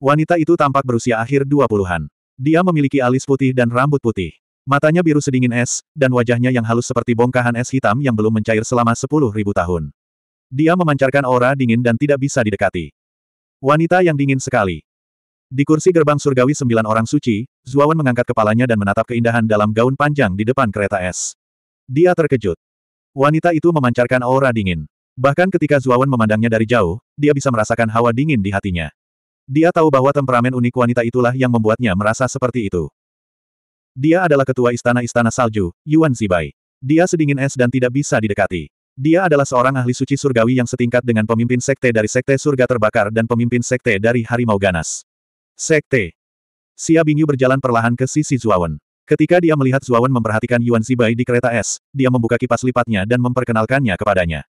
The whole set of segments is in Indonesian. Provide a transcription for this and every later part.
Wanita itu tampak berusia akhir 20-an. Dia memiliki alis putih dan rambut putih. Matanya biru sedingin es, dan wajahnya yang halus seperti bongkahan es hitam yang belum mencair selama 10.000 tahun. Dia memancarkan aura dingin dan tidak bisa didekati. Wanita yang dingin sekali. Di kursi gerbang surgawi sembilan orang suci, Zuawan mengangkat kepalanya dan menatap keindahan dalam gaun panjang di depan kereta es. Dia terkejut. Wanita itu memancarkan aura dingin. Bahkan ketika Zuawan memandangnya dari jauh, dia bisa merasakan hawa dingin di hatinya. Dia tahu bahwa temperamen unik wanita itulah yang membuatnya merasa seperti itu. Dia adalah ketua istana-istana salju, Yuan Zibai. Dia sedingin es dan tidak bisa didekati. Dia adalah seorang ahli suci surgawi yang setingkat dengan pemimpin sekte dari Sekte Surga Terbakar dan pemimpin sekte dari Harimau Ganas. Sekte. Xia Bingyu berjalan perlahan ke sisi Zuawan. Ketika dia melihat Zuawan memperhatikan Yuan Zibai di kereta es, dia membuka kipas lipatnya dan memperkenalkannya kepadanya.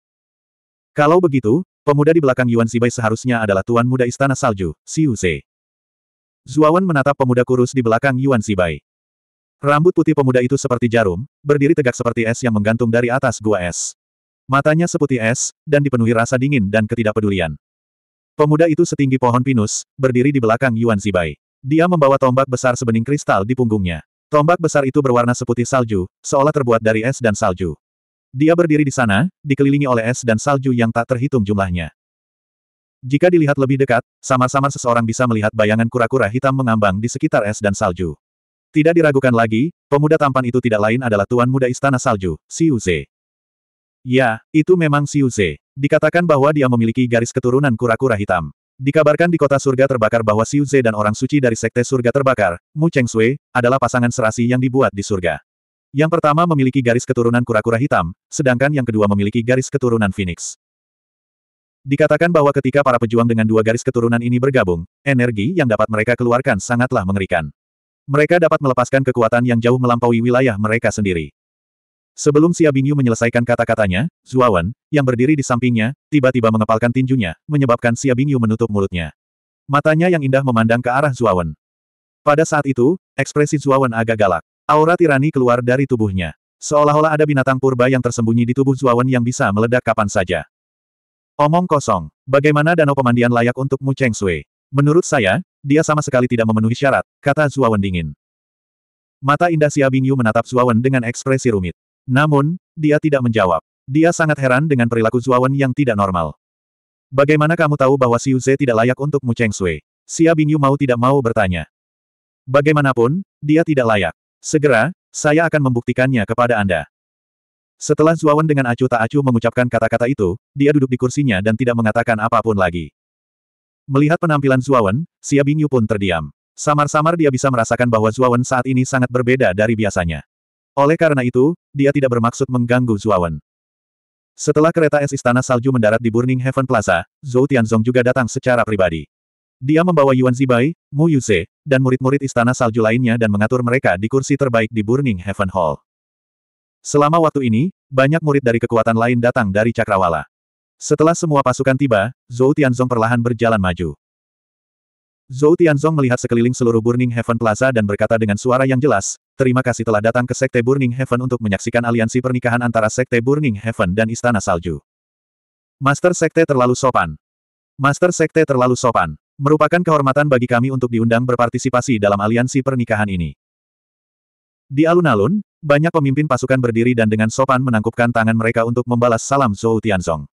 Kalau begitu, pemuda di belakang Yuan Zibai seharusnya adalah Tuan Muda Istana Salju, Xiu Ze. Zuawan menatap pemuda kurus di belakang Yuan Zibai. Rambut putih pemuda itu seperti jarum, berdiri tegak seperti es yang menggantung dari atas gua es. Matanya seputih es, dan dipenuhi rasa dingin dan ketidakpedulian. Pemuda itu setinggi pohon pinus, berdiri di belakang Yuan Zibai. Dia membawa tombak besar sebening kristal di punggungnya. Tombak besar itu berwarna seputih salju, seolah terbuat dari es dan salju. Dia berdiri di sana, dikelilingi oleh es dan salju yang tak terhitung jumlahnya. Jika dilihat lebih dekat, samar-samar seseorang bisa melihat bayangan kura-kura hitam mengambang di sekitar es dan salju. Tidak diragukan lagi, pemuda tampan itu tidak lain adalah Tuan Muda Istana Salju, Xiu Ze. Ya, itu memang Xiu Ze. Dikatakan bahwa dia memiliki garis keturunan kura-kura hitam. Dikabarkan di kota surga terbakar bahwa Xiu Ze dan orang suci dari sekte surga terbakar, Mu Cheng Sui, adalah pasangan serasi yang dibuat di surga. Yang pertama memiliki garis keturunan kura-kura hitam, sedangkan yang kedua memiliki garis keturunan Phoenix. Dikatakan bahwa ketika para pejuang dengan dua garis keturunan ini bergabung, energi yang dapat mereka keluarkan sangatlah mengerikan. Mereka dapat melepaskan kekuatan yang jauh melampaui wilayah mereka sendiri. Sebelum Xia Bingyu menyelesaikan kata-katanya, Zuawan, yang berdiri di sampingnya, tiba-tiba mengepalkan tinjunya, menyebabkan Xia Bingyu menutup mulutnya. Matanya yang indah memandang ke arah Zuawan. Pada saat itu, ekspresi Zuawan agak galak. Aura tirani keluar dari tubuhnya. Seolah-olah ada binatang purba yang tersembunyi di tubuh Zuawan yang bisa meledak kapan saja. Omong kosong. Bagaimana danau pemandian layak untuk Mu Cheng Sui? Menurut saya, dia sama sekali tidak memenuhi syarat, kata Zuawan dingin. Mata indah Xia Bingyu menatap Zuawan dengan ekspresi rumit. Namun, dia tidak menjawab. Dia sangat heran dengan perilaku Zuawan yang tidak normal. Bagaimana kamu tahu bahwa Xiu Ze tidak layak untuk Mu Cheng Sui? Xia Bingyu mau tidak mau bertanya. Bagaimanapun, dia tidak layak. Segera, saya akan membuktikannya kepada Anda. Setelah Zuawan dengan acuh tak acuh mengucapkan kata-kata itu, dia duduk di kursinya dan tidak mengatakan apa pun lagi. Melihat penampilan Zuawan, Xia Bingyu pun terdiam. Samar-samar dia bisa merasakan bahwa Zuawan saat ini sangat berbeda dari biasanya. Oleh karena itu, dia tidak bermaksud mengganggu Zuawan. Setelah kereta es Istana Salju mendarat di Burning Heaven Plaza, Zhou Tianzong juga datang secara pribadi. Dia membawa Yuan Zibai, Mu Yuze, dan murid-murid Istana Salju lainnya dan mengatur mereka di kursi terbaik di Burning Heaven Hall. Selama waktu ini, banyak murid dari kekuatan lain datang dari Cakrawala. Setelah semua pasukan tiba, Zhou Tianzong perlahan berjalan maju. Zhou Tianzong melihat sekeliling seluruh Burning Heaven Plaza dan berkata dengan suara yang jelas, terima kasih telah datang ke Sekte Burning Heaven untuk menyaksikan aliansi pernikahan antara Sekte Burning Heaven dan Istana Salju. Master Sekte terlalu sopan. Master Sekte terlalu sopan. Merupakan kehormatan bagi kami untuk diundang berpartisipasi dalam aliansi pernikahan ini. Di alun-alun, banyak pemimpin pasukan berdiri dan dengan sopan menangkupkan tangan mereka untuk membalas salam Zhou Tianzong.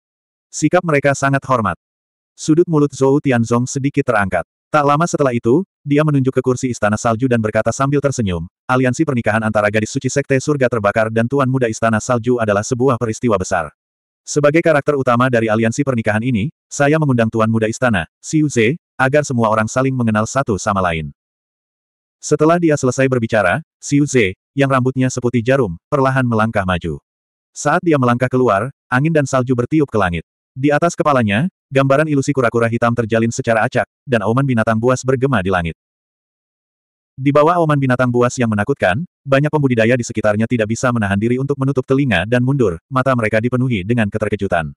Sikap mereka sangat hormat. Sudut mulut Zhou Tianzong sedikit terangkat. Tak lama setelah itu, dia menunjuk ke kursi istana salju dan berkata sambil tersenyum, aliansi pernikahan antara gadis suci sekte surga terbakar dan tuan muda istana salju adalah sebuah peristiwa besar. Sebagai karakter utama dari aliansi pernikahan ini, saya mengundang tuan muda istana, Xiu Ze, agar semua orang saling mengenal satu sama lain. Setelah dia selesai berbicara, Xiu Ze, yang rambutnya seputih jarum, perlahan melangkah maju. Saat dia melangkah keluar, angin dan salju bertiup ke langit. Di atas kepalanya, Gambaran ilusi kura-kura hitam terjalin secara acak, dan auman binatang buas bergema di langit. Di bawah auman binatang buas yang menakutkan, banyak pembudidaya di sekitarnya tidak bisa menahan diri untuk menutup telinga dan mundur, mata mereka dipenuhi dengan keterkejutan.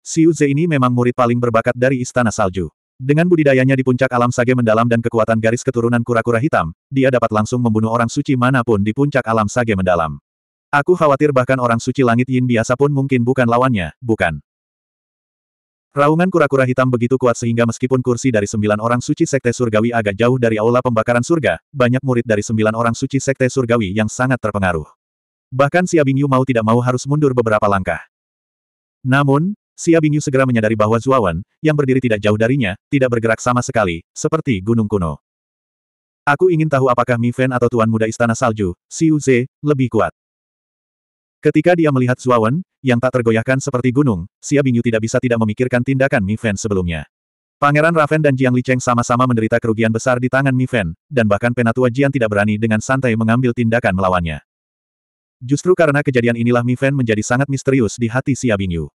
Xiu Ze ini memang murid paling berbakat dari Istana Salju. Dengan budidayanya di puncak alam sage mendalam dan kekuatan garis keturunan kura-kura hitam, dia dapat langsung membunuh orang suci mana pun di puncak alam sage mendalam. Aku khawatir bahkan orang suci langit yin biasa pun mungkin bukan lawannya, bukan? Raungan kura-kura hitam begitu kuat sehingga meskipun kursi dari sembilan orang suci sekte surgawi agak jauh dari aula pembakaran surga, banyak murid dari sembilan orang suci sekte surgawi yang sangat terpengaruh. Bahkan Xia Bingyu mau tidak mau harus mundur beberapa langkah. Namun, Xia Bingyu segera menyadari bahwa Zuawan, yang berdiri tidak jauh darinya, tidak bergerak sama sekali, seperti gunung kuno. Aku ingin tahu apakah Mi Fen atau Tuan Muda Istana Salju, Xiu Ze, lebih kuat. Ketika dia melihat Zuawan, yang tak tergoyahkan seperti gunung, Xia Bingyu tidak bisa tidak memikirkan tindakan Mi Fen sebelumnya. Pangeran Raven dan Jiang Licheng sama-sama menderita kerugian besar di tangan Mi Fen, dan bahkan Penatua Jian tidak berani dengan santai mengambil tindakan melawannya. Justru karena kejadian inilah Mi Fen menjadi sangat misterius di hati Xia Bingyu.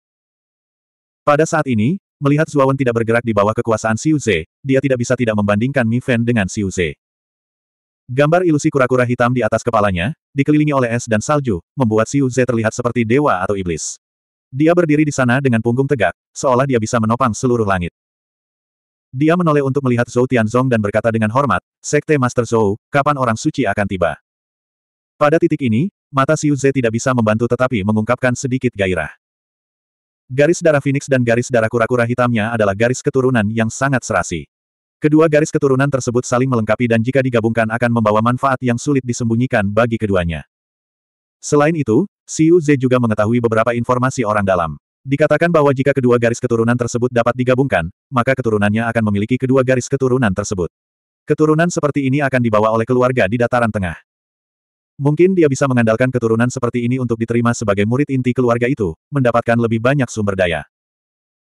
Pada saat ini, melihat Zuawan tidak bergerak di bawah kekuasaan Xiu Ze, dia tidak bisa tidak membandingkan Mi Fen dengan Xiu Ze. Gambar ilusi kura-kura hitam di atas kepalanya, dikelilingi oleh es dan salju, membuat Xiu Ze terlihat seperti dewa atau iblis. Dia berdiri di sana dengan punggung tegak, seolah dia bisa menopang seluruh langit. Dia menoleh untuk melihat Zhou Tianzong dan berkata dengan hormat, Sekte Master Zhou, kapan orang suci akan tiba? Pada titik ini, mata Xiu Ze tidak bisa membantu tetapi mengungkapkan sedikit gairah. Garis darah Phoenix dan garis darah kura-kura hitamnya adalah garis keturunan yang sangat serasi. Kedua garis keturunan tersebut saling melengkapi dan jika digabungkan akan membawa manfaat yang sulit disembunyikan bagi keduanya. Selain itu, Xiu Ze juga mengetahui beberapa informasi orang dalam. Dikatakan bahwa jika kedua garis keturunan tersebut dapat digabungkan, maka keturunannya akan memiliki kedua garis keturunan tersebut. Keturunan seperti ini akan dibawa oleh keluarga di dataran tengah. Mungkin dia bisa mengandalkan keturunan seperti ini untuk diterima sebagai murid inti keluarga itu, mendapatkan lebih banyak sumber daya.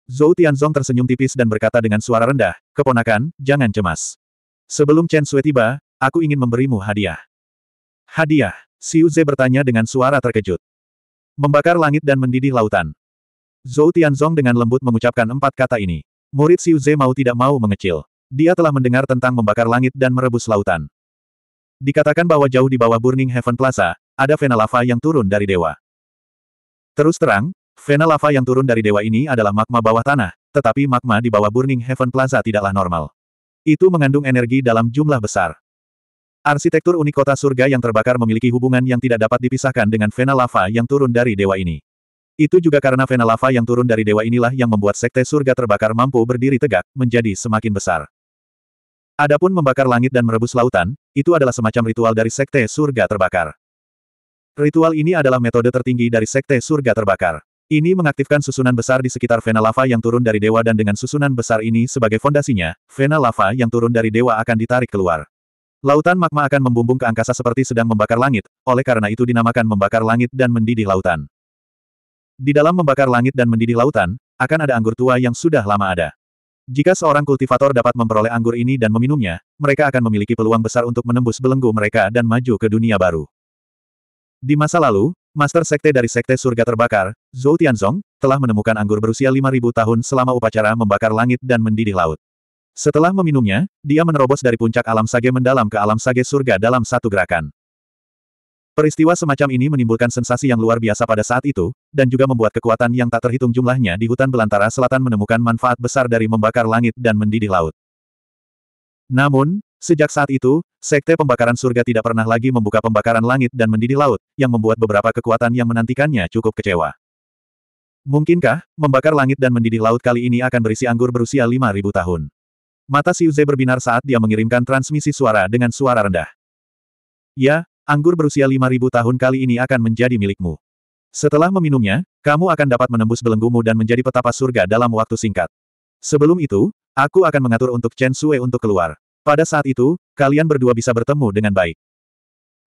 Zhou Tianzong tersenyum tipis dan berkata dengan suara rendah, Keponakan, jangan cemas. Sebelum Chen Sui tiba, aku ingin memberimu hadiah. Hadiah? Xiu Ze bertanya dengan suara terkejut. Membakar langit dan mendidih lautan. Zhou Tianzong dengan lembut mengucapkan empat kata ini. Murid Xiu Ze mau tidak mau mengecil. Dia telah mendengar tentang membakar langit dan merebus lautan. Dikatakan bahwa jauh di bawah Burning Heaven Plaza, ada vena lava yang turun dari dewa. Terus terang, Vena lava yang turun dari dewa ini adalah magma bawah tanah, tetapi magma di bawah Burning Heaven Plaza tidaklah normal. Itu mengandung energi dalam jumlah besar. Arsitektur unik kota surga yang terbakar memiliki hubungan yang tidak dapat dipisahkan dengan vena lava yang turun dari dewa ini. Itu juga karena vena lava yang turun dari dewa inilah yang membuat sekte surga terbakar mampu berdiri tegak, menjadi semakin besar. Adapun membakar langit dan merebus lautan, itu adalah semacam ritual dari sekte surga terbakar. Ritual ini adalah metode tertinggi dari sekte surga terbakar. Ini mengaktifkan susunan besar di sekitar vena lava yang turun dari dewa dan dengan susunan besar ini sebagai fondasinya, vena lava yang turun dari dewa akan ditarik keluar. Lautan magma akan membumbung ke angkasa seperti sedang membakar langit, oleh karena itu dinamakan membakar langit dan mendidih lautan. Di dalam membakar langit dan mendidih lautan, akan ada anggur tua yang sudah lama ada. Jika seorang kultivator dapat memperoleh anggur ini dan meminumnya, mereka akan memiliki peluang besar untuk menembus belenggu mereka dan maju ke dunia baru. Di masa lalu, Master Sekte dari Sekte Surga Terbakar, Zhou Tianzong, telah menemukan anggur berusia 5.000 tahun selama upacara membakar langit dan mendidih laut. Setelah meminumnya, dia menerobos dari puncak alam sage mendalam ke alam sage surga dalam satu gerakan. Peristiwa semacam ini menimbulkan sensasi yang luar biasa pada saat itu, dan juga membuat kekuatan yang tak terhitung jumlahnya di hutan belantara selatan menemukan manfaat besar dari membakar langit dan mendidih laut. Namun, Sejak saat itu, Sekte Pembakaran Surga tidak pernah lagi membuka pembakaran langit dan mendidih laut, yang membuat beberapa kekuatan yang menantikannya cukup kecewa. Mungkinkah, membakar langit dan mendidih laut kali ini akan berisi anggur berusia 5.000 tahun? Mata Xiu Ze berbinar saat dia mengirimkan transmisi suara dengan suara rendah. Ya, anggur berusia 5.000 tahun kali ini akan menjadi milikmu. Setelah meminumnya, kamu akan dapat menembus belenggumu dan menjadi petapa surga dalam waktu singkat. Sebelum itu, aku akan mengatur untuk Chen Sui untuk keluar. Pada saat itu, kalian berdua bisa bertemu dengan baik.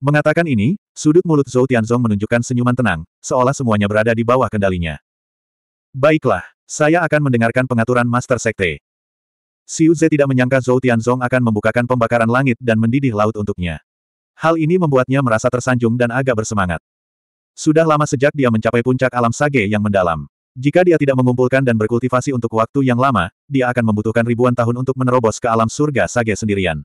Mengatakan ini, sudut mulut Zhou Tianzong menunjukkan senyuman tenang, seolah semuanya berada di bawah kendalinya. Baiklah, saya akan mendengarkan pengaturan Master Sekte. Xiu Ze tidak menyangka Zhou Tianzong akan membukakan pembakaran langit dan mendidih laut untuknya. Hal ini membuatnya merasa tersanjung dan agak bersemangat. Sudah lama sejak dia mencapai puncak alam sage yang mendalam. Jika dia tidak mengumpulkan dan berkultivasi untuk waktu yang lama, dia akan membutuhkan ribuan tahun untuk menerobos ke alam surga sage sendirian.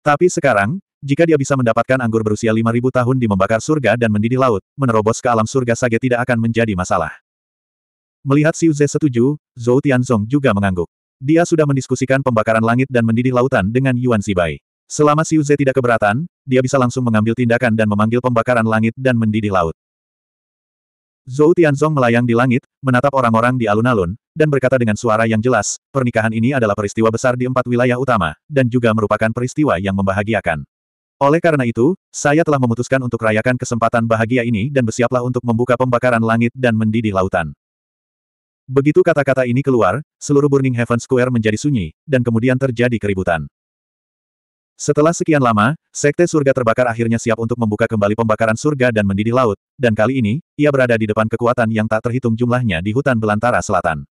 Tapi sekarang, jika dia bisa mendapatkan anggur berusia 5.000 tahun di membakar surga dan mendidih laut, menerobos ke alam surga sage tidak akan menjadi masalah. Melihat Xiu Ze setuju, Zhou Tianzong juga mengangguk. Dia sudah mendiskusikan pembakaran langit dan mendidih lautan dengan Yuan Zibai. Selama Xiu Ze tidak keberatan, dia bisa langsung mengambil tindakan dan memanggil pembakaran langit dan mendidih laut. Zhou Tianzong melayang di langit, menatap orang-orang di alun-alun, dan berkata dengan suara yang jelas, pernikahan ini adalah peristiwa besar di empat wilayah utama, dan juga merupakan peristiwa yang membahagiakan. Oleh karena itu, saya telah memutuskan untuk rayakan kesempatan bahagia ini dan bersiaplah untuk membuka pembakaran langit dan mendidih lautan. Begitu kata-kata ini keluar, seluruh Burning Heaven Square menjadi sunyi, dan kemudian terjadi keributan. Setelah sekian lama, Sekte Surga Terbakar akhirnya siap untuk membuka kembali pembakaran surga dan mendidih laut, dan kali ini, ia berada di depan kekuatan yang tak terhitung jumlahnya di hutan belantara selatan.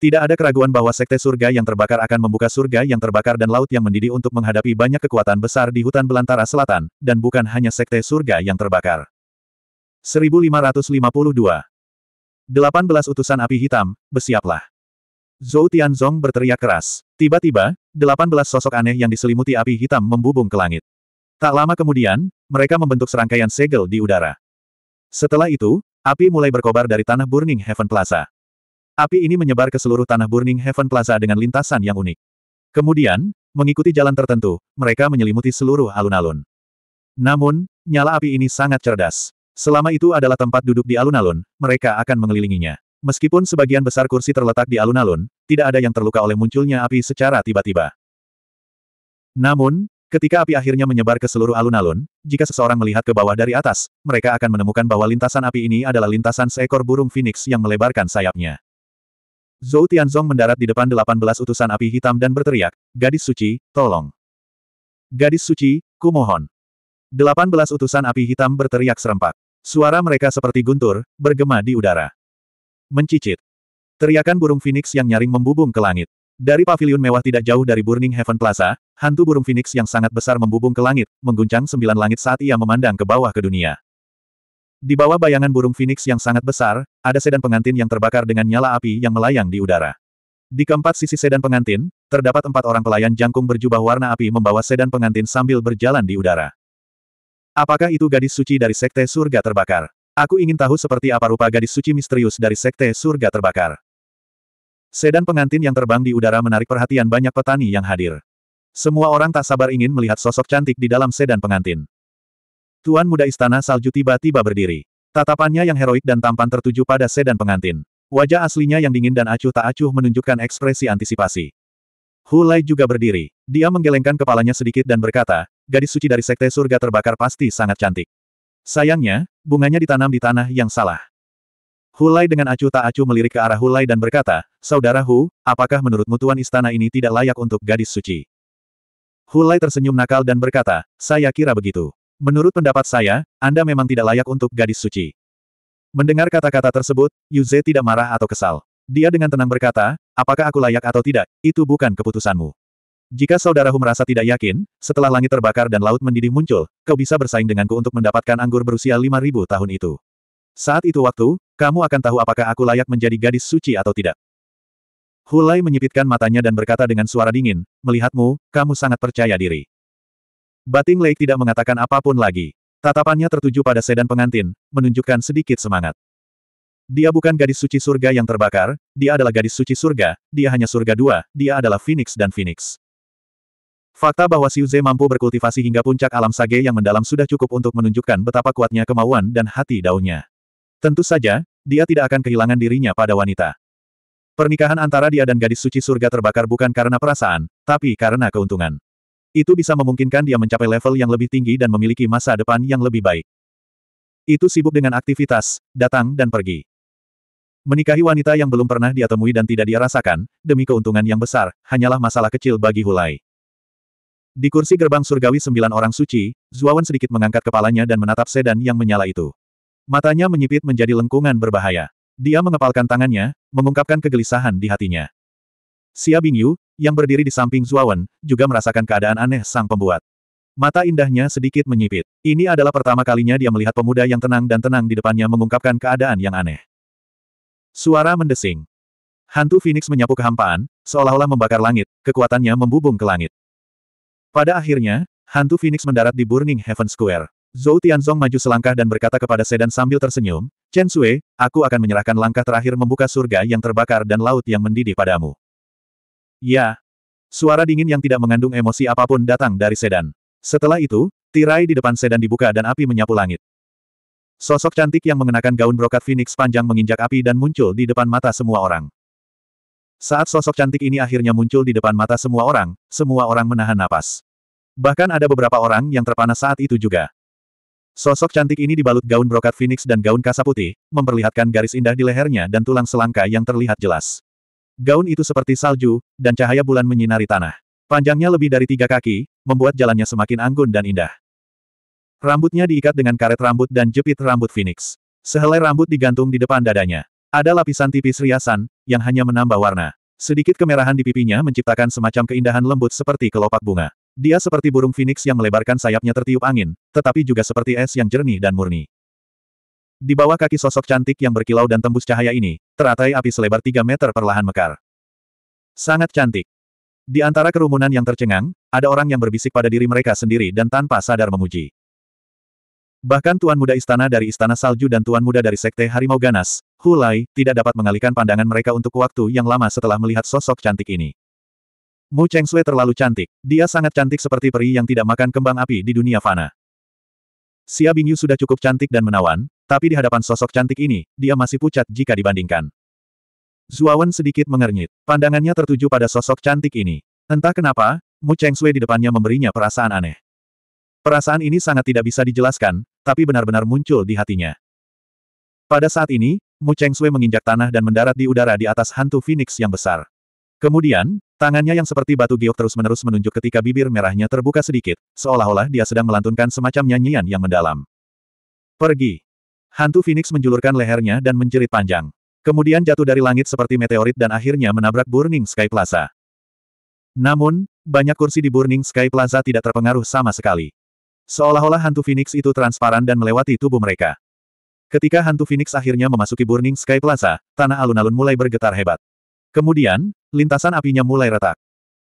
Tidak ada keraguan bahwa Sekte Surga yang terbakar akan membuka surga yang terbakar dan laut yang mendidih untuk menghadapi banyak kekuatan besar di hutan belantara selatan, dan bukan hanya Sekte Surga yang terbakar. 1552 18 utusan api hitam, bersiaplah. Zhou Tianzong berteriak keras. Tiba-tiba, 18 sosok aneh yang diselimuti api hitam membubung ke langit. Tak lama kemudian, mereka membentuk serangkaian segel di udara. Setelah itu, api mulai berkobar dari tanah Burning Heaven Plaza. Api ini menyebar ke seluruh tanah Burning Heaven Plaza dengan lintasan yang unik. Kemudian, mengikuti jalan tertentu, mereka menyelimuti seluruh alun-alun. Namun, nyala api ini sangat cerdas. Selama itu adalah tempat duduk di alun-alun, mereka akan mengelilinginya. Meskipun sebagian besar kursi terletak di alun-alun, tidak ada yang terluka oleh munculnya api secara tiba-tiba. Namun, ketika api akhirnya menyebar ke seluruh alun-alun, jika seseorang melihat ke bawah dari atas, mereka akan menemukan bahwa lintasan api ini adalah lintasan seekor burung phoenix yang melebarkan sayapnya. Zhou Tianzong mendarat di depan 18 utusan api hitam dan berteriak, Gadis suci, tolong. Gadis suci, kumohon. 18 utusan api hitam berteriak serempak. Suara mereka seperti guntur, bergema di udara. Mencicit. Teriakan burung phoenix yang nyaring membubung ke langit. Dari pavilion mewah tidak jauh dari Burning Heaven Plaza, hantu burung phoenix yang sangat besar membubung ke langit, mengguncang sembilan langit saat ia memandang ke bawah ke dunia. Di bawah bayangan burung phoenix yang sangat besar, ada sedan pengantin yang terbakar dengan nyala api yang melayang di udara. Di keempat sisi sedan pengantin, terdapat empat orang pelayan jangkung berjubah warna api membawa sedan pengantin sambil berjalan di udara. Apakah itu gadis suci dari Sekte Surga Terbakar? Aku ingin tahu seperti apa rupa gadis suci misterius dari Sekte Surga Terbakar. Sedan pengantin yang terbang di udara menarik perhatian banyak petani yang hadir. Semua orang tak sabar ingin melihat sosok cantik di dalam sedan pengantin. Tuan muda istana salju tiba-tiba berdiri. Tatapannya yang heroik dan tampan tertuju pada sedan pengantin. Wajah aslinya yang dingin dan acuh tak acuh menunjukkan ekspresi antisipasi. Hu Lai juga berdiri. Dia menggelengkan kepalanya sedikit dan berkata, gadis suci dari Sekte Surga Terbakar pasti sangat cantik. Sayangnya, bunganya ditanam di tanah yang salah. Hulai dengan acuh tak acuh melirik ke arah Hulai dan berkata, Saudara Hu, apakah menurutmu tuan istana ini tidak layak untuk gadis suci? Hulai tersenyum nakal dan berkata, saya kira begitu. Menurut pendapat saya, Anda memang tidak layak untuk gadis suci. Mendengar kata-kata tersebut, Yuze tidak marah atau kesal. Dia dengan tenang berkata, apakah aku layak atau tidak, itu bukan keputusanmu. Jika saudaraku merasa tidak yakin, setelah langit terbakar dan laut mendidih muncul, kau bisa bersaing denganku untuk mendapatkan anggur berusia 5000 tahun itu. Saat itu waktu, kamu akan tahu apakah aku layak menjadi gadis suci atau tidak. Hulai menyipitkan matanya dan berkata dengan suara dingin, melihatmu, kamu sangat percaya diri. Bating Lake tidak mengatakan apa pun lagi. Tatapannya tertuju pada sedan pengantin, menunjukkan sedikit semangat. Dia bukan gadis suci surga yang terbakar, dia adalah gadis suci surga, dia hanya surga dua, dia adalah Phoenix dan Phoenix. Fakta bahwa Xiu Zhe mampu berkultivasi hingga puncak alam sage yang mendalam sudah cukup untuk menunjukkan betapa kuatnya kemauan dan hati daunnya. Tentu saja, dia tidak akan kehilangan dirinya pada wanita. Pernikahan antara dia dan gadis suci surga terbakar bukan karena perasaan, tapi karena keuntungan. Itu bisa memungkinkan dia mencapai level yang lebih tinggi dan memiliki masa depan yang lebih baik. Itu sibuk dengan aktivitas, datang dan pergi. Menikahi wanita yang belum pernah dia temui dan tidak dia rasakan, demi keuntungan yang besar, hanyalah masalah kecil bagi Hulai. Di kursi gerbang surgawi sembilan orang suci, Zuawan sedikit mengangkat kepalanya dan menatap sedan yang menyala itu. Matanya menyipit menjadi lengkungan berbahaya. Dia mengepalkan tangannya, mengungkapkan kegelisahan di hatinya. Xia Bingyu, yang berdiri di samping Zuawan, juga merasakan keadaan aneh sang pembuat. Mata indahnya sedikit menyipit. Ini adalah pertama kalinya dia melihat pemuda yang tenang dan tenang di depannya mengungkapkan keadaan yang aneh. Suara mendesing. Hantu Phoenix menyapu kehampaan, seolah-olah membakar langit, kekuatannya membubung ke langit. Pada akhirnya, hantu Phoenix mendarat di Burning Heaven Square. Zhou Tianzong maju selangkah dan berkata kepada Sedan sambil tersenyum, Chen Sui, aku akan menyerahkan langkah terakhir membuka surga yang terbakar dan laut yang mendidih padamu. Ya. Suara dingin yang tidak mengandung emosi apa pun datang dari Sedan. Setelah itu, tirai di depan Sedan dibuka dan api menyapu langit. Sosok cantik yang mengenakan gaun brokat phoenix panjang menginjak api dan muncul di depan mata semua orang. Saat sosok cantik ini akhirnya muncul di depan mata semua orang, semua orang menahan napas. Bahkan ada beberapa orang yang terpana saat itu juga. Sosok cantik ini dibalut gaun brokat phoenix dan gaun kasa putih, memperlihatkan garis indah di lehernya dan tulang selangka yang terlihat jelas. Gaun itu seperti salju, dan cahaya bulan menyinari tanah. Panjangnya lebih dari tiga kaki, membuat jalannya semakin anggun dan indah. Rambutnya diikat dengan karet rambut dan jepit rambut phoenix. Sehelai rambut digantung di depan dadanya. Ada lapisan tipis riasan, yang hanya menambah warna. Sedikit kemerahan di pipinya menciptakan semacam keindahan lembut seperti kelopak bunga. Dia seperti burung phoenix yang melebarkan sayapnya tertiup angin, tetapi juga seperti es yang jernih dan murni. Di bawah kaki sosok cantik yang berkilau dan tembus cahaya ini, teratai api selebar 3 meter perlahan mekar. Sangat cantik. Di antara kerumunan yang tercengang, ada orang yang berbisik pada diri mereka sendiri dan tanpa sadar memuji. Bahkan Tuan Muda Istana dari Istana Salju dan Tuan Muda dari Sekte Harimau Ganas, Hulai, tidak dapat mengalihkan pandangan mereka untuk waktu yang lama setelah melihat sosok cantik ini. Mu Chengsui terlalu cantik. Dia sangat cantik seperti peri yang tidak makan kembang api di dunia fana. Xia Bingyu sudah cukup cantik dan menawan, tapi di hadapan sosok cantik ini, dia masih pucat jika dibandingkan. Zuawan sedikit mengernyit. Pandangannya tertuju pada sosok cantik ini. Entah kenapa, Mu Chengsui di depannya memberinya perasaan aneh. Perasaan ini sangat tidak bisa dijelaskan, tapi benar-benar muncul di hatinya. Pada saat ini, Mu Cheng Sui menginjak tanah dan mendarat di udara di atas hantu Phoenix yang besar. Kemudian, tangannya yang seperti batu giok terus-menerus menunjuk ketika bibir merahnya terbuka sedikit, seolah-olah dia sedang melantunkan semacam nyanyian yang mendalam. Pergi. Hantu Phoenix menjulurkan lehernya dan menjerit panjang. Kemudian jatuh dari langit seperti meteorit dan akhirnya menabrak Burning Sky Plaza. Namun, banyak kursi di Burning Sky Plaza tidak terpengaruh sama sekali. Seolah-olah hantu Phoenix itu transparan dan melewati tubuh mereka. Ketika hantu Phoenix akhirnya memasuki Burning Sky Plaza, tanah alun-alun mulai bergetar hebat. Kemudian, lintasan apinya mulai retak.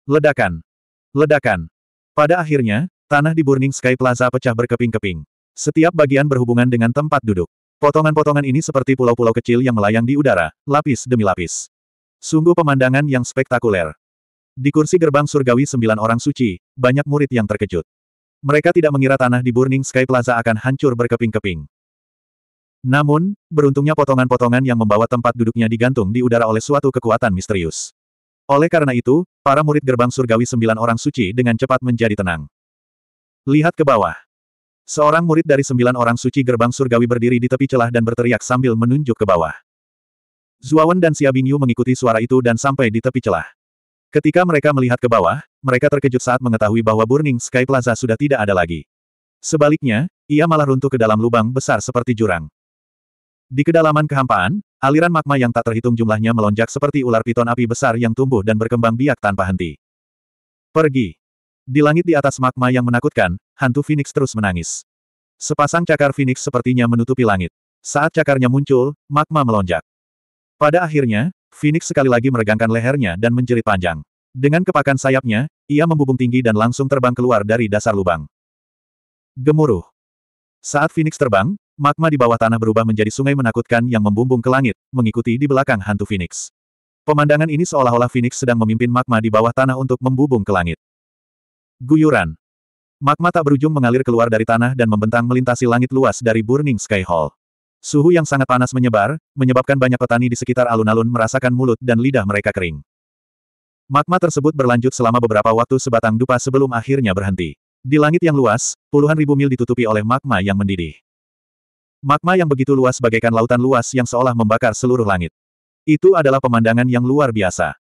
Ledakan. Ledakan. Pada akhirnya, tanah di Burning Sky Plaza pecah berkeping-keping. Setiap bagian berhubungan dengan tempat duduk. Potongan-potongan ini seperti pulau-pulau kecil yang melayang di udara, lapis demi lapis. Sungguh pemandangan yang spektakuler. Di kursi gerbang surgawi sembilan orang suci, banyak murid yang terkejut. Mereka tidak mengira tanah di Burning Sky Plaza akan hancur berkeping-keping. Namun, beruntungnya potongan-potongan yang membawa tempat duduknya digantung di udara oleh suatu kekuatan misterius. Oleh karena itu, para murid gerbang surgawi sembilan orang suci dengan cepat menjadi tenang. Lihat ke bawah. Seorang murid dari sembilan orang suci gerbang surgawi berdiri di tepi celah dan berteriak sambil menunjuk ke bawah. Zuawan dan Xia Bingyu mengikuti suara itu dan sampai di tepi celah. Ketika mereka melihat ke bawah, mereka terkejut saat mengetahui bahwa Burning Sky Plaza sudah tidak ada lagi. Sebaliknya, ia malah runtuh ke dalam lubang besar seperti jurang. Di kedalaman kehampaan, aliran magma yang tak terhitung jumlahnya melonjak seperti ular piton api besar yang tumbuh dan berkembang biak tanpa henti. Pergi. Di langit di atas magma yang menakutkan, hantu Phoenix terus menangis. Sepasang cakar Phoenix sepertinya menutupi langit. Saat cakarnya muncul, magma melonjak. Pada akhirnya, Phoenix sekali lagi meregangkan lehernya dan menjerit panjang. Dengan kepakan sayapnya, ia membubung tinggi dan langsung terbang keluar dari dasar lubang. Gemuruh. Saat Phoenix terbang, magma di bawah tanah berubah menjadi sungai menakutkan yang membumbung ke langit, mengikuti di belakang hantu Phoenix. Pemandangan ini seolah-olah Phoenix sedang memimpin magma di bawah tanah untuk membubung ke langit. Guyuran. Magma tak berujung mengalir keluar dari tanah dan membentang melintasi langit luas dari Burning Sky Hall. Suhu yang sangat panas menyebar, menyebabkan banyak petani di sekitar alun-alun merasakan mulut dan lidah mereka kering. Magma tersebut berlanjut selama beberapa waktu sebatang dupa sebelum akhirnya berhenti. Di langit yang luas, puluhan ribu mil ditutupi oleh magma yang mendidih. Magma yang begitu luas bagaikan lautan luas yang seolah membakar seluruh langit. Itu adalah pemandangan yang luar biasa.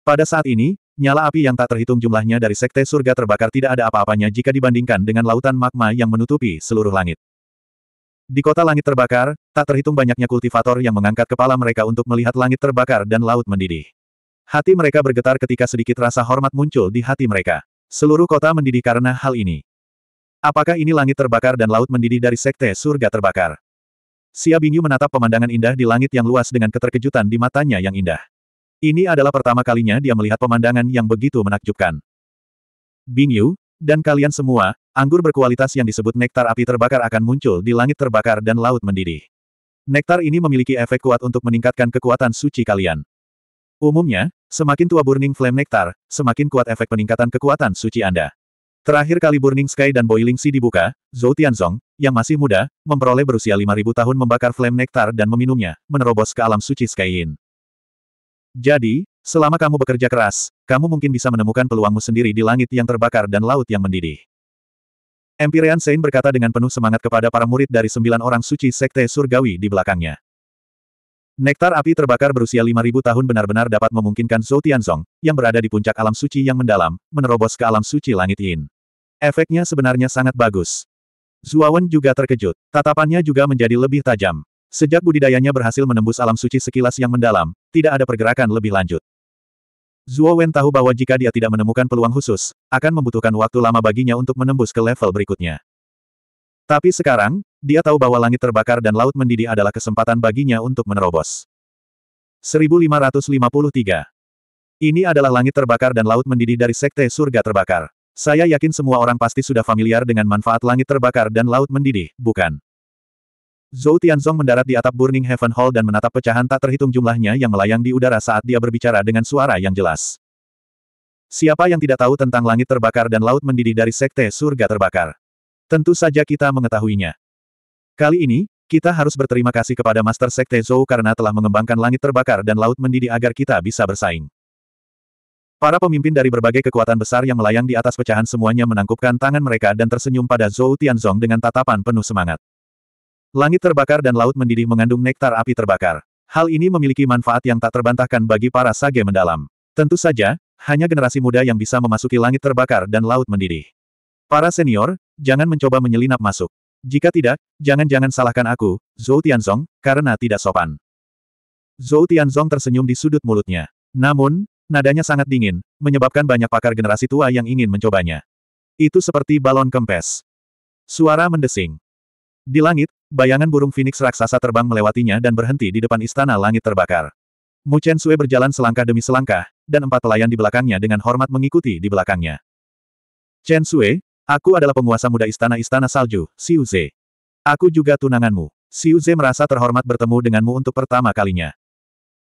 Pada saat ini, nyala api yang tak terhitung jumlahnya dari sekte surga terbakar tidak ada apa-apanya jika dibandingkan dengan lautan magma yang menutupi seluruh langit. Di kota langit terbakar, tak terhitung banyaknya kultivator yang mengangkat kepala mereka untuk melihat langit terbakar dan laut mendidih. Hati mereka bergetar ketika sedikit rasa hormat muncul di hati mereka. Seluruh kota mendidih karena hal ini. Apakah ini langit terbakar dan laut mendidih dari sekte surga terbakar? Xia Bingyu menatap pemandangan indah di langit yang luas dengan keterkejutan di matanya yang indah. Ini adalah pertama kalinya dia melihat pemandangan yang begitu menakjubkan. Bingyu, dan kalian semua, anggur berkualitas yang disebut nektar api terbakar akan muncul di langit terbakar dan laut mendidih. Nektar ini memiliki efek kuat untuk meningkatkan kekuatan suci kalian. Umumnya, semakin tua Burning Flame Nektar, semakin kuat efek peningkatan kekuatan suci Anda. Terakhir kali Burning Sky dan Boiling Sea dibuka, Zhou Tianzong, yang masih muda, memperoleh berusia 5.000 tahun membakar flame nektar dan meminumnya, menerobos ke alam suci Sky Yin. Jadi, selama kamu bekerja keras, kamu mungkin bisa menemukan peluangmu sendiri di langit yang terbakar dan laut yang mendidih. Empyrean Saint berkata dengan penuh semangat kepada para murid dari sembilan orang suci Sekte Surgawi di belakangnya. Nektar api terbakar berusia 5.000 tahun benar-benar dapat memungkinkan Zhou Tianzong, yang berada di puncak alam suci yang mendalam, menerobos ke alam suci langit Yin. Efeknya sebenarnya sangat bagus. Zuawan juga terkejut. Tatapannya juga menjadi lebih tajam. Sejak budidayanya berhasil menembus alam suci sekilas yang mendalam, tidak ada pergerakan lebih lanjut. Zuo tahu bahwa jika dia tidak menemukan peluang khusus, akan membutuhkan waktu lama baginya untuk menembus ke level berikutnya. Tapi sekarang, dia tahu bahwa langit terbakar dan laut mendidih adalah kesempatan baginya untuk menerobos. 1553. Ini adalah langit terbakar dan laut mendidih dari Sekte Surga Terbakar. Saya yakin semua orang pasti sudah familiar dengan manfaat langit terbakar dan laut mendidih, bukan? Zhou Tianzong mendarat di atap Burning Heaven Hall dan menatap pecahan tak terhitung jumlahnya yang melayang di udara saat dia berbicara dengan suara yang jelas. Siapa yang tidak tahu tentang langit terbakar dan laut mendidih dari Sekte Surga Terbakar? Tentu saja kita mengetahuinya. Kali ini, kita harus berterima kasih kepada Master Sekte Zhou karena telah mengembangkan langit terbakar dan laut mendidih agar kita bisa bersaing. Para pemimpin dari berbagai kekuatan besar yang melayang di atas pecahan semuanya menangkupkan tangan mereka dan tersenyum pada Zhou Tianzong dengan tatapan penuh semangat. Langit terbakar dan laut mendidih mengandung nektar api terbakar. Hal ini memiliki manfaat yang tak terbantahkan bagi para sage mendalam. Tentu saja, hanya generasi muda yang bisa memasuki langit terbakar dan laut mendidih. Para senior, jangan mencoba menyelinap masuk. Jika tidak, jangan-jangan salahkan aku, Zhou Tianzong, karena tidak sopan. Zhou Tianzong tersenyum di sudut mulutnya. Namun, Nadanya sangat dingin, menyebabkan banyak pakar generasi tua yang ingin mencobanya. Itu seperti balon kempes. Suara mendesing. Di langit, bayangan burung phoenix raksasa terbang melewatinya dan berhenti di depan istana langit terbakar. Mu Chen Sui berjalan selangkah demi selangkah, dan empat pelayan di belakangnya dengan hormat mengikuti di belakangnya. Chen Sui, aku adalah penguasa muda istana-istana salju, Xiu Ze. Aku juga tunanganmu. Xiu Ze merasa terhormat bertemu denganmu untuk pertama kalinya.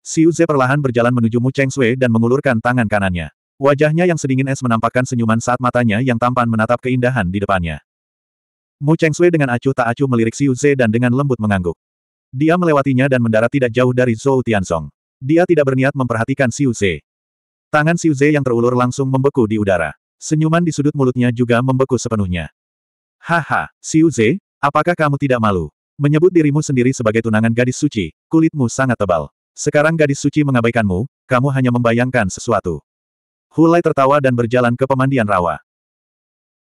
Xiu Ze perlahan berjalan menuju Mu Cheng Sui dan mengulurkan tangan kanannya. Wajahnya yang sedingin es menampakkan senyuman saat matanya yang tampan menatap keindahan di depannya. Mu Cheng Sui dengan acuh tak acuh melirik Xiu Ze dan dengan lembut mengangguk. Dia melewatinya dan mendarat tidak jauh dari Zhou Tianzong. Dia tidak berniat memperhatikan Xiu Ze. Tangan Xiu Ze yang terulur langsung membeku di udara. Senyuman di sudut mulutnya juga membeku sepenuhnya. Haha, Xiu Ze, apakah kamu tidak malu? Menyebut dirimu sendiri sebagai tunangan gadis suci, kulitmu sangat tebal. Sekarang gadis suci mengabaikanmu, kamu hanya membayangkan sesuatu. Hulai tertawa dan berjalan ke pemandian rawa.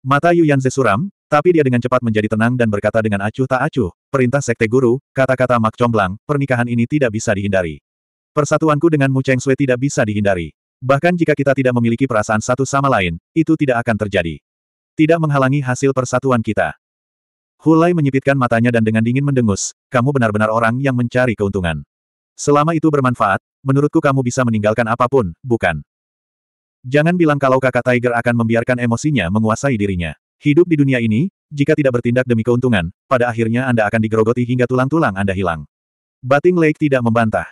Mata Yu Yanze suram, tapi dia dengan cepat menjadi tenang dan berkata dengan acuh tak acuh, perintah sekte guru, kata-kata Mak Comblang, pernikahan ini tidak bisa dihindari. Persatuanku dengan Mu Cheng Sui tidak bisa dihindari. Bahkan jika kita tidak memiliki perasaan satu sama lain, itu tidak akan terjadi. Tidak menghalangi hasil persatuan kita. Hulai menyipitkan matanya dan dengan dingin mendengus, kamu benar-benar orang yang mencari keuntungan. Selama itu bermanfaat, menurutku kamu bisa meninggalkan apa pun, bukan? Jangan bilang kalau kakak Tiger akan membiarkan emosinya menguasai dirinya. Hidup di dunia ini, jika tidak bertindak demi keuntungan, pada akhirnya Anda akan digerogoti hingga tulang-tulang Anda hilang. Bating Lake tidak membantah.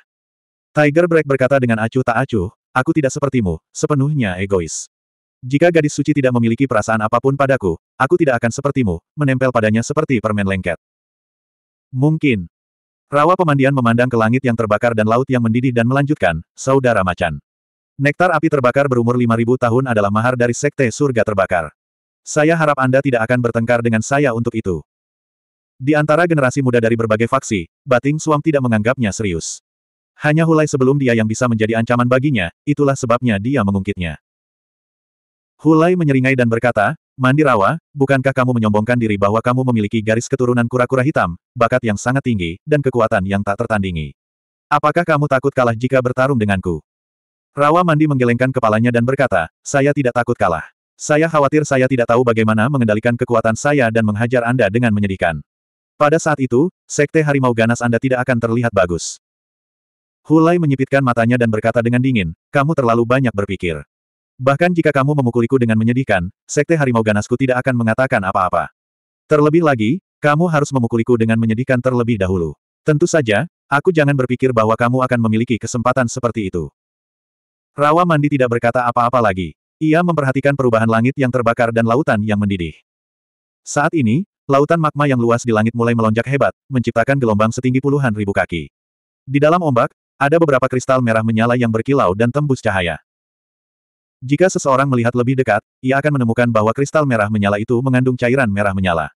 Tiger Break berkata dengan acuh tak acuh, aku tidak sepertimu, sepenuhnya egois. Jika gadis suci tidak memiliki perasaan apa pun padaku, aku tidak akan sepertimu, menempel padanya seperti permen lengket. Mungkin, Rawa pemandian memandang ke langit yang terbakar dan laut yang mendidih dan melanjutkan, Saudara Macan. Nektar api terbakar berumur 5000 tahun adalah mahar dari Sekte Surga Terbakar. Saya harap Anda tidak akan bertengkar dengan saya untuk itu. Di antara generasi muda dari berbagai faksi, Bating Suam tidak menganggapnya serius. Hanya Hulai sebelum dia yang bisa menjadi ancaman baginya, itulah sebabnya dia mengungkitnya. Hulai menyeringai dan berkata, Mandi Rawa, bukankah kamu menyombongkan diri bahwa kamu memiliki garis keturunan kura-kura hitam, bakat yang sangat tinggi, dan kekuatan yang tak tertandingi? Apakah kamu takut kalah jika bertarung denganku? Rawa Mandi menggelengkan kepalanya dan berkata, saya tidak takut kalah. Saya khawatir saya tidak tahu bagaimana mengendalikan kekuatan saya dan menghajar Anda dengan menyedihkan. Pada saat itu, Sekte Harimau Ganas Anda tidak akan terlihat bagus. Hulai menyipitkan matanya dan berkata dengan dingin, kamu terlalu banyak berpikir. Bahkan jika kamu memukuliku dengan menyedihkan, Sekte Harimau Ganasku tidak akan mengatakan apa-apa. Terlebih lagi, kamu harus memukuliku dengan menyedihkan terlebih dahulu. Tentu saja, aku jangan berpikir bahwa kamu akan memiliki kesempatan seperti itu. Rawa Mandi tidak berkata apa-apa lagi. Ia memperhatikan perubahan langit yang terbakar dan lautan yang mendidih. Saat ini, lautan magma yang luas di langit mulai melonjak hebat, menciptakan gelombang setinggi puluhan ribu kaki. Di dalam ombak, ada beberapa kristal merah menyala yang berkilau dan tembus cahaya. Jika seseorang melihat lebih dekat, ia akan menemukan bahwa kristal merah menyala itu mengandung cairan merah menyala.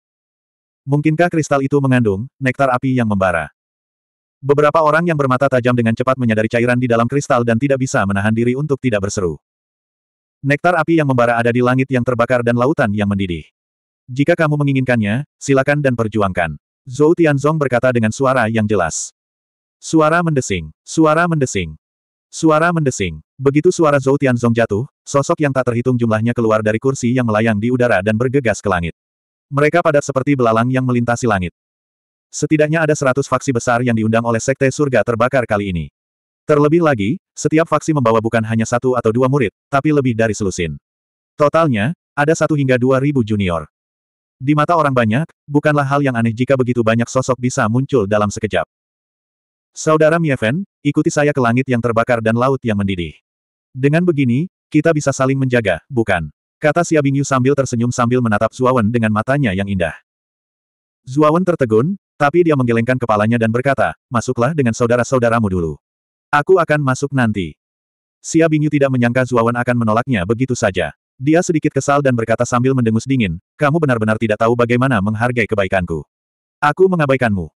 Mungkinkah kristal itu mengandung nektar api yang membara? Beberapa orang yang bermata tajam dengan cepat menyadari cairan di dalam kristal dan tidak bisa menahan diri untuk tidak berseru. Nektar api yang membara ada di langit yang terbakar dan lautan yang mendidih. Jika kamu menginginkannya, silakan dan perjuangkan. Zhou Tianzong berkata dengan suara yang jelas. Suara mendesing, suara mendesing, suara mendesing. Begitu suara Zhou Tianzong jatuh, sosok yang tak terhitung jumlahnya keluar dari kursi yang melayang di udara dan bergegas ke langit. Mereka padat seperti belalang yang melintasi langit. Setidaknya ada seratus faksi besar yang diundang oleh Sekte Surga terbakar kali ini. Terlebih lagi, setiap faksi membawa bukan hanya satu atau dua murid, tapi lebih dari selusin. Totalnya, ada satu hingga dua ribu junior. Di mata orang banyak, bukanlah hal yang aneh jika begitu banyak sosok bisa muncul dalam sekejap. Saudara Mieven, ikuti saya ke langit yang terbakar dan laut yang mendidih. Dengan begini, kita bisa saling menjaga, bukan? Kata Xia Bingyu sambil tersenyum sambil menatap Zuawan dengan matanya yang indah. Zuawan tertegun, tapi dia menggelengkan kepalanya dan berkata, masuklah dengan saudara-saudaramu dulu. Aku akan masuk nanti. Xia Bingyu tidak menyangka Zuawan akan menolaknya begitu saja. Dia sedikit kesal dan berkata sambil mendengus dingin, kamu benar-benar tidak tahu bagaimana menghargai kebaikanku. Aku mengabaikanmu.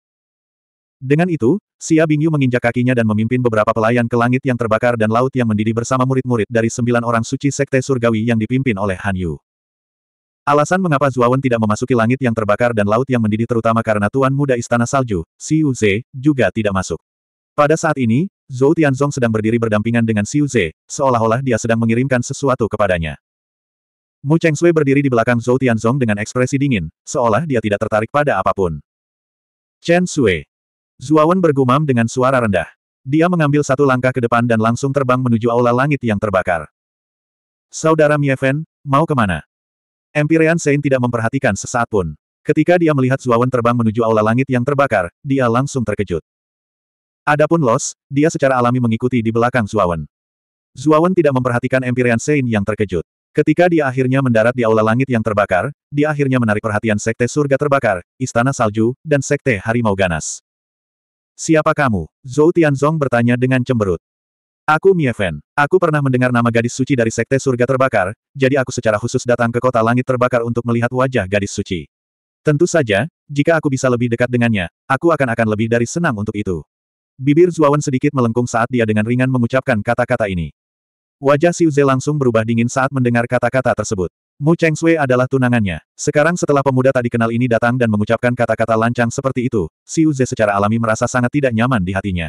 Dengan itu, Xia Bingyu menginjak kakinya dan memimpin beberapa pelayan ke langit yang terbakar dan laut yang mendidih bersama murid-murid dari sembilan orang suci Sekte Surgawi yang dipimpin oleh Han Yu. Alasan mengapa Zuawan tidak memasuki langit yang terbakar dan laut yang mendidih terutama karena Tuan Muda Istana Salju, Xiu Ze, juga tidak masuk. Pada saat ini, Zhou Tianzong sedang berdiri berdampingan dengan Xiu Ze, seolah-olah dia sedang mengirimkan sesuatu kepadanya. Mu Shui berdiri di belakang Zhou Tianzong dengan ekspresi dingin, seolah dia tidak tertarik pada apa pun. Chen Sui Zuawan bergumam dengan suara rendah. Dia mengambil satu langkah ke depan dan langsung terbang menuju aula langit yang terbakar. Saudara Mieven, mau ke mana? Empyrean Saint tidak memperhatikan sesaat pun. Ketika dia melihat Zuawan terbang menuju aula langit yang terbakar, dia langsung terkejut. Adapun Los, dia secara alami mengikuti di belakang Zuawan. Zuawan tidak memperhatikan Empyrean Saint yang terkejut. Ketika dia akhirnya mendarat di aula langit yang terbakar, dia akhirnya menarik perhatian Sekte Surga Terbakar, Istana Salju, dan Sekte Harimau Ganas. Siapa kamu? Zhou Tianzong bertanya dengan cemberut. Aku Mieven. Aku pernah mendengar nama gadis suci dari Sekte Surga Terbakar, jadi aku secara khusus datang ke kota langit terbakar untuk melihat wajah gadis suci. Tentu saja, jika aku bisa lebih dekat dengannya, aku akan akan lebih dari senang untuk itu. Bibir Zuawan sedikit melengkung saat dia dengan ringan mengucapkan kata-kata ini. Wajah Xiu Ze langsung berubah dingin saat mendengar kata-kata tersebut. Mu Cheng Sui adalah tunangannya. Sekarang setelah pemuda tak dikenal ini datang dan mengucapkan kata-kata lancang seperti itu, Xiu Ze secara alami merasa sangat tidak nyaman di hatinya.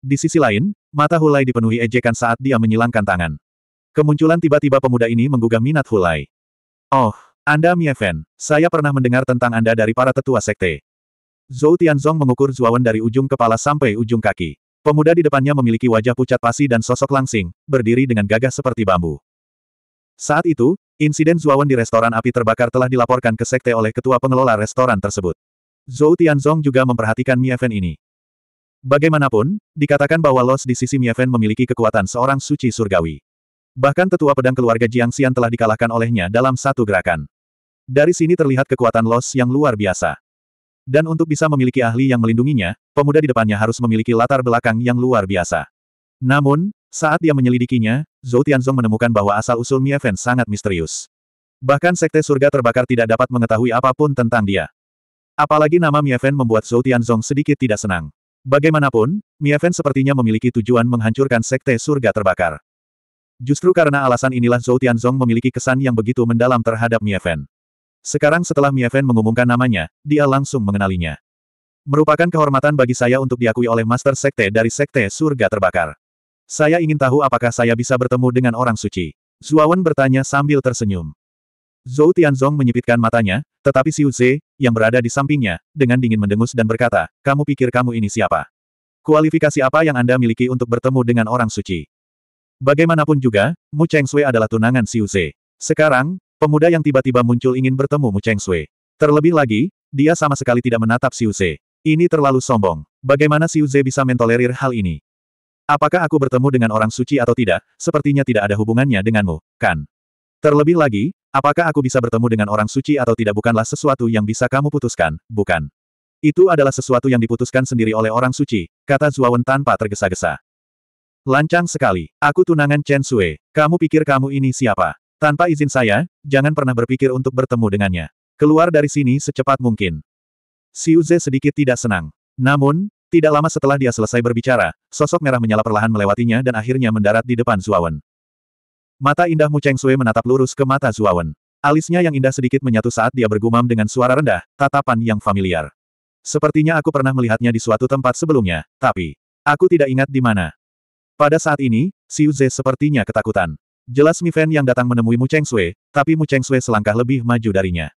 Di sisi lain, mata Hulai dipenuhi ejekan saat dia menyilangkan tangan. Kemunculan tiba-tiba pemuda ini menggugah minat Hulai. Oh, Anda Mieven, saya pernah mendengar tentang Anda dari para tetua sekte. Zhou Tianzong mengukur Zuawan dari ujung kepala sampai ujung kaki. Pemuda di depannya memiliki wajah pucat pasi dan sosok langsing, berdiri dengan gagah seperti bambu. Saat itu, insiden Zuawan di restoran api terbakar telah dilaporkan ke sekte oleh ketua pengelola restoran tersebut. Zhou Tianzong juga memperhatikan Mieven ini. Bagaimanapun, dikatakan bahwa Los di sisi Mieven memiliki kekuatan seorang suci surgawi. Bahkan tetua pedang keluarga Jiang Xian telah dikalahkan olehnya dalam satu gerakan. Dari sini terlihat kekuatan Los yang luar biasa. Dan untuk bisa memiliki ahli yang melindunginya, pemuda di depannya harus memiliki latar belakang yang luar biasa. Namun, saat dia menyelidikinya, Zhou Tianzong menemukan bahwa asal-usul Mieven sangat misterius. Bahkan Sekte Surga Terbakar tidak dapat mengetahui apa pun tentang dia. Apalagi nama Mieven membuat Zhou Tianzong sedikit tidak senang. Bagaimanapun, Mieven sepertinya memiliki tujuan menghancurkan Sekte Surga Terbakar. Justru karena alasan inilah Zhou Tianzong memiliki kesan yang begitu mendalam terhadap Mieven. Sekarang setelah Mieven mengumumkan namanya, dia langsung mengenalinya. Merupakan kehormatan bagi saya untuk diakui oleh Master Sekte dari Sekte Surga Terbakar. Saya ingin tahu apakah saya bisa bertemu dengan orang suci. Zuawan bertanya sambil tersenyum. Zhou Tianzong menyipitkan matanya, tetapi Xiu Ze, yang berada di sampingnya, dengan dingin mendengus dan berkata, kamu pikir kamu ini siapa? Kualifikasi apa yang Anda miliki untuk bertemu dengan orang suci? Bagaimanapun juga, Mu Cheng Sui adalah tunangan Xiu Ze. Sekarang, pemuda yang tiba-tiba muncul ingin bertemu Mu Cheng Sui. Terlebih lagi, dia sama sekali tidak menatap Xiu Ze. Ini terlalu sombong. Bagaimana Xiu Ze bisa mentolerir hal ini? Apakah aku bertemu dengan orang suci atau tidak, sepertinya tidak ada hubungannya denganmu, kan? Terlebih lagi, apakah aku bisa bertemu dengan orang suci atau tidak bukanlah sesuatu yang bisa kamu putuskan, bukan? Itu adalah sesuatu yang diputuskan sendiri oleh orang suci, kata Zuawan tanpa tergesa-gesa. Lancang sekali. Aku tunangan Chen Sui. Kamu pikir kamu ini siapa? Tanpa izin saya, jangan pernah berpikir untuk bertemu dengannya. Keluar dari sini secepat mungkin. Xiu Ze sedikit tidak senang. Namun, tidak lama setelah dia selesai berbicara, sosok merah menyala perlahan melewatinya dan akhirnya mendarat di depan Zuawan. Mata indah Mu Cheng Sui menatap lurus ke mata Zuawan. Alisnya yang indah sedikit menyatu saat dia bergumam dengan suara rendah, tatapan yang familiar. Sepertinya aku pernah melihatnya di suatu tempat sebelumnya, tapi aku tidak ingat di mana. Pada saat ini, Xiu Ze sepertinya ketakutan. Jelas Mi Fen yang datang menemui Mu Cheng Sui, tapi Mu Cheng Sui selangkah lebih maju darinya.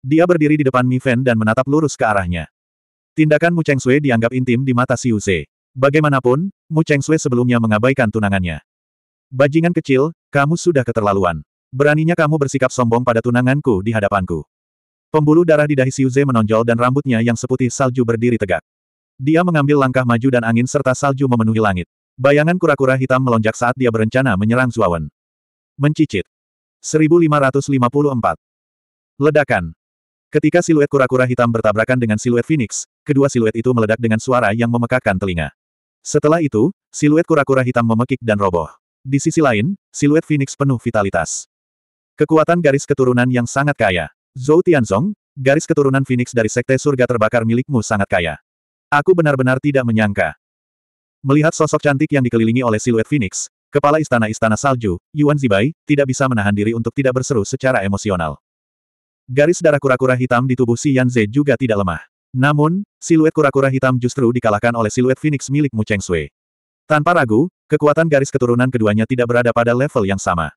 Dia berdiri di depan Mi Fen dan menatap lurus ke arahnya. Tindakan Mu Cheng Sui dianggap intim di mata Xiu Ze. Bagaimanapun, Mu Cheng Sui sebelumnya mengabaikan tunangannya. Bajingan kecil, kamu sudah keterlaluan. Beraninya kamu bersikap sombong pada tunanganku di hadapanku. Pembuluh darah di dahi Siuze menonjol dan rambutnya yang seputih salju berdiri tegak. Dia mengambil langkah maju dan angin serta salju memenuhi langit. Bayangan kura-kura hitam melonjak saat dia berencana menyerang Zuawan. Mencicit. 1554. Ledakan. Ketika siluet kura-kura hitam bertabrakan dengan siluet Phoenix, kedua siluet itu meledak dengan suara yang memekakkan telinga. Setelah itu, siluet kura-kura hitam memekik dan roboh. Di sisi lain, siluet Phoenix penuh vitalitas. Kekuatan garis keturunan yang sangat kaya. Zhou Tianzong, garis keturunan Phoenix dari Sekte Surga Terbakar milikmu sangat kaya. Aku benar-benar tidak menyangka. Melihat sosok cantik yang dikelilingi oleh siluet Phoenix, kepala istana-istana salju, Yuan Zibai, tidak bisa menahan diri untuk tidak berseru secara emosional. Garis darah kura-kura hitam di tubuh Si Yanze juga tidak lemah. Namun, siluet kura-kura hitam justru dikalahkan oleh siluet Phoenix milik Mu Cheng Sui. Tanpa ragu, kekuatan garis keturunan keduanya tidak berada pada level yang sama.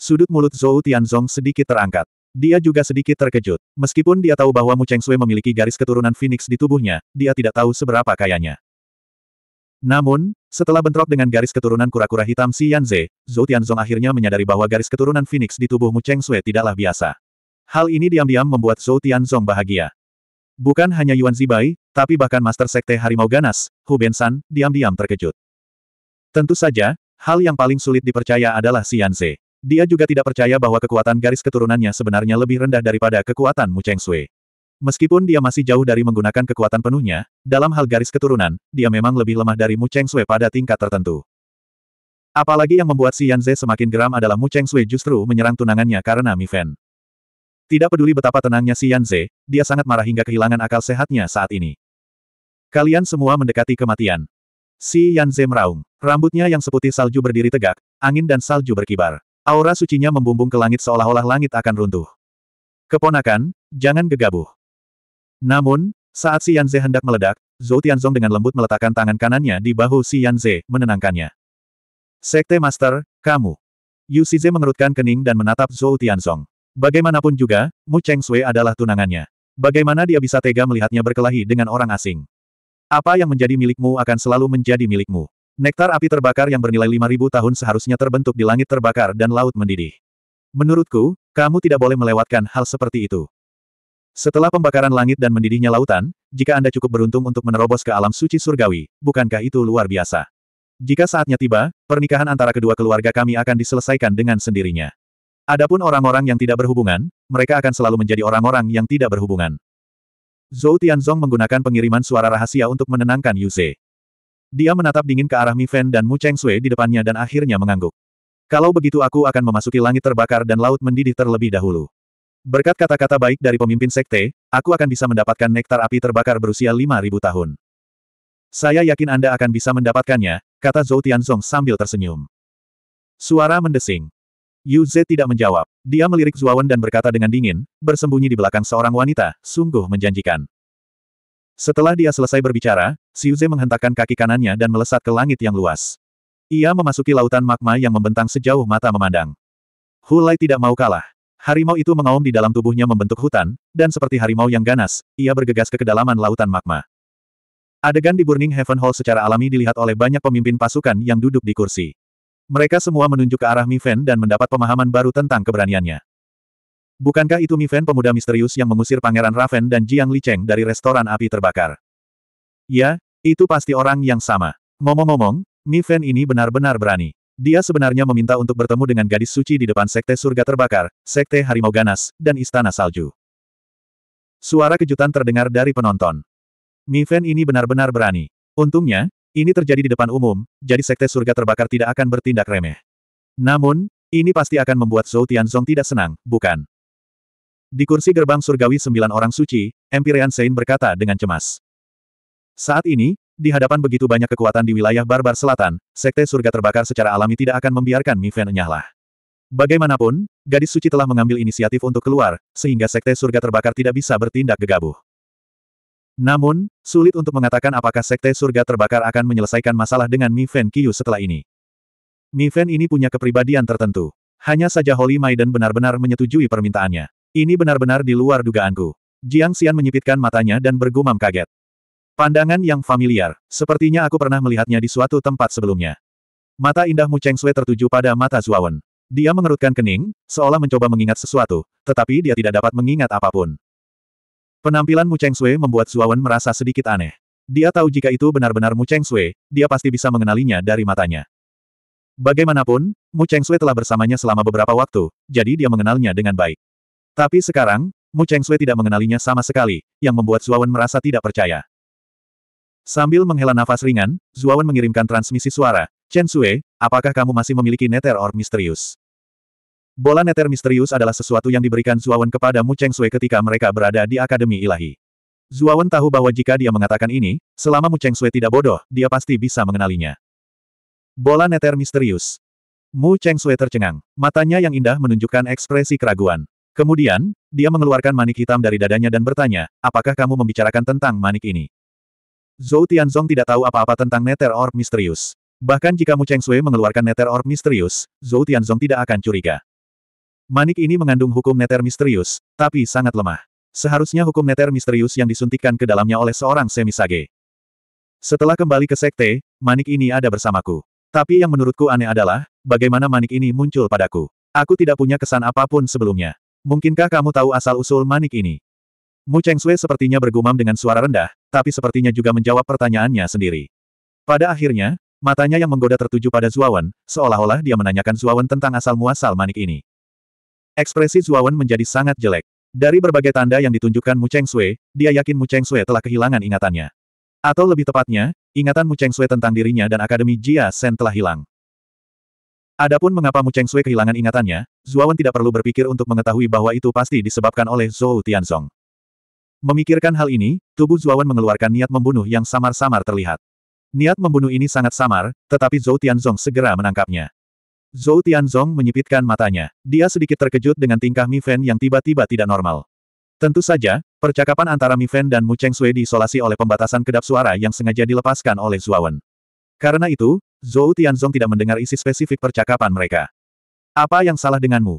Sudut mulut Zhou Tianzong sedikit terangkat. Dia juga sedikit terkejut. Meskipun dia tahu bahwa Mu Cheng Sui memiliki garis keturunan Phoenix di tubuhnya, dia tidak tahu seberapa kayanya. Namun, setelah bentrok dengan garis keturunan kura-kura hitam Si Yanze, Zhou Tianzong akhirnya menyadari bahwa garis keturunan Phoenix di tubuh Mu Cheng Sui tidaklah biasa. Hal ini diam-diam membuat Zhou Tianzong bahagia. Bukan hanya Yuan Zibai, tapi bahkan Master Sekte Harimau Ganas, Hu Bensan, diam-diam terkejut. Tentu saja, hal yang paling sulit dipercaya adalah Xianze. Dia juga tidak percaya bahwa kekuatan garis keturunannya sebenarnya lebih rendah daripada kekuatan Mu Cheng Sui. Meskipun dia masih jauh dari menggunakan kekuatan penuhnya, dalam hal garis keturunan, dia memang lebih lemah dari Mu Cheng Sui pada tingkat tertentu. Apalagi yang membuat Xianze semakin geram adalah Mu Cheng Sui justru menyerang tunangannya karena Mi Fen. Tidak peduli betapa tenangnya Xianze, dia sangat marah hingga kehilangan akal sehatnya saat ini. Kalian semua mendekati kematian. Si Yanze meraung. Rambutnya yang seputih salju berdiri tegak, angin dan salju berkibar. Aura sucinya membumbung ke langit seolah-olah langit akan runtuh. Keponakan, jangan gegabah. Namun, saat Si Yanze hendak meledak, Zhou Tianzong dengan lembut meletakkan tangan kanannya di bahu Si Yanze, menenangkannya. Sekte Master, kamu. Yu Shize mengerutkan kening dan menatap Zhou Tianzong. Bagaimanapun juga, Mu Cheng Sui adalah tunangannya. Bagaimana dia bisa tega melihatnya berkelahi dengan orang asing? Apa yang menjadi milikmu akan selalu menjadi milikmu. Nektar api terbakar yang bernilai 5000 tahun seharusnya terbentuk di langit terbakar dan laut mendidih. Menurutku, kamu tidak boleh melewatkan hal seperti itu. Setelah pembakaran langit dan mendidihnya lautan, jika Anda cukup beruntung untuk menerobos ke alam suci surgawi, bukankah itu luar biasa? Jika saatnya tiba, pernikahan antara kedua keluarga kami akan diselesaikan dengan sendirinya. Adapun orang-orang yang tidak berhubungan, mereka akan selalu menjadi orang-orang yang tidak berhubungan. Zhou Tianzong menggunakan pengiriman suara rahasia untuk menenangkan Yu Ze. Dia menatap dingin ke arah Mi Fen dan Mu Cheng Sui di depannya dan akhirnya mengangguk. Kalau begitu aku akan memasuki langit terbakar dan laut mendidih terlebih dahulu. Berkat kata-kata baik dari pemimpin sekte, aku akan bisa mendapatkan nektar api terbakar berusia 5.000 tahun. Saya yakin Anda akan bisa mendapatkannya, kata Zhou Tianzong sambil tersenyum. Suara mendesing. Yu Ze tidak menjawab. Dia melirik Zuawan dan berkata dengan dingin, bersembunyi di belakang seorang wanita, sungguh menjanjikan. Setelah dia selesai berbicara, Xiu Ze menghentakkan kaki kanannya dan melesat ke langit yang luas. Ia memasuki lautan magma yang membentang sejauh mata memandang. Hulai tidak mau kalah. Harimau itu mengaum di dalam tubuhnya membentuk hutan, dan seperti harimau yang ganas, ia bergegas ke kedalaman lautan magma. Adegan di Burning Heaven Hall secara alami dilihat oleh banyak pemimpin pasukan yang duduk di kursi. Mereka semua menunjuk ke arah Mi Fen dan mendapat pemahaman baru tentang keberaniannya. Bukankah itu Mi Fen pemuda misterius yang mengusir Pangeran Raven dan Jiang Li Cheng dari restoran api terbakar? Ya, itu pasti orang yang sama. Ngomong-ngomong, Mi Fen ini benar-benar berani. Dia sebenarnya meminta untuk bertemu dengan gadis suci di depan Sekte Surga Terbakar, Sekte Harimau Ganas, dan Istana Salju. Suara kejutan terdengar dari penonton. Mi Fen ini benar-benar berani. Untungnya, ini terjadi di depan umum, jadi Sekte Surga Terbakar tidak akan bertindak remeh. Namun, ini pasti akan membuat Zhou Tianzong tidak senang, bukan? Di kursi gerbang surgawi sembilan orang suci, Empyrean Saint berkata dengan cemas. Saat ini, di hadapan begitu banyak kekuatan di wilayah Barbar Selatan, Sekte Surga Terbakar secara alami tidak akan membiarkan Mi Fen nyahlah. Bagaimanapun, gadis suci telah mengambil inisiatif untuk keluar, sehingga Sekte Surga Terbakar tidak bisa bertindak gegabah. Namun, sulit untuk mengatakan apakah Sekte Surga Terbakar akan menyelesaikan masalah dengan Mi Fen Qiu setelah ini. Mi Fen ini punya kepribadian tertentu. Hanya saja Holy Maiden benar-benar menyetujui permintaannya. Ini benar-benar di luar dugaanku. Jiang Xian menyipitkan matanya dan bergumam kaget. Pandangan yang familiar, sepertinya aku pernah melihatnya di suatu tempat sebelumnya. Mata indah Mu Cheng Sui tertuju pada mata Zuawan. Dia mengerutkan kening, seolah mencoba mengingat sesuatu, tetapi dia tidak dapat mengingat apa pun. Penampilan Mu Cheng Sui membuat Zuawan merasa sedikit aneh. Dia tahu jika itu benar-benar Mu Cheng Sui, dia pasti bisa mengenalinya dari matanya. Bagaimanapun, Mu Cheng Sui telah bersamanya selama beberapa waktu, jadi dia mengenalnya dengan baik. Tapi sekarang, Mu Cheng Sui tidak mengenalinya sama sekali, yang membuat Zuawan merasa tidak percaya. Sambil menghela nafas ringan, Zuawan mengirimkan transmisi suara. Chen Sui, apakah kamu masih memiliki neter orb misterius? Bola neter misterius adalah sesuatu yang diberikan Zuawan kepada Mu Cheng Sui ketika mereka berada di Akademi Ilahi. Zuawan tahu bahwa jika dia mengatakan ini, selama Mu Cheng Sui tidak bodoh, dia pasti bisa mengenalinya. Bola neter misterius. Mu Cheng Sui tercengang. Matanya yang indah menunjukkan ekspresi keraguan. Kemudian, dia mengeluarkan manik hitam dari dadanya dan bertanya, apakah kamu membicarakan tentang manik ini? Zhou Tianzong tidak tahu apa-apa tentang Nether Orb misterius. Bahkan jika Mu Cheng Sui mengeluarkan Nether Orb misterius, Zhou Tianzong tidak akan curiga. Manik ini mengandung hukum Nether misterius, tapi sangat lemah. Seharusnya hukum Nether misterius yang disuntikkan ke dalamnya oleh seorang semisage. Setelah kembali ke sekte, manik ini ada bersamaku. Tapi yang menurutku aneh adalah, bagaimana manik ini muncul padaku. Aku tidak punya kesan apa pun sebelumnya. Mungkinkah kamu tahu asal-usul manik ini? Mu Cheng Sui sepertinya bergumam dengan suara rendah, tapi sepertinya juga menjawab pertanyaannya sendiri. Pada akhirnya, matanya yang menggoda tertuju pada Zuawan, seolah-olah dia menanyakan Zuawan tentang asal-muasal manik ini. Ekspresi Zuawan menjadi sangat jelek. Dari berbagai tanda yang ditunjukkan Mu Cheng Sui, dia yakin Mu Cheng Sui telah kehilangan ingatannya. Atau lebih tepatnya, ingatan Mu Cheng Sui tentang dirinya dan Akademi Jia Sen telah hilang. Adapun mengapa Mu Cheng Sui kehilangan ingatannya, Zuawan tidak perlu berpikir untuk mengetahui bahwa itu pasti disebabkan oleh Zhou Tianzong. Memikirkan hal ini, tubuh Zuawan mengeluarkan niat membunuh yang samar-samar terlihat. Niat membunuh ini sangat samar, tetapi Zhou Tianzong segera menangkapnya. Zhou Tianzong menyipitkan matanya. Dia sedikit terkejut dengan tingkah Mi Fen yang tiba-tiba tidak normal. Tentu saja, percakapan antara Mi Fen dan Mu Cheng Sui diisolasi oleh pembatasan kedap suara yang sengaja dilepaskan oleh Zuawan. Karena itu, Zhou Tianzong tidak mendengar isi spesifik percakapan mereka. Apa yang salah denganmu?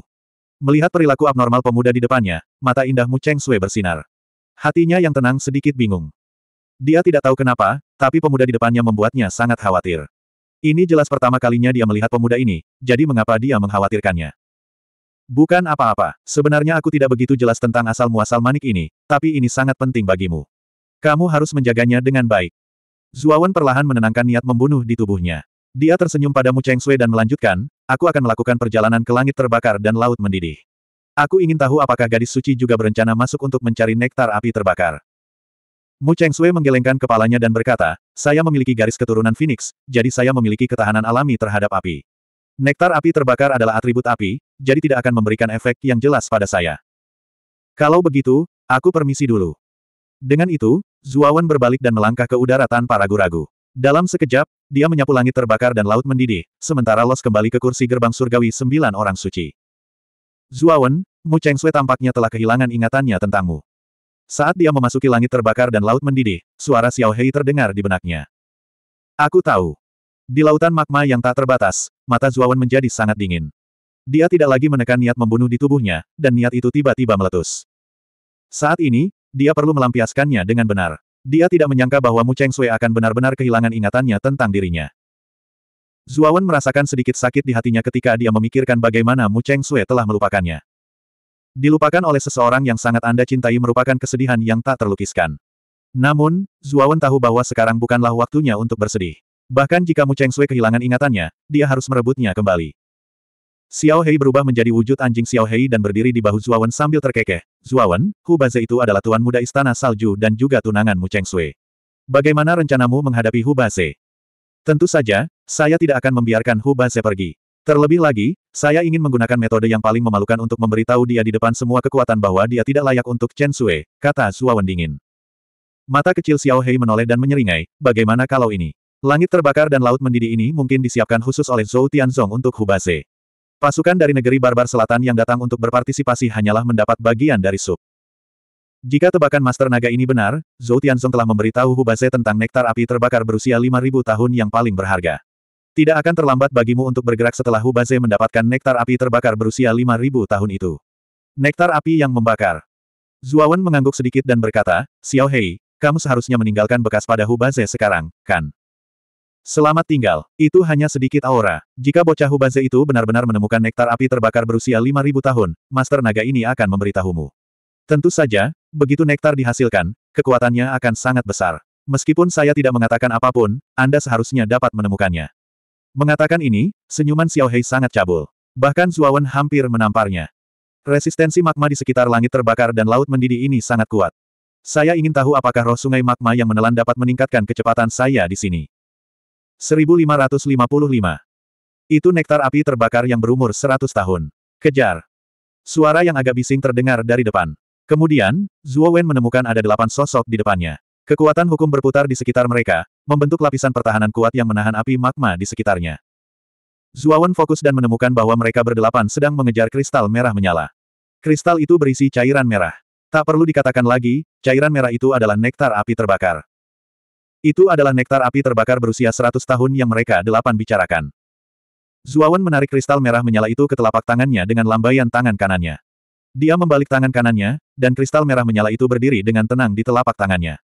Melihat perilaku abnormal pemuda di depannya, mata indah Mu Cheng Sui bersinar. Hatinya yang tenang sedikit bingung. Dia tidak tahu kenapa, tapi pemuda di depannya membuatnya sangat khawatir. Ini jelas pertama kalinya dia melihat pemuda ini, jadi mengapa dia mengkhawatirkannya? Bukan apa-apa, sebenarnya aku tidak begitu jelas tentang asal-muasal manik ini, tapi ini sangat penting bagimu. Kamu harus menjaganya dengan baik. Zuawan perlahan menenangkan niat membunuh di tubuhnya. Dia tersenyum pada Mu Cheng Sui dan melanjutkan, aku akan melakukan perjalanan ke langit terbakar dan laut mendidih. Aku ingin tahu apakah gadis suci juga berencana masuk untuk mencari nektar api terbakar. Mu Cheng Sui menggelengkan kepalanya dan berkata, saya memiliki garis keturunan Phoenix, jadi saya memiliki ketahanan alami terhadap api. Nektar api terbakar adalah atribut api, jadi tidak akan memberikan efek yang jelas pada saya. Kalau begitu, aku permisi dulu. Dengan itu, Zuawan berbalik dan melangkah ke udara tanpa ragu-ragu. Dalam sekejap, dia menyapu langit terbakar dan laut mendidih, sementara Los kembali ke kursi gerbang surgawi sembilan orang suci. Zuawan, Mu Cheng Sui tampaknya telah kehilangan ingatannya tentangmu. Saat dia memasuki langit terbakar dan laut mendidih, suara Xiao Hei terdengar di benaknya. Aku tahu. Di lautan magma yang tak terbatas, mata Zuawan menjadi sangat dingin. Dia tidak lagi menekan niat membunuh di tubuhnya, dan niat itu tiba-tiba meletus. Saat ini, dia perlu melampiaskannya dengan benar. Dia tidak menyangka bahwa Mu Cheng Sui akan benar-benar kehilangan ingatannya tentang dirinya. Zuawan merasakan sedikit sakit di hatinya ketika dia memikirkan bagaimana Mu Cheng Sui telah melupakannya. Dilupakan oleh seseorang yang sangat Anda cintai merupakan kesedihan yang tak terlukiskan. Namun, Zuawan tahu bahwa sekarang bukanlah waktunya untuk bersedih. Bahkan jika Mu Cheng Sui kehilangan ingatannya, dia harus merebutnya kembali. Xiao Hei berubah menjadi wujud anjing Xiao Hei dan berdiri di bahu Zuawan sambil terkekeh. Zuawan, Hu Baze itu adalah tuan muda istana salju dan juga tunangan Mu Cheng Sui. Bagaimana rencanamu menghadapi Hu Baze? Tentu saja, saya tidak akan membiarkan Hu Baze pergi. Terlebih lagi, saya ingin menggunakan metode yang paling memalukan untuk memberitahu dia di depan semua kekuatan bahwa dia tidak layak untuk Chen Sui, kata Zuawan dingin. Mata kecil Xiao Hei menoleh dan menyeringai, bagaimana kalau ini? Langit terbakar dan laut mendidih ini mungkin disiapkan khusus oleh Zhou Tianzong untuk Hubase. Pasukan dari negeri barbar selatan yang datang untuk berpartisipasi hanyalah mendapat bagian dari sup. Jika tebakan Master Naga ini benar, Zhou Tianzong telah memberitahu Hubase tentang nektar api terbakar berusia 5000 tahun yang paling berharga. Tidak akan terlambat bagimu untuk bergerak setelah Hubaze mendapatkan nektar api terbakar berusia 5000 tahun itu. Nektar api yang membakar. Zuawan mengangguk sedikit dan berkata, Xiao Hei, kamu seharusnya meninggalkan bekas pada Hubaze sekarang, kan? Selamat tinggal. Itu hanya sedikit aura. Jika bocah Hubaze itu benar-benar menemukan nektar api terbakar berusia 5000 tahun, Master Naga ini akan memberitahumu. Tentu saja, begitu nektar dihasilkan, kekuatannya akan sangat besar. Meskipun saya tidak mengatakan apa pun, Anda seharusnya dapat menemukannya. Mengatakan ini, senyuman Xiao Hei sangat cabul. Bahkan Zuawan hampir menamparnya. Resistensi magma di sekitar langit terbakar dan laut mendidih ini sangat kuat. Saya ingin tahu apakah roh sungai magma yang menelan dapat meningkatkan kecepatan saya di sini. 1555. Itu nektar api terbakar yang berumur 100 tahun. Kejar. Suara yang agak bising terdengar dari depan. Kemudian, Zuo Wen menemukan ada delapan sosok di depannya. Kekuatan hukum berputar di sekitar mereka, membentuk lapisan pertahanan kuat yang menahan api magma di sekitarnya. Zuawan fokus dan menemukan bahwa mereka berdelapan sedang mengejar kristal merah menyala. Kristal itu berisi cairan merah. Tak perlu dikatakan lagi, cairan merah itu adalah nektar api terbakar. Itu adalah nektar api terbakar berusia 100 tahun yang mereka delapan bicarakan. Zuawan menarik kristal merah menyala itu ke telapak tangannya dengan lambaian tangan kanannya. Dia membalik tangan kanannya, dan kristal merah menyala itu berdiri dengan tenang di telapak tangannya.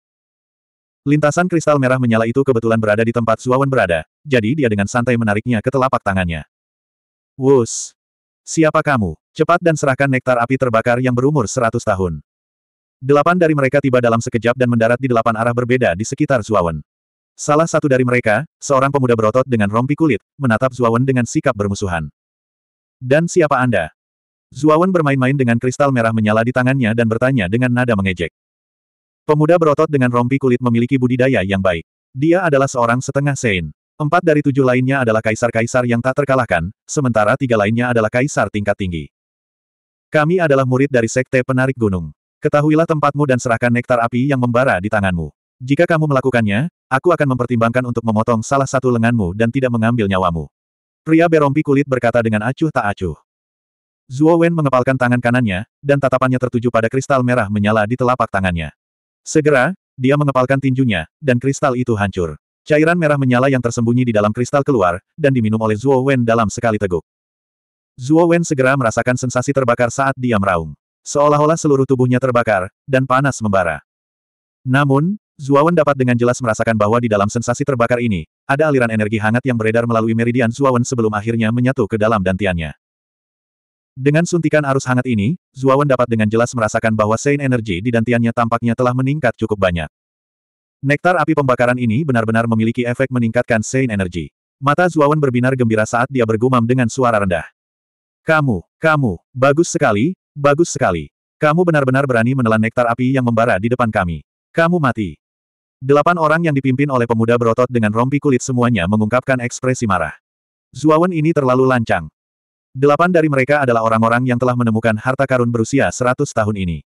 Lintasan kristal merah menyala itu kebetulan berada di tempat Zuawan berada, jadi dia dengan santai menariknya ke telapak tangannya. Wus! Siapa kamu? Cepat dan serahkan nektar api terbakar yang berumur seratus tahun. Delapan dari mereka tiba dalam sekejap dan mendarat di delapan arah berbeda di sekitar Zuawan. Salah satu dari mereka, seorang pemuda berotot dengan rompi kulit, menatap Zuawan dengan sikap bermusuhan. Dan siapa Anda? Zuawan bermain-main dengan kristal merah menyala di tangannya dan bertanya dengan nada mengejek. Pemuda berotot dengan rompi kulit memiliki budidaya yang baik. Dia adalah seorang setengah Sein. Empat dari tujuh lainnya adalah kaisar-kaisar yang tak terkalahkan, sementara tiga lainnya adalah kaisar tingkat tinggi. Kami adalah murid dari Sekte Penarik Gunung. Ketahuilah tempatmu dan serahkan nektar api yang membara di tanganmu. Jika kamu melakukannya, aku akan mempertimbangkan untuk memotong salah satu lenganmu dan tidak mengambil nyawamu. Pria berompi kulit berkata dengan acuh tak acuh. Zuo Wen mengepalkan tangan kanannya, dan tatapannya tertuju pada kristal merah menyala di telapak tangannya. Segera, dia mengepalkan tinjunya, dan kristal itu hancur. Cairan merah menyala yang tersembunyi di dalam kristal keluar, dan diminum oleh Zuo Wen dalam sekali teguk. Zuo Wen segera merasakan sensasi terbakar saat dia meraung. Seolah-olah seluruh tubuhnya terbakar, dan panas membara. Namun, Zuo Wen dapat dengan jelas merasakan bahwa di dalam sensasi terbakar ini, ada aliran energi hangat yang beredar melalui meridian Zuo Wen sebelum akhirnya menyatu ke dalam dantiannya. Dengan suntikan arus hangat ini, Zuawan dapat dengan jelas merasakan bahwa Sein Energy di dantiannya tampaknya telah meningkat cukup banyak. Nektar api pembakaran ini benar-benar memiliki efek meningkatkan Sein Energy. Mata Zuawan berbinar gembira saat dia bergumam dengan suara rendah. Kamu, kamu, bagus sekali, bagus sekali. Kamu benar-benar berani menelan nektar api yang membara di depan kami. Kamu mati. Delapan orang yang dipimpin oleh pemuda berotot dengan rompi kulit semuanya mengungkapkan ekspresi marah. Zuawan ini terlalu lancang. Delapan dari mereka adalah orang-orang yang telah menemukan harta karun berusia seratus tahun ini.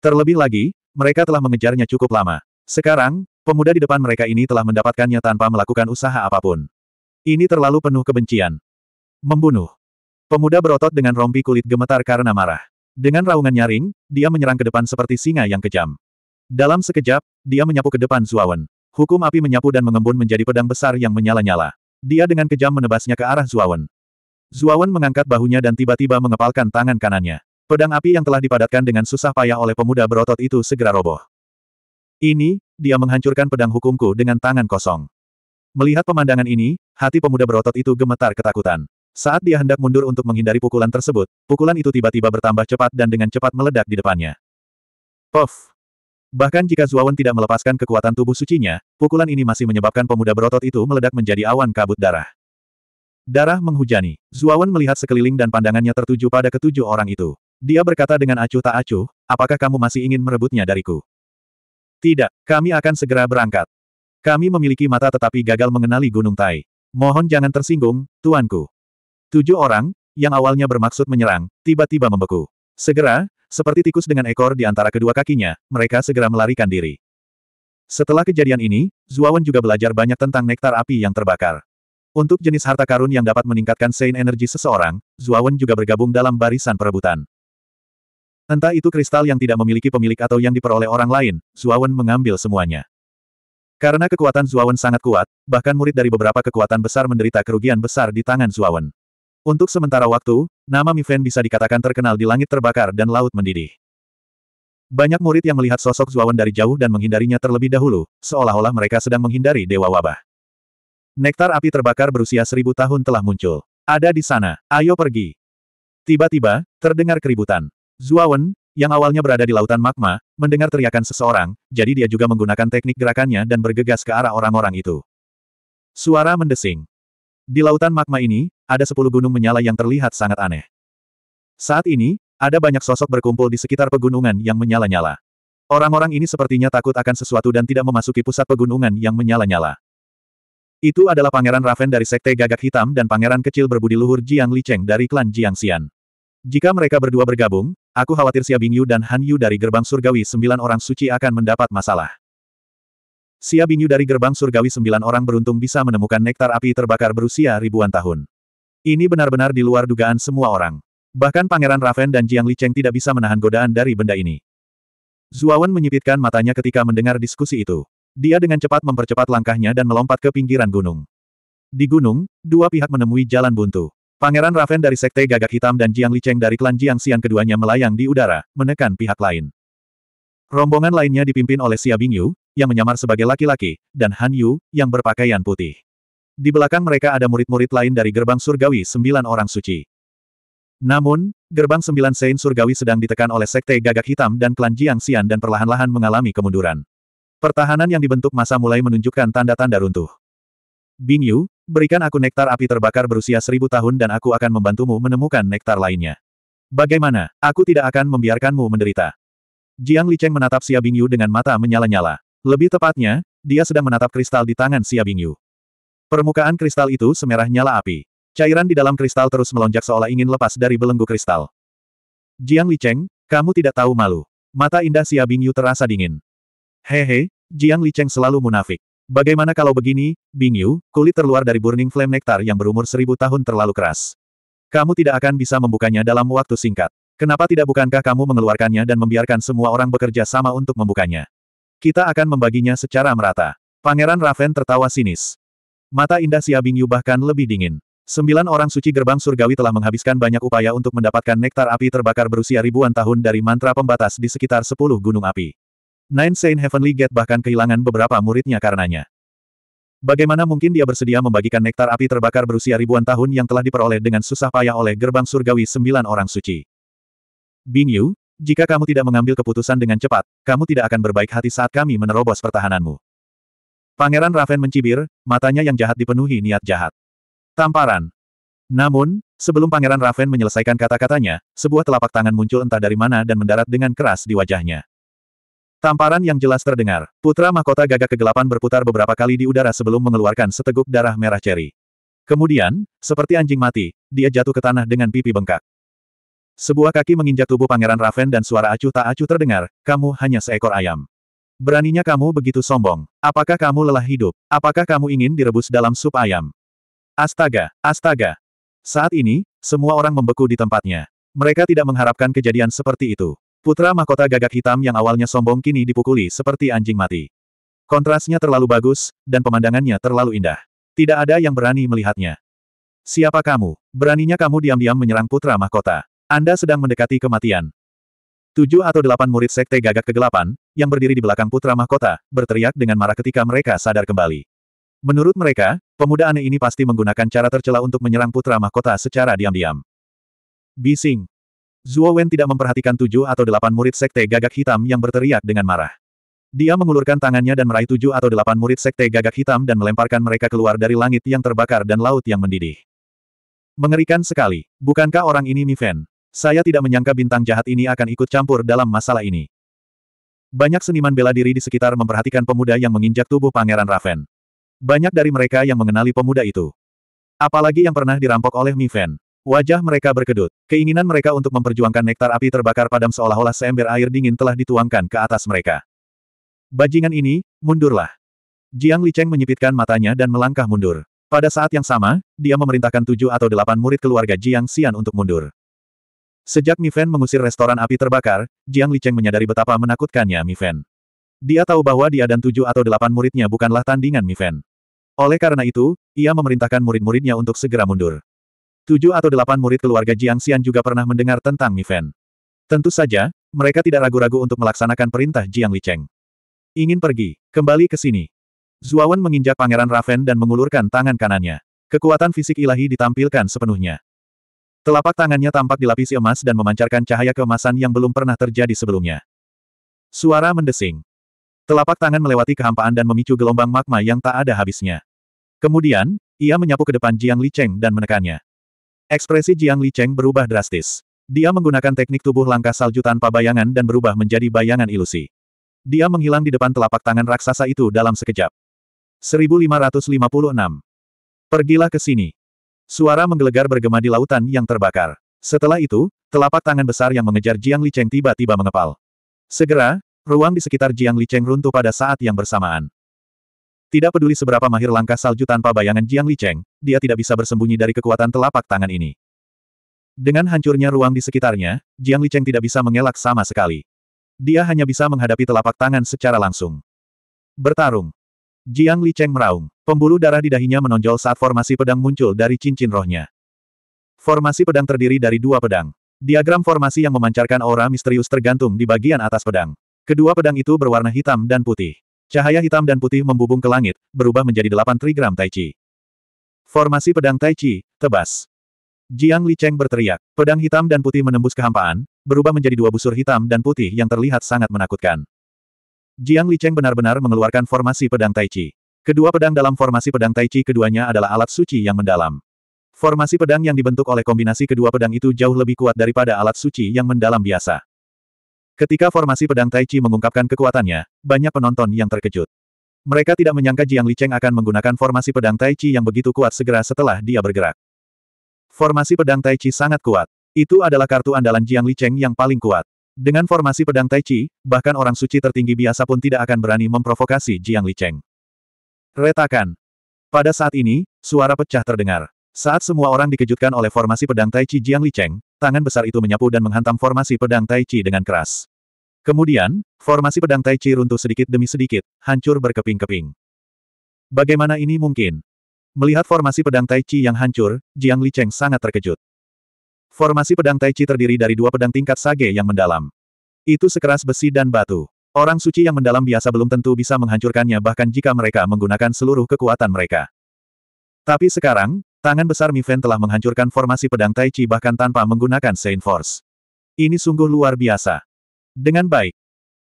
Terlebih lagi, mereka telah mengejarnya cukup lama. Sekarang, pemuda di depan mereka ini telah mendapatkannya tanpa melakukan usaha apa pun. Ini terlalu penuh kebencian. Membunuh. Pemuda berotot dengan rompi kulit gemetar karena marah. Dengan raungan nyaring, dia menyerang ke depan seperti singa yang kejam. Dalam sekejap, dia menyapu ke depan Zuawan. Hukum api menyapu dan mengembun menjadi pedang besar yang menyala-nyala. Dia dengan kejam menebasnya ke arah Zuawan. Zuawan mengangkat bahunya dan tiba-tiba mengepalkan tangan kanannya. Pedang api yang telah dipadatkan dengan susah payah oleh pemuda berotot itu segera roboh. Ini, dia menghancurkan pedang hukumku dengan tangan kosong. Melihat pemandangan ini, hati pemuda berotot itu gemetar ketakutan. Saat dia hendak mundur untuk menghindari pukulan tersebut, pukulan itu tiba-tiba bertambah cepat dan dengan cepat meledak di depannya. Puff! Bahkan jika Zuawan tidak melepaskan kekuatan tubuh sucinya, pukulan ini masih menyebabkan pemuda berotot itu meledak menjadi awan kabut darah. Darah menghujani. Zuawan melihat sekeliling dan pandangannya tertuju pada ketujuh orang itu. Dia berkata dengan acuh tak acuh, apakah kamu masih ingin merebutnya dariku? Tidak, kami akan segera berangkat. Kami memiliki mata tetapi gagal mengenali Gunung Tai. Mohon jangan tersinggung, tuanku. Tujuh orang, yang awalnya bermaksud menyerang, tiba-tiba membeku. Segera, seperti tikus dengan ekor di antara kedua kakinya, mereka segera melarikan diri. Setelah kejadian ini, Zuawan juga belajar banyak tentang nektar api yang terbakar. Untuk jenis harta karun yang dapat meningkatkan sein energi seseorang, Zuawan juga bergabung dalam barisan perebutan. Entah itu kristal yang tidak memiliki pemilik atau yang diperoleh orang lain, Zuawan mengambil semuanya. Karena kekuatan Zuawan sangat kuat, bahkan murid dari beberapa kekuatan besar menderita kerugian besar di tangan Zuawan. Untuk sementara waktu, nama Mifen bisa dikatakan terkenal di langit terbakar dan laut mendidih. Banyak murid yang melihat sosok Zuawan dari jauh dan menghindarinya terlebih dahulu, seolah-olah mereka sedang menghindari Dewa Wabah. Nektar api terbakar berusia seribu tahun telah muncul. Ada di sana, ayo pergi. Tiba-tiba, terdengar keributan. Zuawan, yang awalnya berada di lautan magma, mendengar teriakan seseorang, jadi dia juga menggunakan teknik gerakannya dan bergegas ke arah orang-orang itu. Suara mendesing. Di lautan magma ini, ada sepuluh gunung menyala yang terlihat sangat aneh. Saat ini, ada banyak sosok berkumpul di sekitar pegunungan yang menyala-nyala. Orang-orang ini sepertinya takut akan sesuatu dan tidak memasuki pusat pegunungan yang menyala-nyala. Itu adalah Pangeran Raven dari Sekte Gagak Hitam dan Pangeran Kecil berbudi luhur Jiang Licheng dari klan Jiang Xian. Jika mereka berdua bergabung, aku khawatir Xia Bingyu dan Han Yu dari Gerbang Surgawi sembilan orang suci akan mendapat masalah. Xia Bingyu dari gerbang surgawi sembilan orang beruntung bisa menemukan nektar api terbakar berusia ribuan tahun. Ini benar-benar di luar dugaan semua orang. Bahkan Pangeran Raven dan Jiang Licheng tidak bisa menahan godaan dari benda ini. Zuawan menyipitkan matanya ketika mendengar diskusi itu. Dia dengan cepat mempercepat langkahnya dan melompat ke pinggiran gunung. Di gunung, dua pihak menemui jalan buntu. Pangeran Raven dari Sekte Gagak Hitam dan Jiang Licheng dari klan Jiang Xian keduanya melayang di udara, menekan pihak lain. Rombongan lainnya dipimpin oleh Xia Bingyu, yang menyamar sebagai laki-laki, dan Han Yu, yang berpakaian putih. Di belakang mereka ada murid-murid lain dari gerbang surgawi sembilan orang suci. Namun, gerbang sembilan Sein surgawi sedang ditekan oleh Sekte Gagak Hitam dan klan Jiang Xian dan perlahan-lahan mengalami kemunduran. Pertahanan yang dibentuk masa mulai menunjukkan tanda-tanda runtuh. Bing Yu, berikan aku nektar api terbakar berusia seribu tahun dan aku akan membantumu menemukan nektar lainnya. Bagaimana, aku tidak akan membiarkanmu menderita. Jiang Licheng menatap Xia Bingyu dengan mata menyala-nyala. Lebih tepatnya, dia sedang menatap kristal di tangan Xia Bingyu. Permukaan kristal itu semerah nyala api. Cairan di dalam kristal terus melonjak seolah ingin lepas dari belenggu kristal. Jiang Licheng, kamu tidak tahu malu. Mata indah Xia Bingyu terasa dingin. Hehe, Jiang Licheng selalu munafik. Bagaimana kalau begini, Bingyu, kulit terluar dari Burning Flame Nectar yang berumur seribu tahun terlalu keras. Kamu tidak akan bisa membukanya dalam waktu singkat. Kenapa tidak bukankah kamu mengeluarkannya dan membiarkan semua orang bekerja sama untuk membukanya? Kita akan membaginya secara merata. Pangeran Raven tertawa sinis. Mata indah Xia Bingyu bahkan lebih dingin. Sembilan orang suci gerbang surgawi telah menghabiskan banyak upaya untuk mendapatkan nektar api terbakar berusia ribuan tahun dari mantra pembatas di sekitar sepuluh gunung api. Nine Saint Heavenly Gate bahkan kehilangan beberapa muridnya karenanya. Bagaimana mungkin dia bersedia membagikan nektar api terbakar berusia ribuan tahun yang telah diperoleh dengan susah payah oleh gerbang surgawi sembilan orang suci? Bing Yu, jika kamu tidak mengambil keputusan dengan cepat, kamu tidak akan berbaik hati saat kami menerobos pertahananmu. Pangeran Raven mencibir, matanya yang jahat dipenuhi niat jahat. Tamparan. Namun, sebelum Pangeran Raven menyelesaikan kata-katanya, sebuah telapak tangan muncul entah dari mana dan mendarat dengan keras di wajahnya. Tamparan yang jelas terdengar. Putra mahkota gagak kegelapan berputar beberapa kali di udara sebelum mengeluarkan seteguk darah merah ceri. Kemudian, seperti anjing mati, dia jatuh ke tanah dengan pipi bengkak. Sebuah kaki menginjak tubuh Pangeran Raven dan suara acuh tak acuh terdengar, kamu hanya seekor ayam. Beraninya kamu begitu sombong. Apakah kamu lelah hidup? Apakah kamu ingin direbus dalam sup ayam? Astaga, astaga. Saat ini, semua orang membeku di tempatnya. Mereka tidak mengharapkan kejadian seperti itu. Putra mahkota gagak hitam yang awalnya sombong kini dipukuli seperti anjing mati. Kontrasnya terlalu bagus, dan pemandangannya terlalu indah. Tidak ada yang berani melihatnya. Siapa kamu? Beraninya kamu diam-diam menyerang putra mahkota. Anda sedang mendekati kematian. Tujuh atau delapan murid Sekte Gagak Kegelapan, yang berdiri di belakang Putra Mahkota, berteriak dengan marah ketika mereka sadar kembali. Menurut mereka, pemuda aneh ini pasti menggunakan cara tercela untuk menyerang Putra Mahkota secara diam-diam. Bising. Zuo Wen tidak memperhatikan tujuh atau delapan murid Sekte Gagak Hitam yang berteriak dengan marah. Dia mengulurkan tangannya dan meraih tujuh atau delapan murid sekte gagak hitam dan melemparkan mereka keluar dari langit yang terbakar dan laut yang mendidih. Mengerikan sekali. Bukankah orang ini Mi Fen? Saya tidak menyangka bintang jahat ini akan ikut campur dalam masalah ini. Banyak seniman bela diri di sekitar memperhatikan pemuda yang menginjak tubuh Pangeran Raven. Banyak dari mereka yang mengenali pemuda itu. Apalagi yang pernah dirampok oleh Mi Fen. Wajah mereka berkedut. Keinginan mereka untuk memperjuangkan nektar api terbakar padam seolah-olah seember air dingin telah dituangkan ke atas mereka. Bajingan ini, mundurlah. Jiang Licheng menyipitkan matanya dan melangkah mundur. Pada saat yang sama, dia memerintahkan tujuh atau delapan murid keluarga Jiang Xian untuk mundur. Sejak Mi Fen mengusir restoran api terbakar, Jiang Licheng menyadari betapa menakutkannya Mi Fen. Dia tahu bahwa dia dan tujuh atau delapan muridnya bukanlah tandingan Mi Fen. Oleh karena itu, ia memerintahkan murid-muridnya untuk segera mundur. Tujuh atau delapan murid keluarga Jiang Xian juga pernah mendengar tentang Mi Fen. Tentu saja, mereka tidak ragu-ragu untuk melaksanakan perintah Jiang Licheng. Ingin pergi, kembali ke sini. Zuawan menginjak Pangeran Raven dan mengulurkan tangan kanannya. Kekuatan fisik ilahi ditampilkan sepenuhnya. Telapak tangannya tampak dilapisi emas dan memancarkan cahaya keemasan yang belum pernah terjadi sebelumnya. Suara mendesing. Telapak tangan melewati kehampaan dan memicu gelombang magma yang tak ada habisnya. Kemudian, ia menyapu ke depan Jiang Licheng dan menekannya. Ekspresi Jiang Li Cheng berubah drastis. Dia menggunakan teknik tubuh langkah salju tanpa bayangan dan berubah menjadi bayangan ilusi. Dia menghilang di depan telapak tangan raksasa itu dalam sekejap. 1556. Pergilah ke sini. Suara menggelegar bergema di lautan yang terbakar. Setelah itu, telapak tangan besar yang mengejar Jiang Li Cheng tiba-tiba mengepal. Segera, ruang di sekitar Jiang Li Cheng runtuh pada saat yang bersamaan. Tidak peduli seberapa mahir langkah salju tanpa bayangan Jiang Licheng, dia tidak bisa bersembunyi dari kekuatan telapak tangan ini. Dengan hancurnya ruang di sekitarnya, Jiang Licheng tidak bisa mengelak sama sekali. Dia hanya bisa menghadapi telapak tangan secara langsung. Bertarung. Jiang Licheng meraung. Pembuluh darah di dahinya menonjol saat formasi pedang muncul dari cincin rohnya. Formasi pedang terdiri dari dua pedang. Diagram formasi yang memancarkan aura misterius tergantung di bagian atas pedang. Kedua pedang itu berwarna hitam dan putih. Cahaya hitam dan putih membubung ke langit, berubah menjadi delapan trigram Tai Chi. Formasi pedang Tai Chi, tebas. Jiang Li Cheng berteriak. Pedang hitam dan putih menembus kehampaan, berubah menjadi dua busur hitam dan putih yang terlihat sangat menakutkan. Jiang Li Cheng benar-benar mengeluarkan formasi pedang Tai Chi. Kedua pedang dalam formasi pedang Tai Chi keduanya adalah alat suci yang mendalam. Formasi pedang yang dibentuk oleh kombinasi kedua pedang itu jauh lebih kuat daripada alat suci yang mendalam biasa. Ketika formasi pedang Tai Chi mengungkapkan kekuatannya, banyak penonton yang terkejut. Mereka tidak menyangka Jiang Licheng akan menggunakan formasi pedang Tai Chi yang begitu kuat segera setelah dia bergerak. Formasi pedang Tai Chi sangat kuat. Itu adalah kartu andalan Jiang Licheng yang paling kuat. Dengan formasi pedang Tai Chi, bahkan orang suci tertinggi biasa pun tidak akan berani memprovokasi Jiang Licheng. Retakan. Pada saat ini, suara pecah terdengar. Saat semua orang dikejutkan oleh formasi pedang Tai Chi Jiang Licheng, tangan besar itu menyapu dan menghantam formasi pedang Tai Chi dengan keras. Kemudian, formasi pedang Tai Chi runtuh sedikit demi sedikit, hancur berkeping-keping. Bagaimana ini mungkin? Melihat formasi pedang Tai Chi yang hancur, Jiang Licheng sangat terkejut. Formasi pedang Tai Chi terdiri dari dua pedang tingkat sage yang mendalam. Itu sekeras besi dan batu. Orang suci yang mendalam biasa belum tentu bisa menghancurkannya bahkan jika mereka menggunakan seluruh kekuatan mereka. Tapi sekarang, Tangan besar Mi Fen telah menghancurkan formasi pedang Tai Chi bahkan tanpa menggunakan Saint Force. Ini sungguh luar biasa. Dengan baik.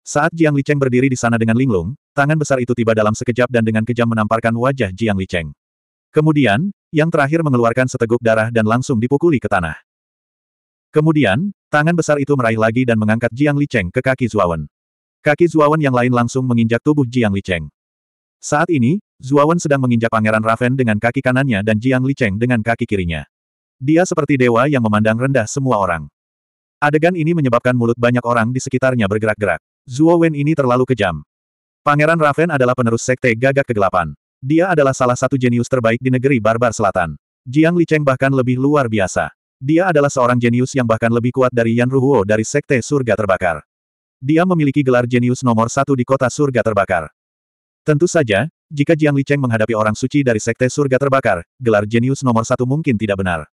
Saat Jiang Licheng berdiri di sana dengan linglung, tangan besar itu tiba dalam sekejap dan dengan kejam menamparkan wajah Jiang Licheng. Kemudian, yang terakhir mengeluarkan seteguk darah dan langsung dipukuli ke tanah. Kemudian, tangan besar itu meraih lagi dan mengangkat Jiang Licheng ke kaki Zuawan. Kaki Zuawan yang lain langsung menginjak tubuh Jiang Licheng. Saat ini, Zuawan sedang menginjak Pangeran Raven dengan kaki kanannya dan Jiang Licheng dengan kaki kirinya. Dia seperti dewa yang memandang rendah semua orang. Adegan ini menyebabkan mulut banyak orang di sekitarnya bergerak-gerak. Zuo ini terlalu kejam. Pangeran Raven adalah penerus sekte gagak kegelapan. Dia adalah salah satu jenius terbaik di negeri Barbar Selatan. Jiang Licheng bahkan lebih luar biasa. Dia adalah seorang jenius yang bahkan lebih kuat dari Yan Ruhuo dari Sekte Surga Terbakar. Dia memiliki gelar jenius nomor satu di kota Surga Terbakar. Tentu saja, jika Jiang Licheng menghadapi orang suci dari Sekte Surga Terbakar, gelar jenius nomor satu mungkin tidak benar.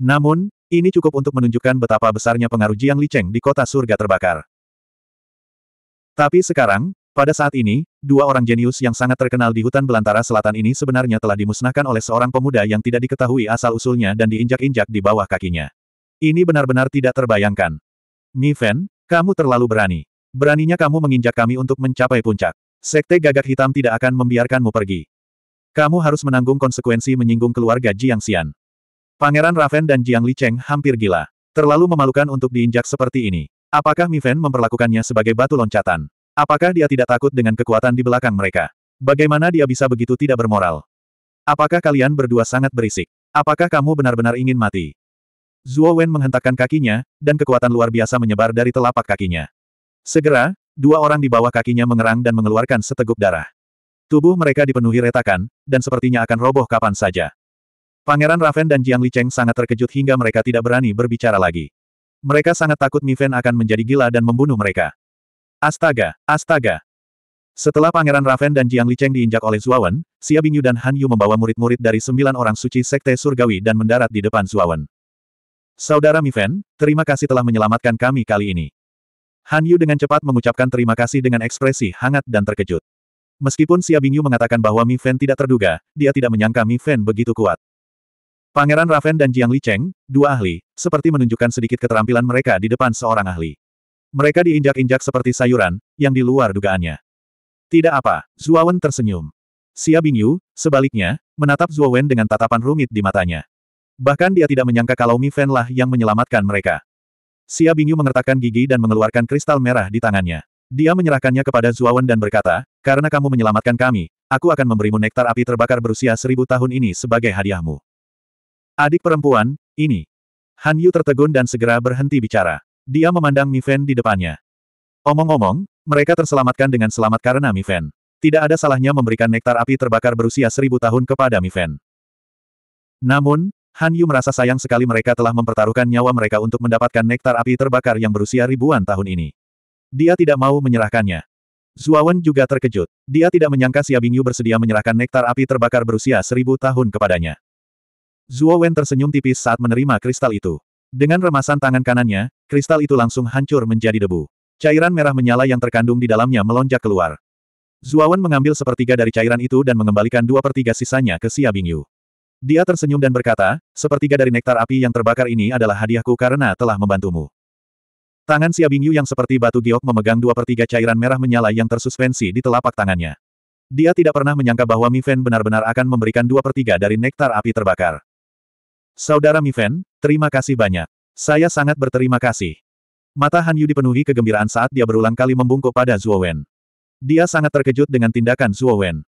Namun, ini cukup untuk menunjukkan betapa besarnya pengaruh Jiang Licheng di kota surga terbakar. Tapi sekarang, pada saat ini, dua orang jenius yang sangat terkenal di hutan belantara selatan ini sebenarnya telah dimusnahkan oleh seorang pemuda yang tidak diketahui asal-usulnya dan diinjak-injak di bawah kakinya. Ini benar-benar tidak terbayangkan. Mi Fen, kamu terlalu berani. Beraninya kamu menginjak kami untuk mencapai puncak. Sekte gagak hitam tidak akan membiarkanmu pergi. Kamu harus menanggung konsekuensi menyinggung keluarga Jiang Xian. Pangeran Raven dan Jiang Li Cheng hampir gila. Terlalu memalukan untuk diinjak seperti ini. Apakah Mi Fen memperlakukannya sebagai batu loncatan? Apakah dia tidak takut dengan kekuatan di belakang mereka? Bagaimana dia bisa begitu tidak bermoral? Apakah kalian berdua sangat berisik? Apakah kamu benar-benar ingin mati? Zuo Wen menghentakkan kakinya, dan kekuatan luar biasa menyebar dari telapak kakinya. Segera, dua orang di bawah kakinya mengerang dan mengeluarkan seteguk darah. Tubuh mereka dipenuhi retakan, dan sepertinya akan roboh kapan saja. Pangeran Raven dan Jiang Licheng sangat terkejut hingga mereka tidak berani berbicara lagi. Mereka sangat takut Mi Fen akan menjadi gila dan membunuh mereka. Astaga, astaga. Setelah Pangeran Raven dan Jiang Licheng diinjak oleh Zuawan, Xia Bingyu dan Han Yu membawa murid-murid dari sembilan orang suci Sekte Surgawi dan mendarat di depan Zuawan. Saudara Mi Fen, terima kasih telah menyelamatkan kami kali ini. Han Yu dengan cepat mengucapkan terima kasih dengan ekspresi hangat dan terkejut. Meskipun Xia Bingyu mengatakan bahwa Mi Fen tidak terduga, dia tidak menyangka Mi Fen begitu kuat. Pangeran Raven dan Jiang Li Cheng, dua ahli, seperti menunjukkan sedikit keterampilan mereka di depan seorang ahli. Mereka diinjak-injak seperti sayuran, yang di luar dugaannya. Tidak apa, Zuawan tersenyum. Xia Bingyu, sebaliknya, menatap Zuawan dengan tatapan rumit di matanya. Bahkan dia tidak menyangka kalau Mi Fen lah yang menyelamatkan mereka. Xia Bingyu mengertakkan gigi dan mengeluarkan kristal merah di tangannya. Dia menyerahkannya kepada Zuawan dan berkata, karena kamu menyelamatkan kami, aku akan memberimu nektar api terbakar berusia seribu tahun ini sebagai hadiahmu. Adik perempuan, ini. Han Yu tertegun dan segera berhenti bicara. Dia memandang Mi Fen di depannya. Omong-omong, mereka terselamatkan dengan selamat karena Mi Fen. Tidak ada salahnya memberikan nektar api terbakar berusia seribu tahun kepada Mi Fen. Namun, Han Yu merasa sayang sekali mereka telah mempertaruhkan nyawa mereka untuk mendapatkan nektar api terbakar yang berusia ribuan tahun ini. Dia tidak mau menyerahkannya. Zuawan juga terkejut. Dia tidak menyangka Xia Bingyu bersedia menyerahkan nektar api terbakar berusia seribu tahun kepadanya. Zuawan tersenyum tipis saat menerima kristal itu. Dengan remasan tangan kanannya, kristal itu langsung hancur menjadi debu. Cairan merah menyala yang terkandung di dalamnya melonjak keluar. Zuawan mengambil sepertiga dari cairan itu dan mengembalikan dua pertiga sisanya ke Xia Bingyu. Dia tersenyum dan berkata, sepertiga dari nektar api yang terbakar ini adalah hadiahku karena telah membantumu. Tangan Xia Bingyu yang seperti batu giok memegang dua pertiga cairan merah menyala yang tersuspensi di telapak tangannya. Dia tidak pernah menyangka bahwa Mi Fen benar-benar akan memberikan dua pertiga dari nektar api terbakar. Saudara Mi Fen, terima kasih banyak. Saya sangat berterima kasih. Mata Han Yu dipenuhi kegembiraan saat dia berulang kali membungkuk pada Zuo Wen. Dia sangat terkejut dengan tindakan Zuo Wen.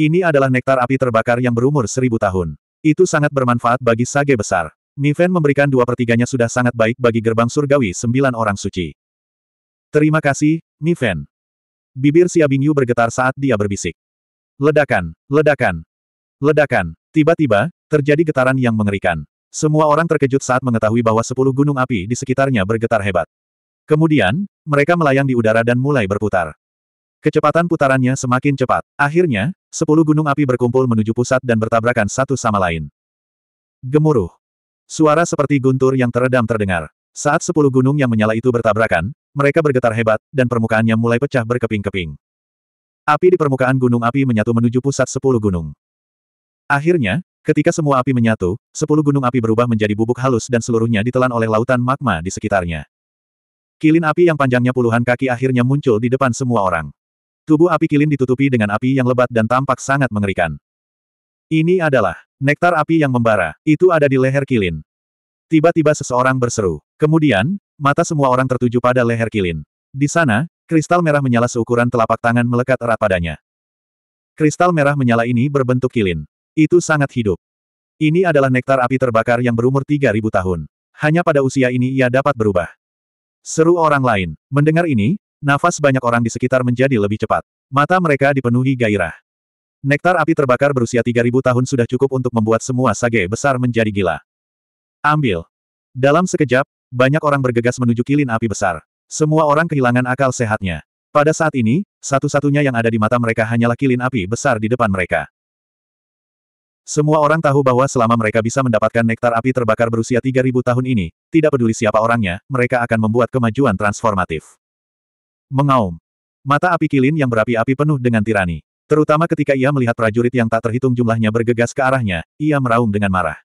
Ini adalah nektar api terbakar yang berumur seribu tahun. Itu sangat bermanfaat bagi sage besar. Mi Fen memberikan dua pertiganya sudah sangat baik bagi gerbang surgawi sembilan orang suci. Terima kasih, Mi Fen. Bibir Xia Bingyu bergetar saat dia berbisik. Ledakan, ledakan, ledakan. Tiba-tiba, terjadi getaran yang mengerikan. Semua orang terkejut saat mengetahui bahwa sepuluh gunung api di sekitarnya bergetar hebat. Kemudian, mereka melayang di udara dan mulai berputar. Kecepatan putarannya semakin cepat. Akhirnya, sepuluh gunung api berkumpul menuju pusat dan bertabrakan satu sama lain. Gemuruh. Suara seperti guntur yang teredam terdengar. Saat sepuluh gunung yang menyala itu bertabrakan, mereka bergetar hebat, dan permukaannya mulai pecah berkeping-keping. Api di permukaan gunung api menyatu menuju pusat sepuluh gunung. Akhirnya, ketika semua api menyatu, sepuluh gunung api berubah menjadi bubuk halus dan seluruhnya ditelan oleh lautan magma di sekitarnya. Kilin api yang panjangnya puluhan kaki akhirnya muncul di depan semua orang. Tubuh api kilin ditutupi dengan api yang lebat dan tampak sangat mengerikan. Ini adalah nektar api yang membara. Itu ada di leher kilin. Tiba-tiba seseorang berseru. Kemudian, mata semua orang tertuju pada leher kilin. Di sana, kristal merah menyala seukuran telapak tangan melekat erat padanya. Kristal merah menyala ini berbentuk kilin. Itu sangat hidup. Ini adalah nektar api terbakar yang berumur 3000 tahun. Hanya pada usia ini ia dapat berubah. Seru orang lain. Mendengar ini, Nafas banyak orang di sekitar menjadi lebih cepat. Mata mereka dipenuhi gairah. Nektar api terbakar berusia 3000 tahun sudah cukup untuk membuat semua sage besar menjadi gila. Ambil. Dalam sekejap, banyak orang bergegas menuju kilin api besar. Semua orang kehilangan akal sehatnya. Pada saat ini, satu-satunya yang ada di mata mereka hanyalah kilin api besar di depan mereka. Semua orang tahu bahwa selama mereka bisa mendapatkan nektar api terbakar berusia 3000 tahun ini, tidak peduli siapa orangnya, mereka akan membuat kemajuan transformatif. Mengaum. Mata api kilin yang berapi-api penuh dengan tirani. Terutama ketika ia melihat prajurit yang tak terhitung jumlahnya bergegas ke arahnya, ia meraung dengan marah.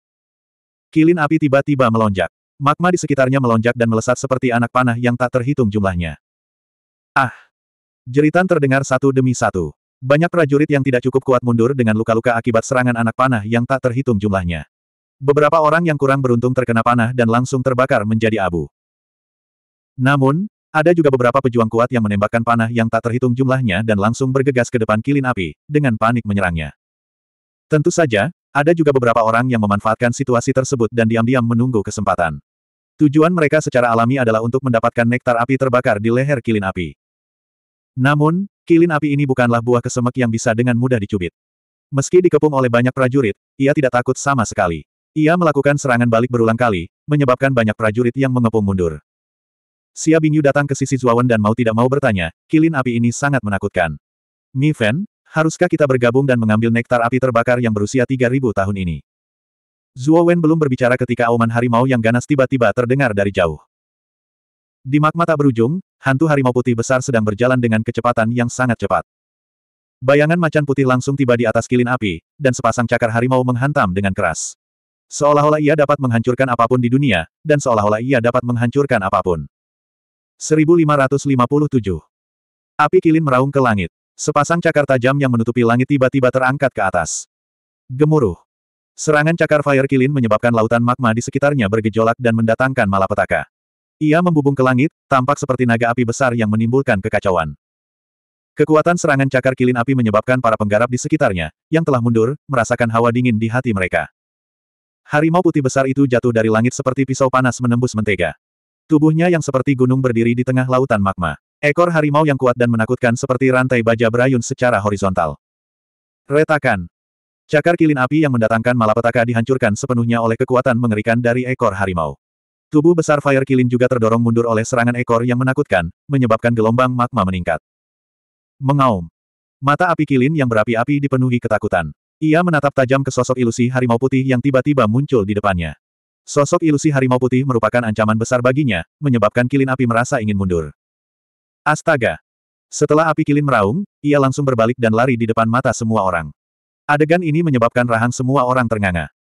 Kilin api tiba-tiba melonjak. Magma di sekitarnya melonjak dan melesat seperti anak panah yang tak terhitung jumlahnya. Ah! Jeritan terdengar satu demi satu. Banyak prajurit yang tidak cukup kuat mundur dengan luka-luka akibat serangan anak panah yang tak terhitung jumlahnya. Beberapa orang yang kurang beruntung terkena panah dan langsung terbakar menjadi abu. Namun, ada juga beberapa pejuang kuat yang menembakkan panah yang tak terhitung jumlahnya dan langsung bergegas ke depan kilin api, dengan panik menyerangnya. Tentu saja, ada juga beberapa orang yang memanfaatkan situasi tersebut dan diam-diam menunggu kesempatan. Tujuan mereka secara alami adalah untuk mendapatkan nektar api terbakar di leher kilin api. Namun, kilin api ini bukanlah buah kesemek yang bisa dengan mudah dicubit. Meski dikepung oleh banyak prajurit, ia tidak takut sama sekali. Ia melakukan serangan balik berulang kali, menyebabkan banyak prajurit yang mengepung mundur. Xia Bingyu datang ke sisi Zuawan dan mau tidak mau bertanya, kilin api ini sangat menakutkan. Mi Fen, haruskah kita bergabung dan mengambil nektar api terbakar yang berusia 3000 tahun ini? Zuo belum berbicara ketika auman harimau yang ganas tiba-tiba terdengar dari jauh. Di magma tak berujung, hantu harimau putih besar sedang berjalan dengan kecepatan yang sangat cepat. Bayangan macan putih langsung tiba di atas kilin api, dan sepasang cakar harimau menghantam dengan keras. Seolah-olah ia dapat menghancurkan apa pun di dunia, dan seolah-olah ia dapat menghancurkan apa pun. 1557. Api kilin meraung ke langit. Sepasang cakar tajam yang menutupi langit tiba-tiba terangkat ke atas. Gemuruh. Serangan cakar fire kilin menyebabkan lautan magma di sekitarnya bergejolak dan mendatangkan malapetaka. Ia membubung ke langit, tampak seperti naga api besar yang menimbulkan kekacauan. Kekuatan serangan cakar kilin api menyebabkan para penggarap di sekitarnya, yang telah mundur, merasakan hawa dingin di hati mereka. Harimau putih besar itu jatuh dari langit seperti pisau panas menembus mentega. Tubuhnya yang seperti gunung berdiri di tengah lautan magma. Ekor harimau yang kuat dan menakutkan seperti rantai baja berayun secara horizontal. Retakan. Cakar kilin api yang mendatangkan malapetaka dihancurkan sepenuhnya oleh kekuatan mengerikan dari ekor harimau. Tubuh besar Fire Kilin juga terdorong mundur oleh serangan ekor yang menakutkan, menyebabkan gelombang magma meningkat. Mengaum. Mata api kilin yang berapi-api dipenuhi ketakutan. Ia menatap tajam ke sosok ilusi harimau putih yang tiba-tiba muncul di depannya. Sosok ilusi harimau putih merupakan ancaman besar baginya, menyebabkan kilin api merasa ingin mundur. Astaga! Setelah api kilin meraung, ia langsung berbalik dan lari di depan mata semua orang. Adegan ini menyebabkan rahang semua orang ternganga.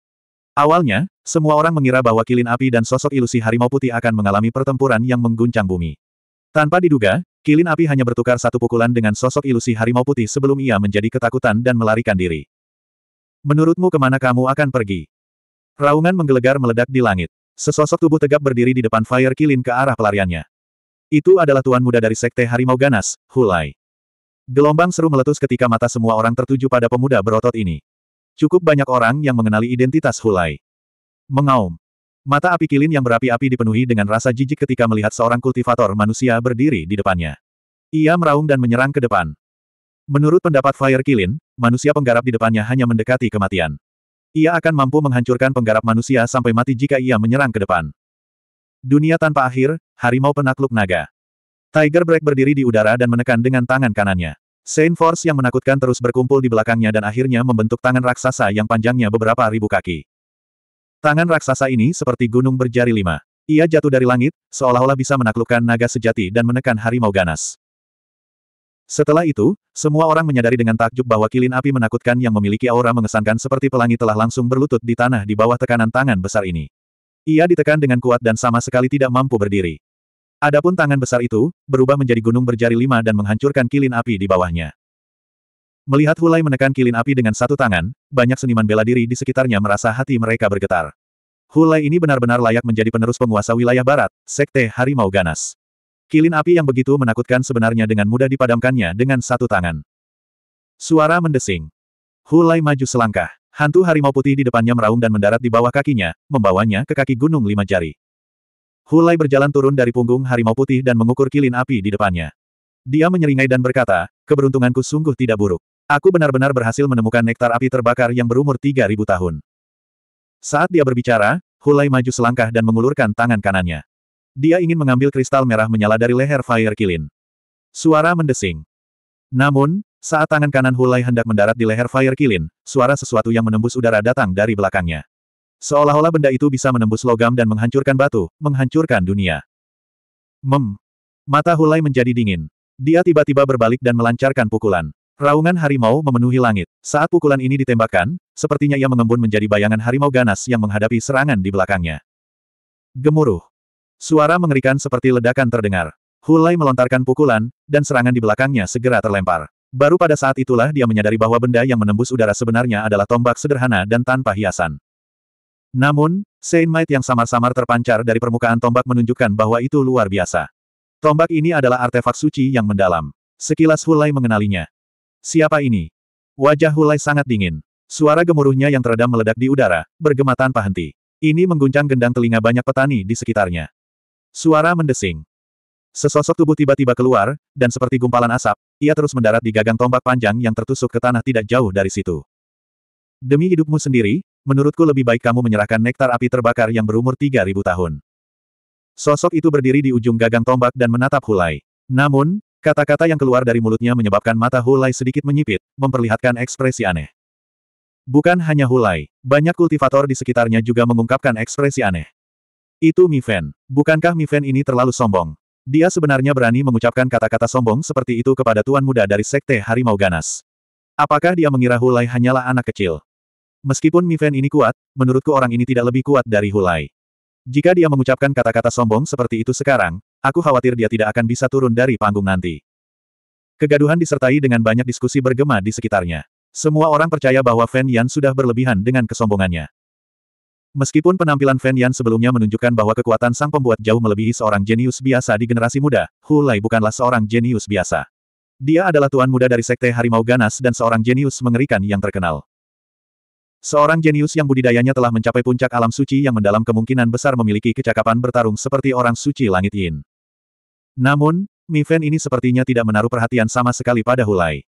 Awalnya, semua orang mengira bahwa kilin api dan sosok ilusi harimau putih akan mengalami pertempuran yang mengguncang bumi. Tanpa diduga, kilin api hanya bertukar satu pukulan dengan sosok ilusi harimau putih sebelum ia menjadi ketakutan dan melarikan diri. Menurutmu ke mana kamu akan pergi? Raungan menggelegar meledak di langit. Sesosok tubuh tegap berdiri di depan Fire Kilin ke arah pelariannya. Itu adalah tuan muda dari Sekte Harimau Ganas, Hulai. Gelombang seru meletus ketika mata semua orang tertuju pada pemuda berotot ini. Cukup banyak orang yang mengenali identitas Hulai. Mengaum. Mata api kilin yang berapi-api dipenuhi dengan rasa jijik ketika melihat seorang kultivator manusia berdiri di depannya. Ia meraung dan menyerang ke depan. Menurut pendapat Fire Kilin, manusia penggarap di depannya hanya mendekati kematian. Ia akan mampu menghancurkan penggarap manusia sampai mati jika ia menyerang ke depan. Dunia tanpa akhir, harimau penakluk naga. Tiger Break berdiri di udara dan menekan dengan tangan kanannya. Saint Force yang menakutkan terus berkumpul di belakangnya dan akhirnya membentuk tangan raksasa yang panjangnya beberapa ribu kaki. Tangan raksasa ini seperti gunung berjari lima. Ia jatuh dari langit, seolah-olah bisa menaklukkan naga sejati dan menekan harimau ganas. Setelah itu, semua orang menyadari dengan takjub bahwa kilin api menakutkan yang memiliki aura mengesankan seperti pelangi telah langsung berlutut di tanah di bawah tekanan tangan besar ini. Ia ditekan dengan kuat dan sama sekali tidak mampu berdiri. Adapun tangan besar itu, berubah menjadi gunung berjari lima dan menghancurkan kilin api di bawahnya. Melihat Hulai menekan kilin api dengan satu tangan, banyak seniman bela diri di sekitarnya merasa hati mereka bergetar. Hulai ini benar-benar layak menjadi penerus penguasa wilayah barat, Sekte Harimau Ganas. Kilin api yang begitu menakutkan sebenarnya dengan mudah dipadamkannya dengan satu tangan. Suara mendesing. Hulai maju selangkah. Hantu harimau putih di depannya meraung dan mendarat di bawah kakinya, membawanya ke kaki gunung lima jari. Hulai berjalan turun dari punggung harimau putih dan mengukur kilin api di depannya. Dia menyeringai dan berkata, keberuntunganku sungguh tidak buruk. Aku benar-benar berhasil menemukan nektar api terbakar yang berumur 3000 tahun. Saat dia berbicara, Hulai maju selangkah dan mengulurkan tangan kanannya. Dia ingin mengambil kristal merah menyala dari leher Fire Kilin. Suara mendesing. Namun, saat tangan kanan Hulai hendak mendarat di leher Fire Kilin, suara sesuatu yang menembus udara datang dari belakangnya. Seolah-olah benda itu bisa menembus logam dan menghancurkan batu, menghancurkan dunia. Mem. Mata Hulai menjadi dingin. Dia tiba-tiba berbalik dan melancarkan pukulan. Raungan harimau memenuhi langit. Saat pukulan ini ditembakkan, sepertinya ia mengembun menjadi bayangan harimau ganas yang menghadapi serangan di belakangnya. Gemuruh. Suara mengerikan seperti ledakan terdengar. Hulai melontarkan pukulan, dan serangan di belakangnya segera terlempar. Baru pada saat itulah dia menyadari bahwa benda yang menembus udara sebenarnya adalah tombak sederhana dan tanpa hiasan. Namun, Saint Might yang samar-samar terpancar dari permukaan tombak menunjukkan bahwa itu luar biasa. Tombak ini adalah artefak suci yang mendalam. Sekilas Hulai mengenalinya. Siapa ini? Wajah Hulai sangat dingin. Suara gemuruhnya yang teredam meledak di udara, bergema tanpa henti. Ini mengguncang gendang telinga banyak petani di sekitarnya. Suara mendesing. Sesosok tubuh tiba-tiba keluar, dan seperti gumpalan asap, ia terus mendarat di gagang tombak panjang yang tertusuk ke tanah tidak jauh dari situ. Demi hidupmu sendiri, menurutku lebih baik kamu menyerahkan nektar api terbakar yang berumur 3000 tahun. Sosok itu berdiri di ujung gagang tombak dan menatap Hulai. Namun, kata-kata yang keluar dari mulutnya menyebabkan mata Hulai sedikit menyipit, memperlihatkan ekspresi aneh. Bukan hanya Hulai, banyak kultivator di sekitarnya juga mengungkapkan ekspresi aneh. Itu Mifen. Bukankah Mifen ini terlalu sombong? Dia sebenarnya berani mengucapkan kata-kata sombong seperti itu kepada tuan muda dari Sekte Harimau Ganas. Apakah dia mengira Hulai hanyalah anak kecil? Meskipun Mifen ini kuat, menurutku orang ini tidak lebih kuat dari Hulai. Jika dia mengucapkan kata-kata sombong seperti itu sekarang, aku khawatir dia tidak akan bisa turun dari panggung nanti. Kegaduhan disertai dengan banyak diskusi bergema di sekitarnya. Semua orang percaya bahwa Fen Yan sudah berlebihan dengan kesombongannya. Meskipun penampilan Fen Yan sebelumnya menunjukkan bahwa kekuatan sang pembuat jauh melebihi seorang jenius biasa di generasi muda, Hu Lai bukanlah seorang jenius biasa. Dia adalah tuan muda dari Sekte Harimau Ganas dan seorang jenius mengerikan yang terkenal. Seorang jenius yang budidayanya telah mencapai puncak alam suci yang mendalam kemungkinan besar memiliki kecakapan bertarung seperti orang suci langit Yin. Namun, Mi Fen ini sepertinya tidak menaruh perhatian sama sekali pada Hu Lai.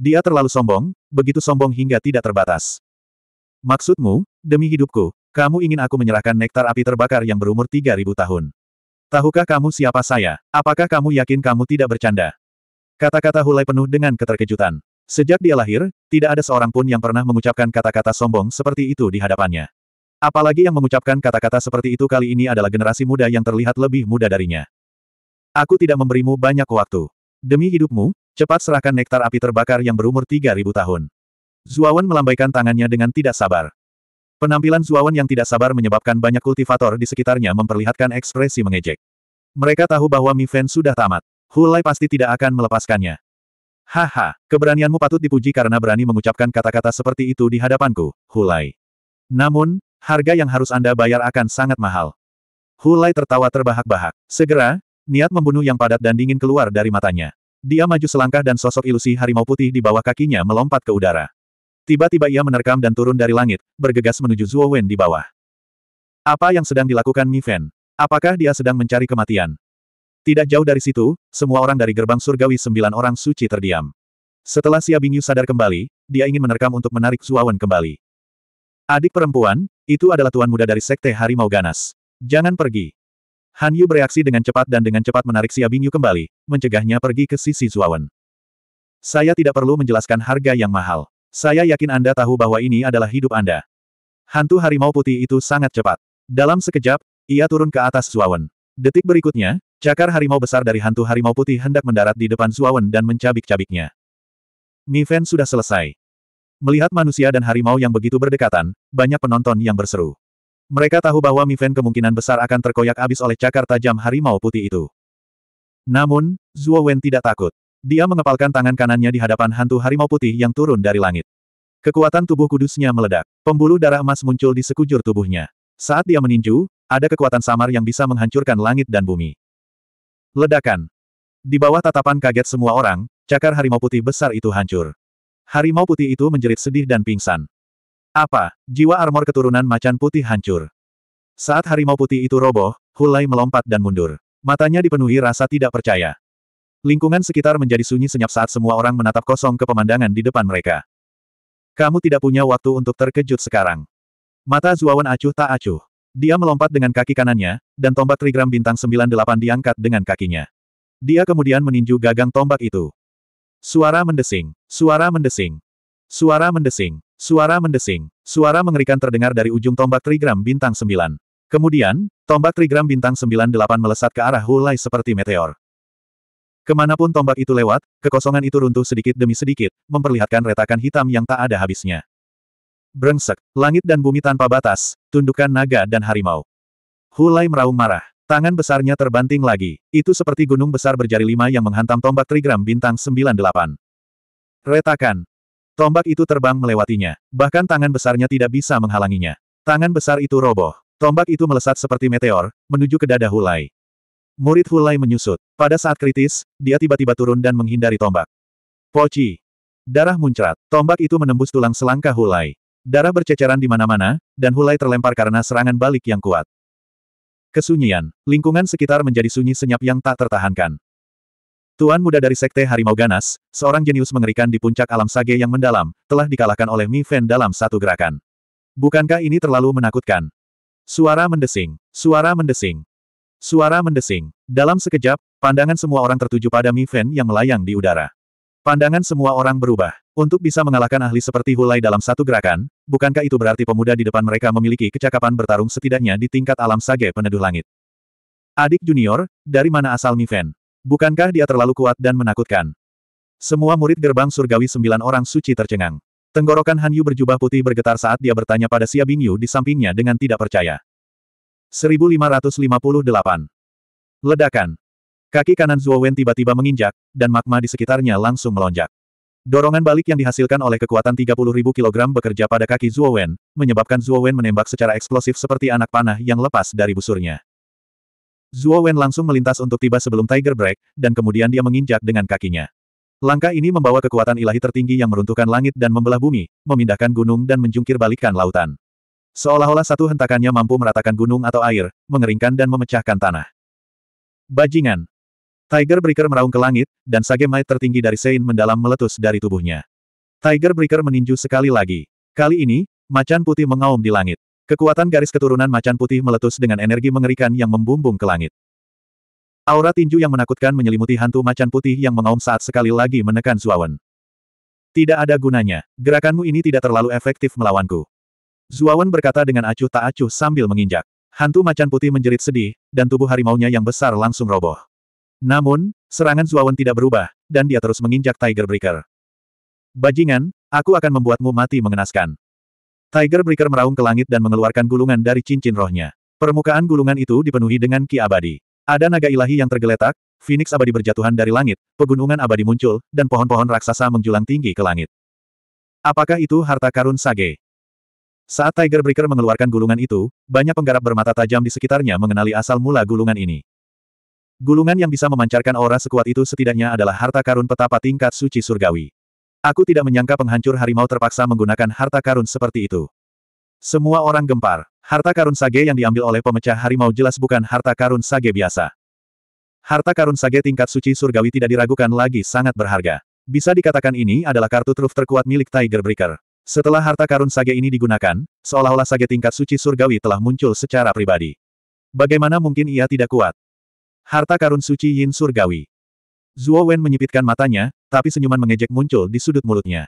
Dia terlalu sombong, begitu sombong hingga tidak terbatas. Maksudmu, demi hidupku, kamu ingin aku menyerahkan nektar api terbakar yang berumur 3000 tahun. Tahukah kamu siapa saya? Apakah kamu yakin kamu tidak bercanda? Kata-kata Hulai penuh dengan keterkejutan. Sejak dia lahir, tidak ada seorang pun yang pernah mengucapkan kata-kata sombong seperti itu di hadapannya. Apalagi yang mengucapkan kata-kata seperti itu kali ini adalah generasi muda yang terlihat lebih muda darinya. Aku tidak memberimu banyak waktu. Demi hidupmu, cepat serahkan nektar api terbakar yang berumur 3000 tahun. Zuawan melambaikan tangannya dengan tidak sabar. Penampilan Zuawan yang tidak sabar menyebabkan banyak kultivator di sekitarnya memperlihatkan ekspresi mengejek. Mereka tahu bahwa Mi Fen sudah tamat. Hulai pasti tidak akan melepaskannya. Haha, keberanianmu patut dipuji karena berani mengucapkan kata-kata seperti itu di hadapanku, Hulai. Namun, harga yang harus Anda bayar akan sangat mahal. Hulai tertawa terbahak-bahak. Segera, niat membunuh yang padat dan dingin keluar dari matanya. Dia maju selangkah dan sosok ilusi harimau putih di bawah kakinya melompat ke udara. Tiba-tiba ia menerkam dan turun dari langit, bergegas menuju Zuo Wen di bawah. Apa yang sedang dilakukan Mi Fen? Apakah dia sedang mencari kematian? Tidak jauh dari situ, semua orang dari gerbang surgawi sembilan orang suci terdiam. Setelah Xia Bingyu sadar kembali, dia ingin menerkam untuk menarik Zuo Wen kembali. Adik perempuan, itu adalah tuan muda dari Sekte Harimau Ganas. Jangan pergi. Han Yu bereaksi dengan cepat dan dengan cepat menarik Xia Bingyu kembali, mencegahnya pergi ke sisi Zuo Wen. Saya tidak perlu menjelaskan harga yang mahal. Saya yakin Anda tahu bahwa ini adalah hidup Anda. Hantu harimau putih itu sangat cepat. Dalam sekejap, ia turun ke atas Zuawan. Detik berikutnya, cakar harimau besar dari hantu harimau putih hendak mendarat di depan Zuawan dan mencabik-cabiknya. Mi Fen sudah selesai. Melihat manusia dan harimau yang begitu berdekatan, banyak penonton yang berseru. Mereka tahu bahwa Mi Fen kemungkinan besar akan terkoyak abis oleh cakar tajam harimau putih itu. Namun, Zuo Wen tidak takut. Dia mengepalkan tangan kanannya di hadapan hantu harimau putih yang turun dari langit. Kekuatan tubuh kudusnya meledak. Pembuluh darah emas muncul di sekujur tubuhnya. Saat dia meninju, ada kekuatan samar yang bisa menghancurkan langit dan bumi. Ledakan. Di bawah tatapan kaget semua orang, cakar harimau putih besar itu hancur. Harimau putih itu menjerit sedih dan pingsan. Apa? Jiwa armor keturunan macan putih hancur. Saat harimau putih itu roboh, Hulai melompat dan mundur. Matanya dipenuhi rasa tidak percaya. Lingkungan sekitar menjadi sunyi senyap saat semua orang menatap kosong ke pemandangan di depan mereka. Kamu tidak punya waktu untuk terkejut sekarang. Mata Zuawan acuh tak acuh. Dia melompat dengan kaki kanannya, dan tombak trigram bintang 98 diangkat dengan kakinya. Dia kemudian meninju gagang tombak itu. Suara mendesing, suara mendesing, suara mendesing, suara mendesing, suara mengerikan terdengar dari ujung tombak trigram bintang 9. Kemudian, tombak trigram bintang 98 melesat ke arah Hulai seperti meteor. Ke mana pun tombak itu lewat, kekosongan itu runtuh sedikit demi sedikit, memperlihatkan retakan hitam yang tak ada habisnya. Brengsek, langit dan bumi tanpa batas, tundukan naga dan harimau. Hulai meraung marah. Tangan besarnya terbanting lagi. Itu seperti gunung besar berjari lima yang menghantam tombak trigram bintang 98. Retakan. Tombak itu terbang melewatinya. Bahkan tangan besarnya tidak bisa menghalanginya. Tangan besar itu roboh. Tombak itu melesat seperti meteor, menuju ke dada Hulai. Murid Hulai menyusut. Pada saat kritis, dia tiba-tiba turun dan menghindari tombak. Poci. Darah muncrat. Tombak itu menembus tulang selangkah Hulai. Darah berceceran di mana-mana, dan Hulai terlempar karena serangan balik yang kuat. Kesunyian. Lingkungan sekitar menjadi sunyi senyap yang tak tertahankan. Tuan muda dari Sekte Harimau Ganas, seorang jenius mengerikan di puncak alam sage yang mendalam, telah dikalahkan oleh Mi Fen dalam satu gerakan. Bukankah ini terlalu menakutkan? Suara mendesing. Suara mendesing. Suara mendesing. Dalam sekejap, pandangan semua orang tertuju pada Mi Fen yang melayang di udara. Pandangan semua orang berubah. Untuk bisa mengalahkan ahli seperti Hulai dalam satu gerakan, bukankah itu berarti pemuda di depan mereka memiliki kecakapan bertarung setidaknya di tingkat alam sage peneduh langit? Adik junior, dari mana asal Mifen? Bukankah dia terlalu kuat dan menakutkan? Semua murid gerbang surgawi sembilan orang suci tercengang. Tenggorokan Han Yu berjubah putih bergetar saat dia bertanya pada Xia Bingyu di sampingnya dengan tidak percaya. 1558. Ledakan. Kaki kanan Zuo Wen tiba-tiba menginjak, dan magma di sekitarnya langsung melonjak. Dorongan balik yang dihasilkan oleh kekuatan 30.000 kg bekerja pada kaki Zuo Wen, menyebabkan Zuo Wen menembak secara eksplosif seperti anak panah yang lepas dari busurnya. Zuo Wen langsung melintas untuk tiba sebelum Tiger Break, dan kemudian dia menginjak dengan kakinya. Langkah ini membawa kekuatan ilahi tertinggi yang meruntuhkan langit dan membelah bumi, memindahkan gunung dan menjungkir balikan lautan. Seolah-olah satu hentakannya mampu meratakan gunung atau air, mengeringkan dan memecahkan tanah. Bajingan, Tiger Breaker meraung ke langit, dan sage might tertinggi dari Sein mendalam meletus dari tubuhnya. Tiger Breaker meninju sekali lagi. Kali ini, macan putih mengaum di langit. Kekuatan garis keturunan macan putih meletus dengan energi mengerikan yang membumbung ke langit. Aura tinju yang menakutkan menyelimuti hantu macan putih yang mengaum saat sekali lagi menekan Zuawan. Tidak ada gunanya, gerakanmu ini tidak terlalu efektif melawanku. Zuawan berkata dengan acuh tak acuh sambil menginjak. Hantu macan putih menjerit sedih, dan tubuh harimaunya yang besar langsung roboh. Namun, serangan Zuawan tidak berubah, dan dia terus menginjak Tiger Breaker. Bajingan, aku akan membuatmu mati mengenaskan. Tiger Breaker meraung ke langit dan mengeluarkan gulungan dari cincin rohnya. Permukaan gulungan itu dipenuhi dengan ki abadi. Ada naga ilahi yang tergeletak, Phoenix abadi berjatuhan dari langit, pegunungan abadi muncul, dan pohon-pohon raksasa menjulang tinggi ke langit. Apakah itu harta karun Sage? Saat Tiger Breaker mengeluarkan gulungan itu, banyak penggarap bermata tajam di sekitarnya mengenali asal mula gulungan ini. Gulungan yang bisa memancarkan aura sekuat itu setidaknya adalah harta karun petapa tingkat suci surgawi. Aku tidak menyangka penghancur harimau terpaksa menggunakan harta karun seperti itu. Semua orang gempar. Harta karun sage yang diambil oleh pemecah harimau jelas bukan harta karun sage biasa. Harta karun sage tingkat suci surgawi tidak diragukan lagi sangat berharga. Bisa dikatakan ini adalah kartu truf terkuat milik Tiger Breaker. Setelah harta karun sage ini digunakan, seolah-olah sage tingkat suci surgawi telah muncul secara pribadi. Bagaimana mungkin ia tidak kuat? Harta karun suci Yin Surgawi. Zuo Wen menyipitkan matanya, tapi senyuman mengejek muncul di sudut mulutnya.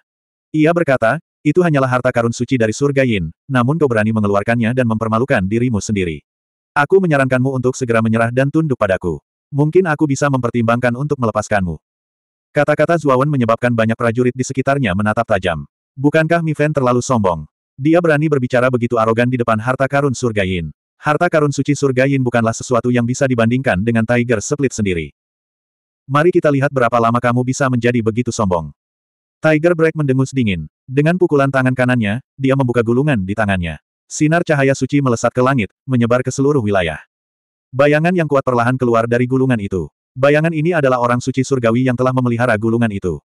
Ia berkata, itu hanyalah harta karun suci dari surga Yin, namun kau berani mengeluarkannya dan mempermalukan dirimu sendiri. Aku menyarankanmu untuk segera menyerah dan tunduk padaku. Mungkin aku bisa mempertimbangkan untuk melepaskanmu. Kata-kata Zuawan menyebabkan banyak prajurit di sekitarnya menatap tajam. Bukankah Mi Fen terlalu sombong? Dia berani berbicara begitu arogan di depan harta karun surga Yin. Harta karun suci surga Yin bukanlah sesuatu yang bisa dibandingkan dengan Tiger Split sendiri. Mari kita lihat berapa lama kamu bisa menjadi begitu sombong. Tiger Break mendengus dingin. Dengan pukulan tangan kanannya, dia membuka gulungan di tangannya. Sinar cahaya suci melesat ke langit, menyebar ke seluruh wilayah. Bayangan yang kuat perlahan keluar dari gulungan itu. Bayangan ini adalah orang suci surgawi yang telah memelihara gulungan itu.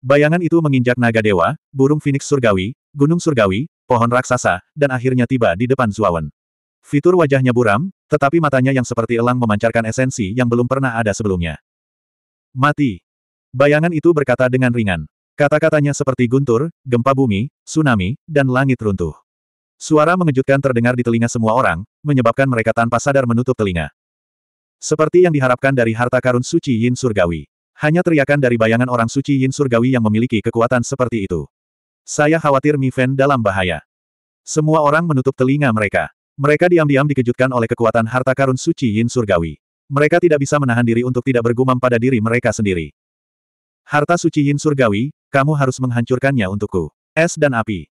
Bayangan itu menginjak naga dewa, burung phoenix surgawi, gunung surgawi, pohon raksasa, dan akhirnya tiba di depan Zuawan. Fitur wajahnya buram, tetapi matanya yang seperti elang memancarkan esensi yang belum pernah ada sebelumnya. Mati. Bayangan itu berkata dengan ringan. Kata-katanya seperti guntur, gempa bumi, tsunami, dan langit runtuh. Suara mengejutkan terdengar di telinga semua orang, menyebabkan mereka tanpa sadar menutup telinga. Seperti yang diharapkan dari harta karun suci Yin Surgawi. Hanya teriakan dari bayangan orang suci Yin Surgawi yang memiliki kekuatan seperti itu. Saya khawatir Mi Fen dalam bahaya. Semua orang menutup telinga mereka. Mereka diam-diam dikejutkan oleh kekuatan harta karun suci Yin Surgawi. Mereka tidak bisa menahan diri untuk tidak bergumam pada diri mereka sendiri. Harta suci Yin Surgawi, kamu harus menghancurkannya untukku. Es dan api.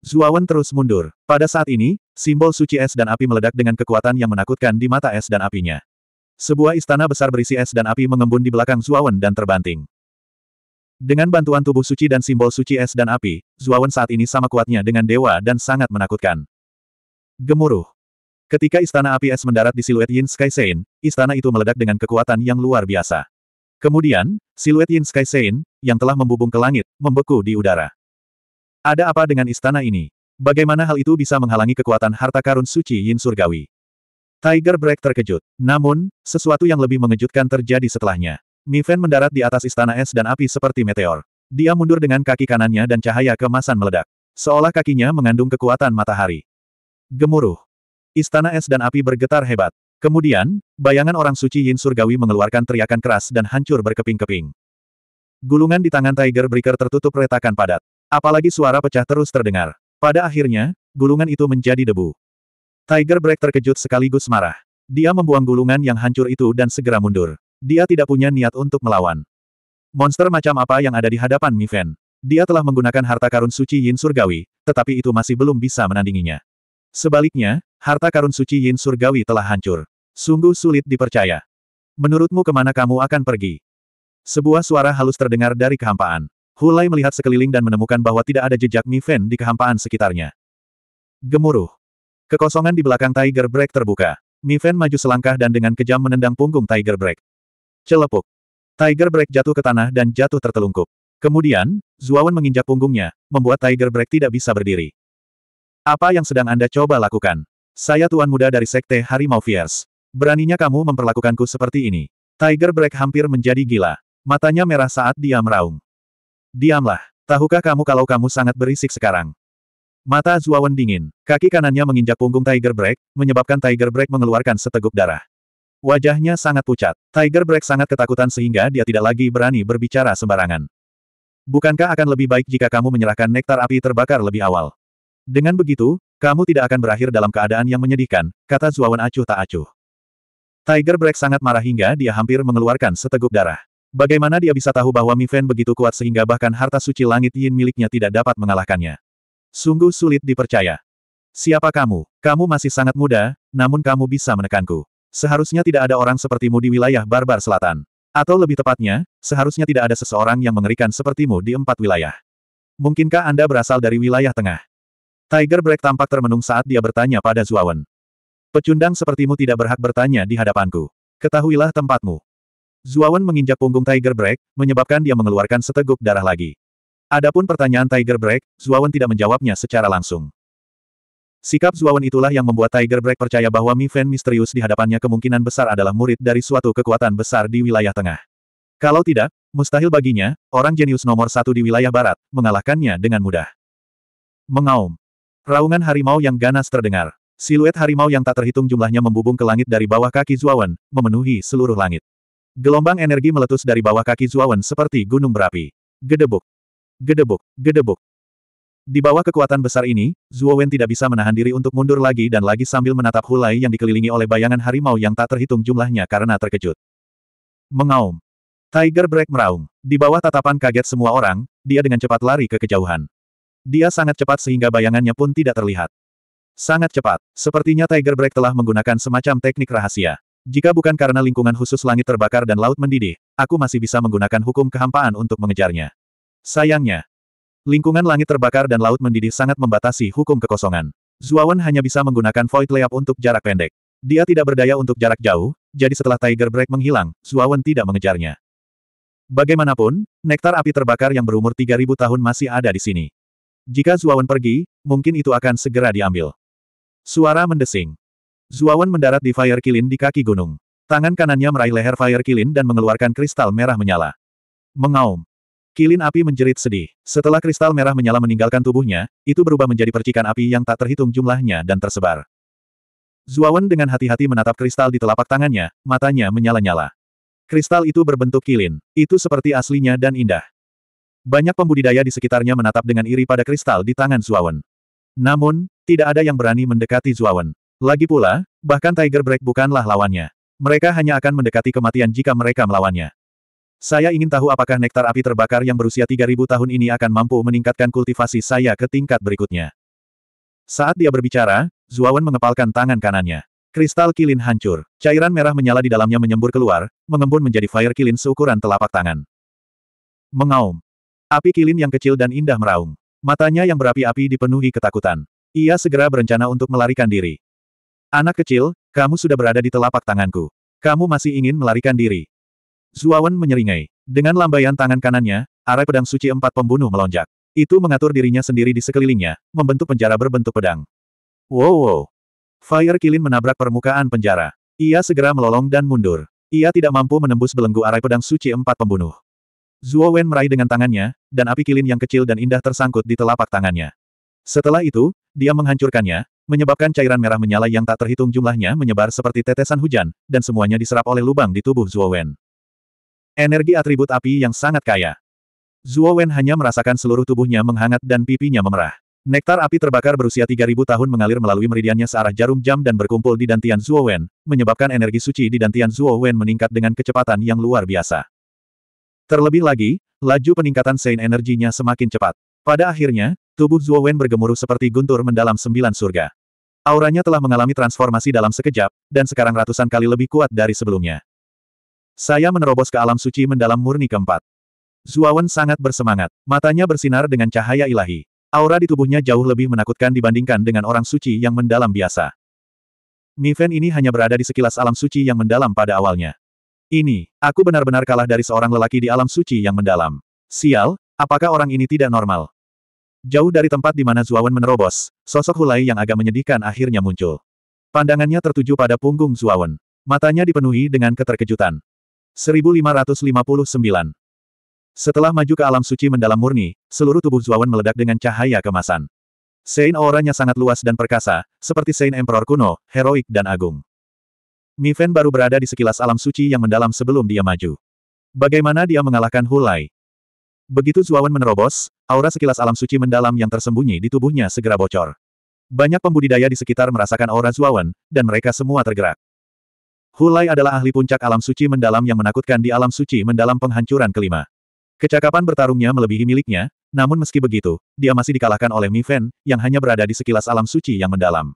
Zuawan terus mundur. Pada saat ini, simbol suci es dan api meledak dengan kekuatan yang menakutkan di mata es dan apinya. Sebuah istana besar berisi es dan api mengembun di belakang Zuawan dan terbanting. Dengan bantuan tubuh suci dan simbol suci es dan api, Zuawan saat ini sama kuatnya dengan dewa dan sangat menakutkan. Gemuruh. Ketika istana api es mendarat di siluet Yin Sky Sein, istana itu meledak dengan kekuatan yang luar biasa. Kemudian, siluet Yin Sky Sein, yang telah membubung ke langit, membeku di udara. Ada apa dengan istana ini? Bagaimana hal itu bisa menghalangi kekuatan harta karun suci Yin Surgawi? Tiger Break terkejut. Namun, sesuatu yang lebih mengejutkan terjadi setelahnya. Mi Fen mendarat di atas istana es dan api seperti meteor. Dia mundur dengan kaki kanannya dan cahaya kemasan meledak. Seolah kakinya mengandung kekuatan matahari. Gemuruh. Istana es dan api bergetar hebat. Kemudian, bayangan orang suci Yin Surgawi mengeluarkan teriakan keras dan hancur berkeping-keping. Gulungan di tangan Tiger Breaker tertutup retakan padat. Apalagi suara pecah terus terdengar. Pada akhirnya, gulungan itu menjadi debu. Tiger Break terkejut sekaligus marah. Dia membuang gulungan yang hancur itu dan segera mundur. Dia tidak punya niat untuk melawan. Monster macam apa yang ada di hadapan Mi Fen? Dia telah menggunakan harta karun suci Yin Surgawi, tetapi itu masih belum bisa menandinginya. Sebaliknya, harta karun suci Yin Surgawi telah hancur. Sungguh sulit dipercaya. Menurutmu ke mana kamu akan pergi? Sebuah suara halus terdengar dari kehampaan. Hulai melihat sekeliling dan menemukan bahwa tidak ada jejak Mi Fen di kehampaan sekitarnya. Gemuruh. Kekosongan di belakang Tiger Break terbuka. Mi Fen maju selangkah dan dengan kejam menendang punggung Tiger Break. Celepuk. Tiger Break jatuh ke tanah dan jatuh tertelungkup. Kemudian, Zuawan menginjak punggungnya, membuat Tiger Break tidak bisa berdiri. Apa yang sedang Anda coba lakukan? Saya tuan muda dari Sekte Harimau Fierce. Beraninya kamu memperlakukanku seperti ini. Tiger Break hampir menjadi gila. Matanya merah saat dia meraung. Diamlah. Tahukah kamu kalau kamu sangat berisik sekarang? Mata Zuawan dingin. Kaki kanannya menginjak punggung Tiger Break, menyebabkan Tiger Break mengeluarkan seteguk darah. Wajahnya sangat pucat. Tiger Break sangat ketakutan sehingga dia tidak lagi berani berbicara sembarangan. Bukankah akan lebih baik jika kamu menyerahkan nektar api terbakar lebih awal? Dengan begitu, kamu tidak akan berakhir dalam keadaan yang menyedihkan, kata Zuawan acuh tak acuh. Tiger Break sangat marah hingga dia hampir mengeluarkan seteguk darah. Bagaimana dia bisa tahu bahwa Mi Fen begitu kuat sehingga bahkan harta suci langit Yin miliknya tidak dapat mengalahkannya? Sungguh sulit dipercaya. Siapa kamu? Kamu masih sangat muda, namun kamu bisa menekanku. Seharusnya tidak ada orang sepertimu di wilayah Barbar Selatan. Atau lebih tepatnya, seharusnya tidak ada seseorang yang mengerikan sepertimu di empat wilayah. Mungkinkah Anda berasal dari wilayah tengah? Tiger Break tampak termenung saat dia bertanya pada Zuawan. Pecundang sepertimu tidak berhak bertanya di hadapanku. Ketahuilah tempatmu. Zuawan menginjak punggung Tiger Break, menyebabkan dia mengeluarkan seteguk darah lagi. Adapun pertanyaan Tiger Break, Zuawan tidak menjawabnya secara langsung. Sikap Zuawan itulah yang membuat Tiger Break percaya bahwa Mi Fen misterius di hadapannya kemungkinan besar adalah murid dari suatu kekuatan besar di wilayah tengah. Kalau tidak, mustahil baginya, orang jenius nomor satu di wilayah barat, mengalahkannya dengan mudah. Mengaum. Raungan harimau yang ganas terdengar. Siluet harimau yang tak terhitung jumlahnya membubung ke langit dari bawah kaki Zuawan, memenuhi seluruh langit. Gelombang energi meletus dari bawah kaki Zuawan seperti gunung berapi. Gedebuk. Gedebuk. Gedebuk. Di bawah kekuatan besar ini, Zuo Wen tidak bisa menahan diri untuk mundur lagi dan lagi sambil menatap Hulai yang dikelilingi oleh bayangan harimau yang tak terhitung jumlahnya karena terkejut. Mengaum. Tiger Break meraung. Di bawah tatapan kaget semua orang, dia dengan cepat lari ke kejauhan. Dia sangat cepat sehingga bayangannya pun tidak terlihat. Sangat cepat. Sepertinya Tiger Break telah menggunakan semacam teknik rahasia. Jika bukan karena lingkungan khusus langit terbakar dan laut mendidih, aku masih bisa menggunakan hukum kehampaan untuk mengejarnya. Sayangnya, Lingkungan langit terbakar dan laut mendidih sangat membatasi hukum kekosongan. Zuawan hanya bisa menggunakan Void Layup untuk jarak pendek. Dia tidak berdaya untuk jarak jauh, jadi setelah Tiger Break menghilang, Zuawan tidak mengejarnya. Bagaimanapun, nektar api terbakar yang berumur 3000 tahun masih ada di sini. Jika Zuawan pergi, mungkin itu akan segera diambil. Suara mendesing. Zuawan mendarat di Fire Kilin di kaki gunung. Tangan kanannya meraih leher Fire Kilin dan mengeluarkan kristal merah menyala. Mengaum. Kilin api menjerit sedih. Setelah kristal merah menyala meninggalkan tubuhnya, itu berubah menjadi percikan api yang tak terhitung jumlahnya dan tersebar. Zuawan dengan hati-hati menatap kristal di telapak tangannya, matanya menyala-nyala. Kristal itu berbentuk kilin. Itu seperti aslinya dan indah. Banyak pembudidaya di sekitarnya menatap dengan iri pada kristal di tangan Zuawan. Namun, tidak ada yang berani mendekati Zuawan. Lagi pula, bahkan Tiger Break bukanlah lawannya. Mereka hanya akan mendekati kematian jika mereka melawannya. Saya ingin tahu apakah nektar api terbakar yang berusia 3000 tahun ini akan mampu meningkatkan kultivasi saya ke tingkat berikutnya. Saat dia berbicara, Zuawan mengepalkan tangan kanannya. Kristal kilin hancur. Cairan merah menyala di dalamnya menyembur keluar, mengembun menjadi fire kilin seukuran telapak tangan. Mengaum. Api kilin yang kecil dan indah meraung. Matanya yang berapi-api dipenuhi ketakutan. Ia segera berencana untuk melarikan diri. Anak kecil, kamu sudah berada di telapak tanganku. Kamu masih ingin melarikan diri. Zuawan menyeringai. Dengan lambaian tangan kanannya, arai pedang suci empat pembunuh melonjak. Itu mengatur dirinya sendiri di sekelilingnya, membentuk penjara berbentuk pedang. Wow wow. Fire Kilin menabrak permukaan penjara. Ia segera melolong dan mundur. Ia tidak mampu menembus belenggu arai pedang suci empat pembunuh. Zuo Wen meraih dengan tangannya, dan api kilin yang kecil dan indah tersangkut di telapak tangannya. Setelah itu, dia menghancurkannya, menyebabkan cairan merah menyala yang tak terhitung jumlahnya menyebar seperti tetesan hujan, dan semuanya diserap oleh lubang di tubuh Zuo Wen. Energi atribut api yang sangat kaya. Zuo Wen hanya merasakan seluruh tubuhnya menghangat dan pipinya memerah. Nektar api terbakar berusia 3000 tahun mengalir melalui meridiannya searah jarum jam dan berkumpul di dantian Zuo Wen, menyebabkan energi suci di dantian Zuo Wen meningkat dengan kecepatan yang luar biasa. Terlebih lagi, laju peningkatan sein energinya semakin cepat. Pada akhirnya, tubuh Zuo Wen bergemuruh seperti guntur mendalam sembilan surga. Auranya telah mengalami transformasi dalam sekejap, dan sekarang ratusan kali lebih kuat dari sebelumnya. Saya menerobos ke alam suci mendalam murni keempat. Zuawan sangat bersemangat, matanya bersinar dengan cahaya ilahi. Aura di tubuhnya jauh lebih menakutkan dibandingkan dengan orang suci yang mendalam biasa. Mi Fen ini hanya berada di sekilas alam suci yang mendalam pada awalnya. Ini, aku benar-benar kalah dari seorang lelaki di alam suci yang mendalam. Sial, apakah orang ini tidak normal? Jauh dari tempat di mana Zuawan menerobos, sosok Hulai yang agak menyedihkan akhirnya muncul. Pandangannya tertuju pada punggung Zuawan. Matanya dipenuhi dengan keterkejutan. 1559 setelah maju ke alam suci mendalam murni, seluruh tubuh Zuawan meledak dengan cahaya kemasan. Sein auranya sangat luas dan perkasa, seperti Sein Emperor kuno, heroik dan agung. Mi Fen baru berada di sekilas alam suci yang mendalam sebelum dia maju. Bagaimana dia mengalahkan Hulai? Begitu Zuawan menerobos, aura sekilas alam suci mendalam yang tersembunyi di tubuhnya segera bocor. Banyak pembudidaya di sekitar merasakan aura Zuawan, dan mereka semua tergerak. Hulai adalah ahli puncak alam suci mendalam yang menakutkan di alam suci mendalam penghancuran kelima. Kecakapan bertarungnya melebihi miliknya, namun meski begitu, dia masih dikalahkan oleh Mi Fen, yang hanya berada di sekilas alam suci yang mendalam.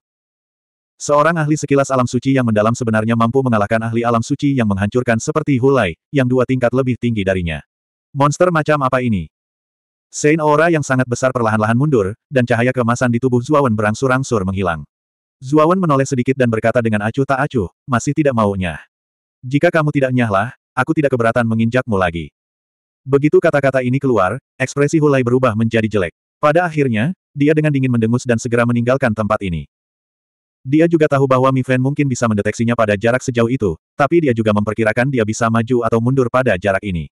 Seorang ahli sekilas alam suci yang mendalam sebenarnya mampu mengalahkan ahli alam suci yang menghancurkan seperti Hulai, yang dua tingkat lebih tinggi darinya. Monster macam apa ini? Sein aura yang sangat besar perlahan-lahan mundur, dan cahaya kemasan di tubuh Zuawan berangsur-angsur menghilang. Zuawan menoleh sedikit dan berkata dengan acuh tak acuh, masih tidak maunya. Jika kamu tidak nyahlah, aku tidak keberatan menginjakmu lagi. Begitu kata-kata ini keluar, ekspresi Hulai berubah menjadi jelek. Pada akhirnya, dia dengan dingin mendengus dan segera meninggalkan tempat ini. Dia juga tahu bahwa Mi Fen mungkin bisa mendeteksinya pada jarak sejauh itu, tapi dia juga memperkirakan dia bisa maju atau mundur pada jarak ini.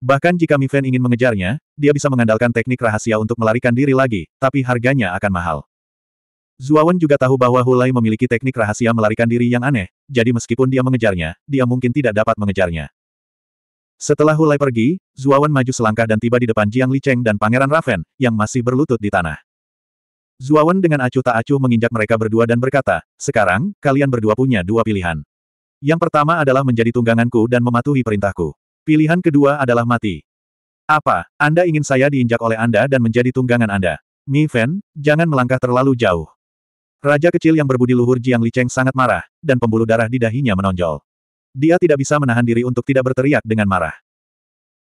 Bahkan jika Mi Fen ingin mengejarnya, dia bisa mengandalkan teknik rahasia untuk melarikan diri lagi, tapi harganya akan mahal. Zuawan juga tahu bahwa Hulai memiliki teknik rahasia melarikan diri yang aneh, jadi meskipun dia mengejarnya, dia mungkin tidak dapat mengejarnya. Setelah Hulai pergi, Zuawan maju selangkah dan tiba di depan Jiang Licheng dan Pangeran Raven, yang masih berlutut di tanah. Zuawan dengan acuh tak acuh menginjak mereka berdua dan berkata, sekarang, kalian berdua punya dua pilihan. Yang pertama adalah menjadi tungganganku dan mematuhi perintahku. Pilihan kedua adalah mati. Apa, Anda ingin saya diinjak oleh Anda dan menjadi tunggangan Anda? Mi Fen, jangan melangkah terlalu jauh. Raja kecil yang berbudi luhur Jiang Licheng sangat marah, dan pembuluh darah di dahinya menonjol. Dia tidak bisa menahan diri untuk tidak berteriak dengan marah.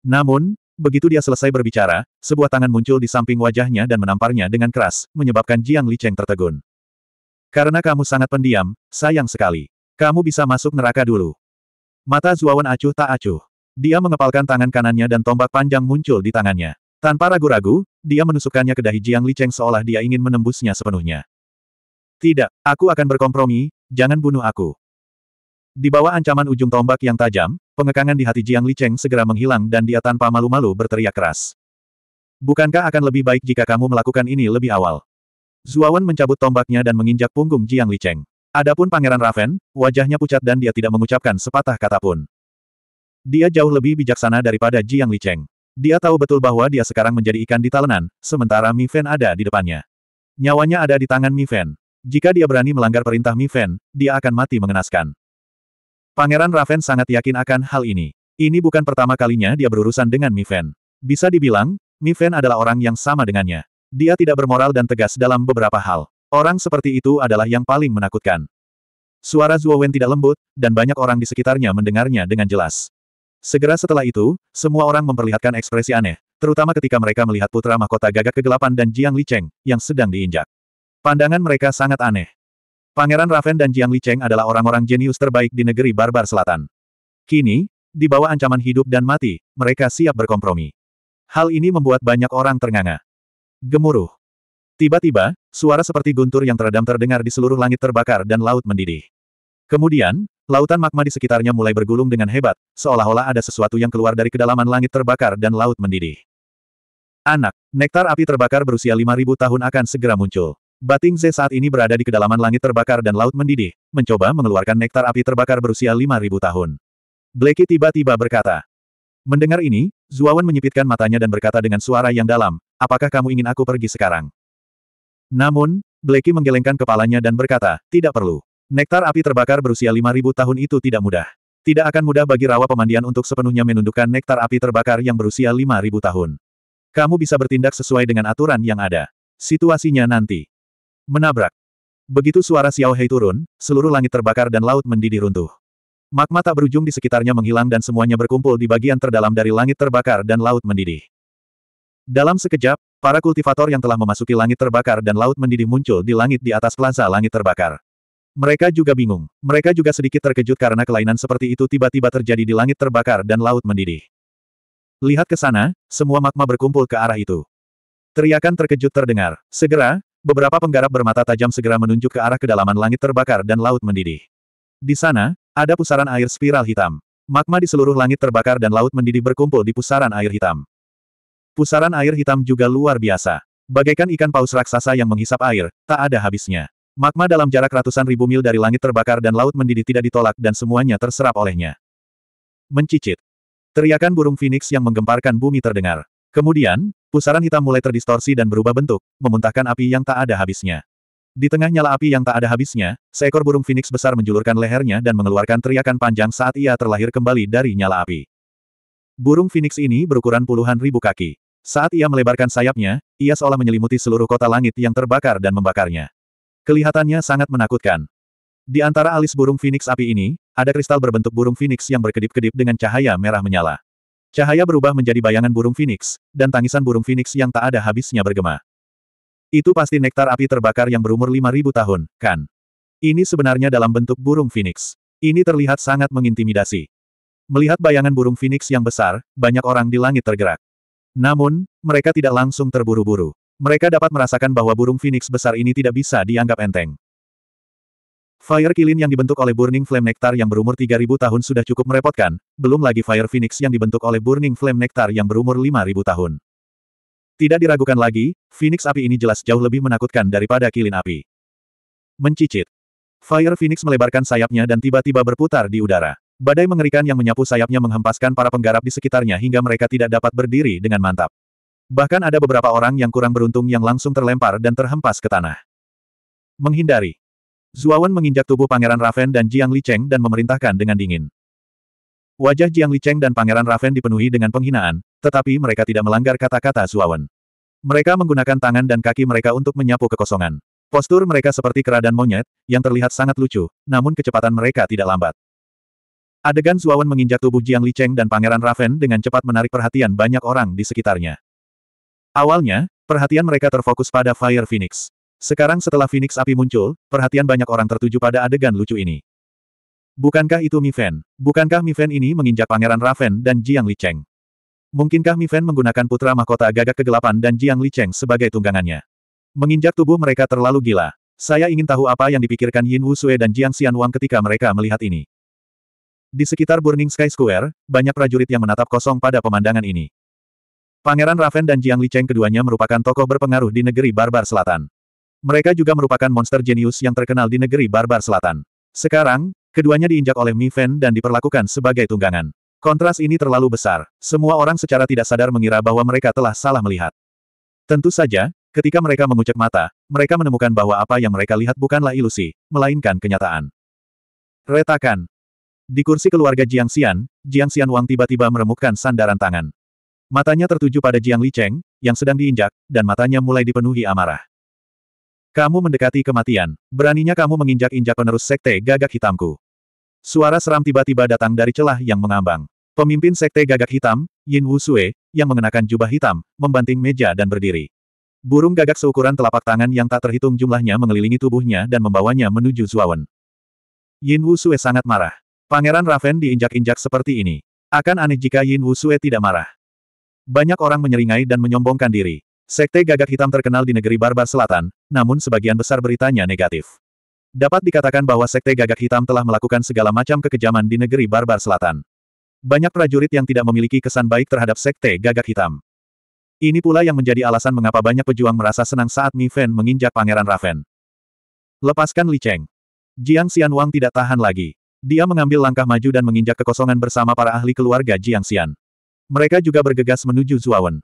Namun, begitu dia selesai berbicara, sebuah tangan muncul di samping wajahnya dan menamparnya dengan keras, menyebabkan Jiang Licheng tertegun. Karena kamu sangat pendiam, sayang sekali. Kamu bisa masuk neraka dulu. Mata Zuawan acuh tak acuh. Dia mengepalkan tangan kanannya dan tombak panjang muncul di tangannya. Tanpa ragu-ragu, dia menusukkannya ke dahi Jiang Licheng seolah dia ingin menembusnya sepenuhnya. Tidak, aku akan berkompromi, jangan bunuh aku. Di bawah ancaman ujung tombak yang tajam, pengekangan di hati Jiang Licheng segera menghilang dan dia tanpa malu-malu berteriak keras. Bukankah akan lebih baik jika kamu melakukan ini lebih awal? Zuawan mencabut tombaknya dan menginjak punggung Jiang Licheng. Adapun Pangeran Raven, wajahnya pucat dan dia tidak mengucapkan sepatah kata pun. Dia jauh lebih bijaksana daripada Jiang Licheng. Dia tahu betul bahwa dia sekarang menjadi ikan di talenan, sementara Mi Fen ada di depannya. Nyawanya ada di tangan Mi Fen. Jika dia berani melanggar perintah Mi Fen, dia akan mati mengenaskan. Pangeran Raven sangat yakin akan hal ini. Ini bukan pertama kalinya dia berurusan dengan Mi Fen. Bisa dibilang, Mi Fen adalah orang yang sama dengannya. Dia tidak bermoral dan tegas dalam beberapa hal. Orang seperti itu adalah yang paling menakutkan. Suara Zuo Wen tidak lembut, dan banyak orang di sekitarnya mendengarnya dengan jelas. Segera setelah itu, semua orang memperlihatkan ekspresi aneh, terutama ketika mereka melihat putra mahkota gagak kegelapan dan Jiang Licheng, yang sedang diinjak. Pandangan mereka sangat aneh. Pangeran Raven dan Jiang Licheng adalah orang-orang jenius terbaik di negeri Barbar Selatan. Kini, di bawah ancaman hidup dan mati, mereka siap berkompromi. Hal ini membuat banyak orang ternganga. Gemuruh. Tiba-tiba, suara seperti guntur yang teredam terdengar di seluruh langit terbakar dan laut mendidih. Kemudian, lautan magma di sekitarnya mulai bergulung dengan hebat, seolah-olah ada sesuatu yang keluar dari kedalaman langit terbakar dan laut mendidih. Anak, nektar api terbakar berusia 5000 tahun akan segera muncul. Bating Ze saat ini berada di kedalaman langit terbakar dan laut mendidih, mencoba mengeluarkan nektar api terbakar berusia 5000 tahun. Blacky tiba-tiba berkata. Mendengar ini, Zuawan menyipitkan matanya dan berkata dengan suara yang dalam, apakah kamu ingin aku pergi sekarang? Namun, Blacky menggelengkan kepalanya dan berkata, tidak perlu. Nektar api terbakar berusia 5000 tahun itu tidak mudah. Tidak akan mudah bagi rawa pemandian untuk sepenuhnya menundukkan nektar api terbakar yang berusia 5000 tahun. Kamu bisa bertindak sesuai dengan aturan yang ada. Situasinya nanti. Menabrak. Begitu suara Xiao Hei turun, seluruh langit terbakar dan laut mendidih runtuh. Magma tak berujung di sekitarnya menghilang dan semuanya berkumpul di bagian terdalam dari langit terbakar dan laut mendidih. Dalam sekejap, Para kultivator yang telah memasuki langit terbakar dan laut mendidih muncul di langit di atas plaza langit terbakar. Mereka juga bingung. Mereka juga sedikit terkejut karena kelainan seperti itu tiba-tiba terjadi di langit terbakar dan laut mendidih. Lihat ke sana, semua magma berkumpul ke arah itu. Teriakan terkejut terdengar. Segera, beberapa penggarap bermata tajam segera menunjuk ke arah kedalaman langit terbakar dan laut mendidih. Di sana, ada pusaran air spiral hitam. Magma di seluruh langit terbakar dan laut mendidih berkumpul di pusaran air hitam. Pusaran air hitam juga luar biasa. Bagaikan ikan paus raksasa yang menghisap air, tak ada habisnya. Magma dalam jarak ratusan ribu mil dari langit terbakar dan laut mendidih tidak ditolak dan semuanya terserap olehnya. Mencicit. Teriakan burung phoenix yang menggemparkan bumi terdengar. Kemudian, pusaran hitam mulai terdistorsi dan berubah bentuk, memuntahkan api yang tak ada habisnya. Di tengah nyala api yang tak ada habisnya, seekor burung phoenix besar menjulurkan lehernya dan mengeluarkan teriakan panjang saat ia terlahir kembali dari nyala api. Burung phoenix ini berukuran puluhan ribu kaki. Saat ia melebarkan sayapnya, ia seolah menyelimuti seluruh kota langit yang terbakar dan membakarnya. Kelihatannya sangat menakutkan. Di antara alis burung phoenix api ini, ada kristal berbentuk burung phoenix yang berkedip-kedip dengan cahaya merah menyala. Cahaya berubah menjadi bayangan burung phoenix, dan tangisan burung phoenix yang tak ada habisnya bergema. Itu pasti nektar api terbakar yang berumur 5000 tahun, kan? Ini sebenarnya dalam bentuk burung phoenix. Ini terlihat sangat mengintimidasi. Melihat bayangan burung phoenix yang besar, banyak orang di langit tergerak. Namun, mereka tidak langsung terburu-buru. Mereka dapat merasakan bahwa burung phoenix besar ini tidak bisa dianggap enteng. Fire Kilin yang dibentuk oleh Burning Flame Nectar yang berumur 3000 tahun sudah cukup merepotkan, belum lagi Fire Phoenix yang dibentuk oleh Burning Flame Nectar yang berumur 5000 tahun. Tidak diragukan lagi, Phoenix api ini jelas jauh lebih menakutkan daripada kilin api. Mencicit. Fire Phoenix melebarkan sayapnya dan tiba-tiba berputar di udara. Badai mengerikan yang menyapu sayapnya menghempaskan para penggarap di sekitarnya hingga mereka tidak dapat berdiri dengan mantap. Bahkan ada beberapa orang yang kurang beruntung yang langsung terlempar dan terhempas ke tanah. Menghindari. Zuawan menginjak tubuh Pangeran Raven dan Jiang Licheng dan memerintahkan dengan dingin. Wajah Jiang Licheng dan Pangeran Raven dipenuhi dengan penghinaan, tetapi mereka tidak melanggar kata-kata Zuawan. Mereka menggunakan tangan dan kaki mereka untuk menyapu kekosongan. Postur mereka seperti kera dan monyet, yang terlihat sangat lucu, namun kecepatan mereka tidak lambat. Adegan Zuawan menginjak tubuh Jiang Licheng dan Pangeran Raven dengan cepat menarik perhatian banyak orang di sekitarnya. Awalnya, perhatian mereka terfokus pada Fire Phoenix. Sekarang setelah Phoenix api muncul, perhatian banyak orang tertuju pada adegan lucu ini. Bukankah itu Mi Fen? Bukankah Mi Fen ini menginjak Pangeran Raven dan Jiang Licheng? Mungkinkah Mi Fen menggunakan putra mahkota gagak kegelapan dan Jiang Licheng sebagai tunggangannya? Menginjak tubuh mereka terlalu gila. Saya ingin tahu apa yang dipikirkan Yin Wu Sui dan Jiang Xian Wang ketika mereka melihat ini. Di sekitar Burning Sky Square, banyak prajurit yang menatap kosong pada pemandangan ini. Pangeran Raven dan Jiang Licheng keduanya merupakan tokoh berpengaruh di negeri Barbar Selatan. Mereka juga merupakan monster jenius yang terkenal di negeri Barbar Selatan. Sekarang, keduanya diinjak oleh Mi Fen dan diperlakukan sebagai tunggangan. Kontras ini terlalu besar. Semua orang secara tidak sadar mengira bahwa mereka telah salah melihat. Tentu saja, ketika mereka mengucek mata, mereka menemukan bahwa apa yang mereka lihat bukanlah ilusi, melainkan kenyataan. Retakan. Di kursi keluarga Jiang Xian, Jiang Xian Wang tiba-tiba meremukkan sandaran tangan. Matanya tertuju pada Jiang Li Cheng, yang sedang diinjak, dan matanya mulai dipenuhi amarah. Kamu mendekati kematian. Beraninya kamu menginjak-injak penerus sekte gagak hitamku. Suara seram tiba-tiba datang dari celah yang mengambang. Pemimpin sekte gagak hitam, Yin Wusue, yang mengenakan jubah hitam, membanting meja dan berdiri. Burung gagak seukuran telapak tangan yang tak terhitung jumlahnya mengelilingi tubuhnya dan membawanya menuju Zuawan. Yin Wusue sangat marah. Pangeran Raven diinjak-injak seperti ini. Akan aneh jika Yin Wusue tidak marah. Banyak orang menyeringai dan menyombongkan diri. Sekte gagak hitam terkenal di negeri Barbar Selatan, namun sebagian besar beritanya negatif. Dapat dikatakan bahwa Sekte Gagak Hitam telah melakukan segala macam kekejaman di negeri Barbar Selatan. Banyak prajurit yang tidak memiliki kesan baik terhadap Sekte Gagak Hitam. Ini pula yang menjadi alasan mengapa banyak pejuang merasa senang saat Mi Fen menginjak Pangeran Raven. Lepaskan Li Cheng. Jiang Xianwang tidak tahan lagi. Dia mengambil langkah maju dan menginjak kekosongan bersama para ahli keluarga Jiang Xian. Mereka juga bergegas menuju Zuawan.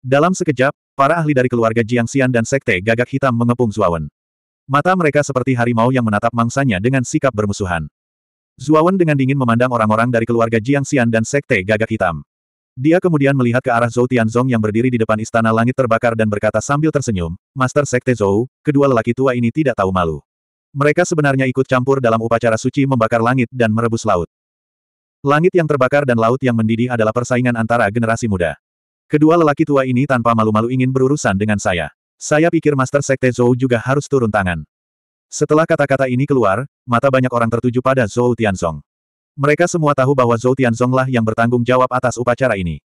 Dalam sekejap, para ahli dari keluarga Jiang Xian dan Sekte Gagak Hitam mengepung Zuawan. Mata mereka seperti harimau yang menatap mangsanya dengan sikap bermusuhan. Zuawan dengan dingin memandang orang-orang dari keluarga Jiang Xian dan Sekte Gagak Hitam. Dia kemudian melihat ke arah Zhou Tianzong yang berdiri di depan istana langit terbakar dan berkata sambil tersenyum, Master Sekte Zhou, kedua lelaki tua ini tidak tahu malu. Mereka sebenarnya ikut campur dalam upacara suci membakar langit dan merebus laut. Langit yang terbakar dan laut yang mendidih adalah persaingan antara generasi muda. Kedua lelaki tua ini tanpa malu-malu ingin berurusan dengan saya. Saya pikir Master Sekte Zhou juga harus turun tangan. Setelah kata-kata ini keluar, mata banyak orang tertuju pada Zhou Tianzong. Mereka semua tahu bahwa Zhou Tianzong lah yang bertanggung jawab atas upacara ini.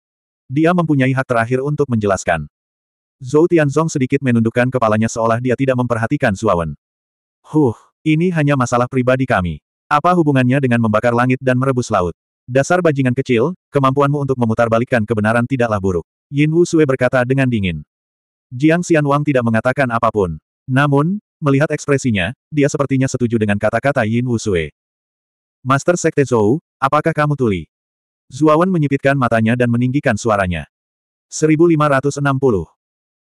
Dia mempunyai hak terakhir untuk menjelaskan. Zhou Tianzong sedikit menundukkan kepalanya seolah dia tidak memperhatikan Zuawan. Huh, ini hanya masalah pribadi kami. Apa hubungannya dengan membakar langit dan merebus laut? Dasar bajingan kecil, kemampuanmu untuk memutarbalikkan kebenaran tidaklah buruk. Yin Wu Sui berkata dengan dingin. Jiang Xianwang tidak mengatakan apa pun. Namun, melihat ekspresinya, dia sepertinya setuju dengan kata-kata Yin Wu Sui. Master Sekte Zhou, apakah kamu tuli? Zuawan menyipitkan matanya dan meninggikan suaranya. 1560.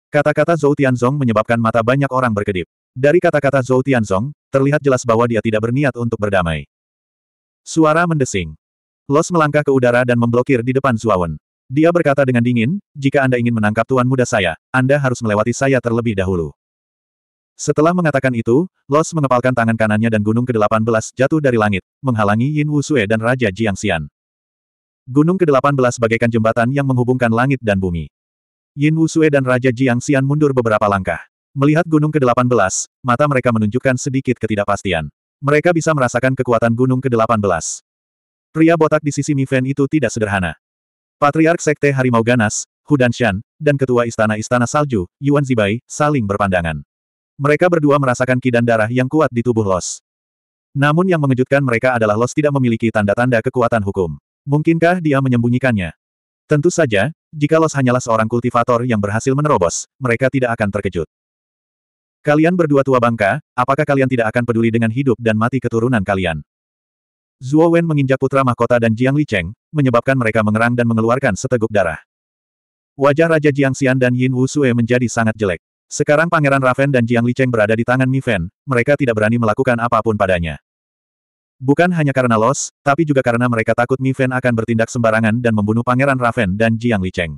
Kata-kata Zhou Tianzong menyebabkan mata banyak orang berkedip. Dari kata-kata Zhou Tianzong, terlihat jelas bahwa dia tidak berniat untuk berdamai. Suara mendesing. Los melangkah ke udara dan memblokir di depan Zuawan. Dia berkata dengan dingin, jika Anda ingin menangkap tuan muda saya, Anda harus melewati saya terlebih dahulu. Setelah mengatakan itu, Los mengepalkan tangan kanannya dan gunung ke-18 jatuh dari langit, menghalangi Yin Wusue dan Raja Jiangxian. Gunung ke-18 bagaikan jembatan yang menghubungkan langit dan bumi. Yin Wusue dan Raja Jiangxian mundur beberapa langkah. Melihat gunung ke-18, mata mereka menunjukkan sedikit ketidakpastian. Mereka bisa merasakan kekuatan gunung ke-18. Pria botak di sisi Mifen itu tidak sederhana. Patriark Sekte Harimau Ganas, Hu Danshan, dan Ketua Istana-Istana Salju, Yuan Zibai, saling berpandangan. Mereka berdua merasakan kidan darah yang kuat di tubuh Los. Namun yang mengejutkan mereka adalah Los tidak memiliki tanda-tanda kekuatan hukum. Mungkinkah dia menyembunyikannya? Tentu saja, jika Los hanyalah seorang kultivator yang berhasil menerobos, mereka tidak akan terkejut. Kalian berdua tua bangka, apakah kalian tidak akan peduli dengan hidup dan mati keturunan kalian? Zuo Wen menginjak putra mahkota dan Jiang Licheng, menyebabkan mereka mengerang dan mengeluarkan seteguk darah. Wajah Raja Jiang Xian dan Yin Wu Sue menjadi sangat jelek. Sekarang Pangeran Raven dan Jiang Licheng berada di tangan Mi Fen, mereka tidak berani melakukan apa pun padanya. Bukan hanya karena los, tapi juga karena mereka takut Mi Fen akan bertindak sembarangan dan membunuh Pangeran Raven dan Jiang Licheng.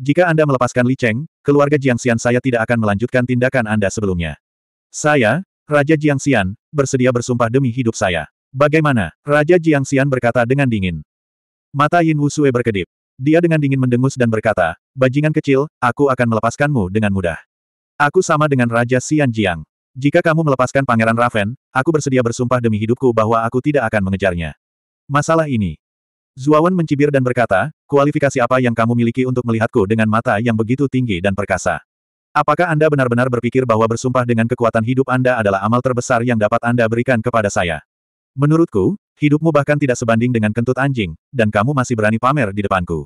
Jika Anda melepaskan Li Cheng, keluarga Jiang Xian saya tidak akan melanjutkan tindakan Anda sebelumnya. Saya, Raja Jiang Xian, bersedia bersumpah demi hidup saya. Bagaimana? Raja Jiangxian berkata dengan dingin. Mata Yin Wusue berkedip. Dia dengan dingin mendengus dan berkata, Bajingan kecil, aku akan melepaskanmu dengan mudah. Aku sama dengan Raja Xian Jiang. Jika kamu melepaskan Pangeran Raven, aku bersedia bersumpah demi hidupku bahwa aku tidak akan mengejarnya. Masalah ini. Zuawan mencibir dan berkata, kualifikasi apa yang kamu miliki untuk melihatku dengan mata yang begitu tinggi dan perkasa? Apakah Anda benar-benar berpikir bahwa bersumpah dengan kekuatan hidup Anda adalah amal terbesar yang dapat Anda berikan kepada saya? Menurutku, hidupmu bahkan tidak sebanding dengan kentut anjing, dan kamu masih berani pamer di depanku.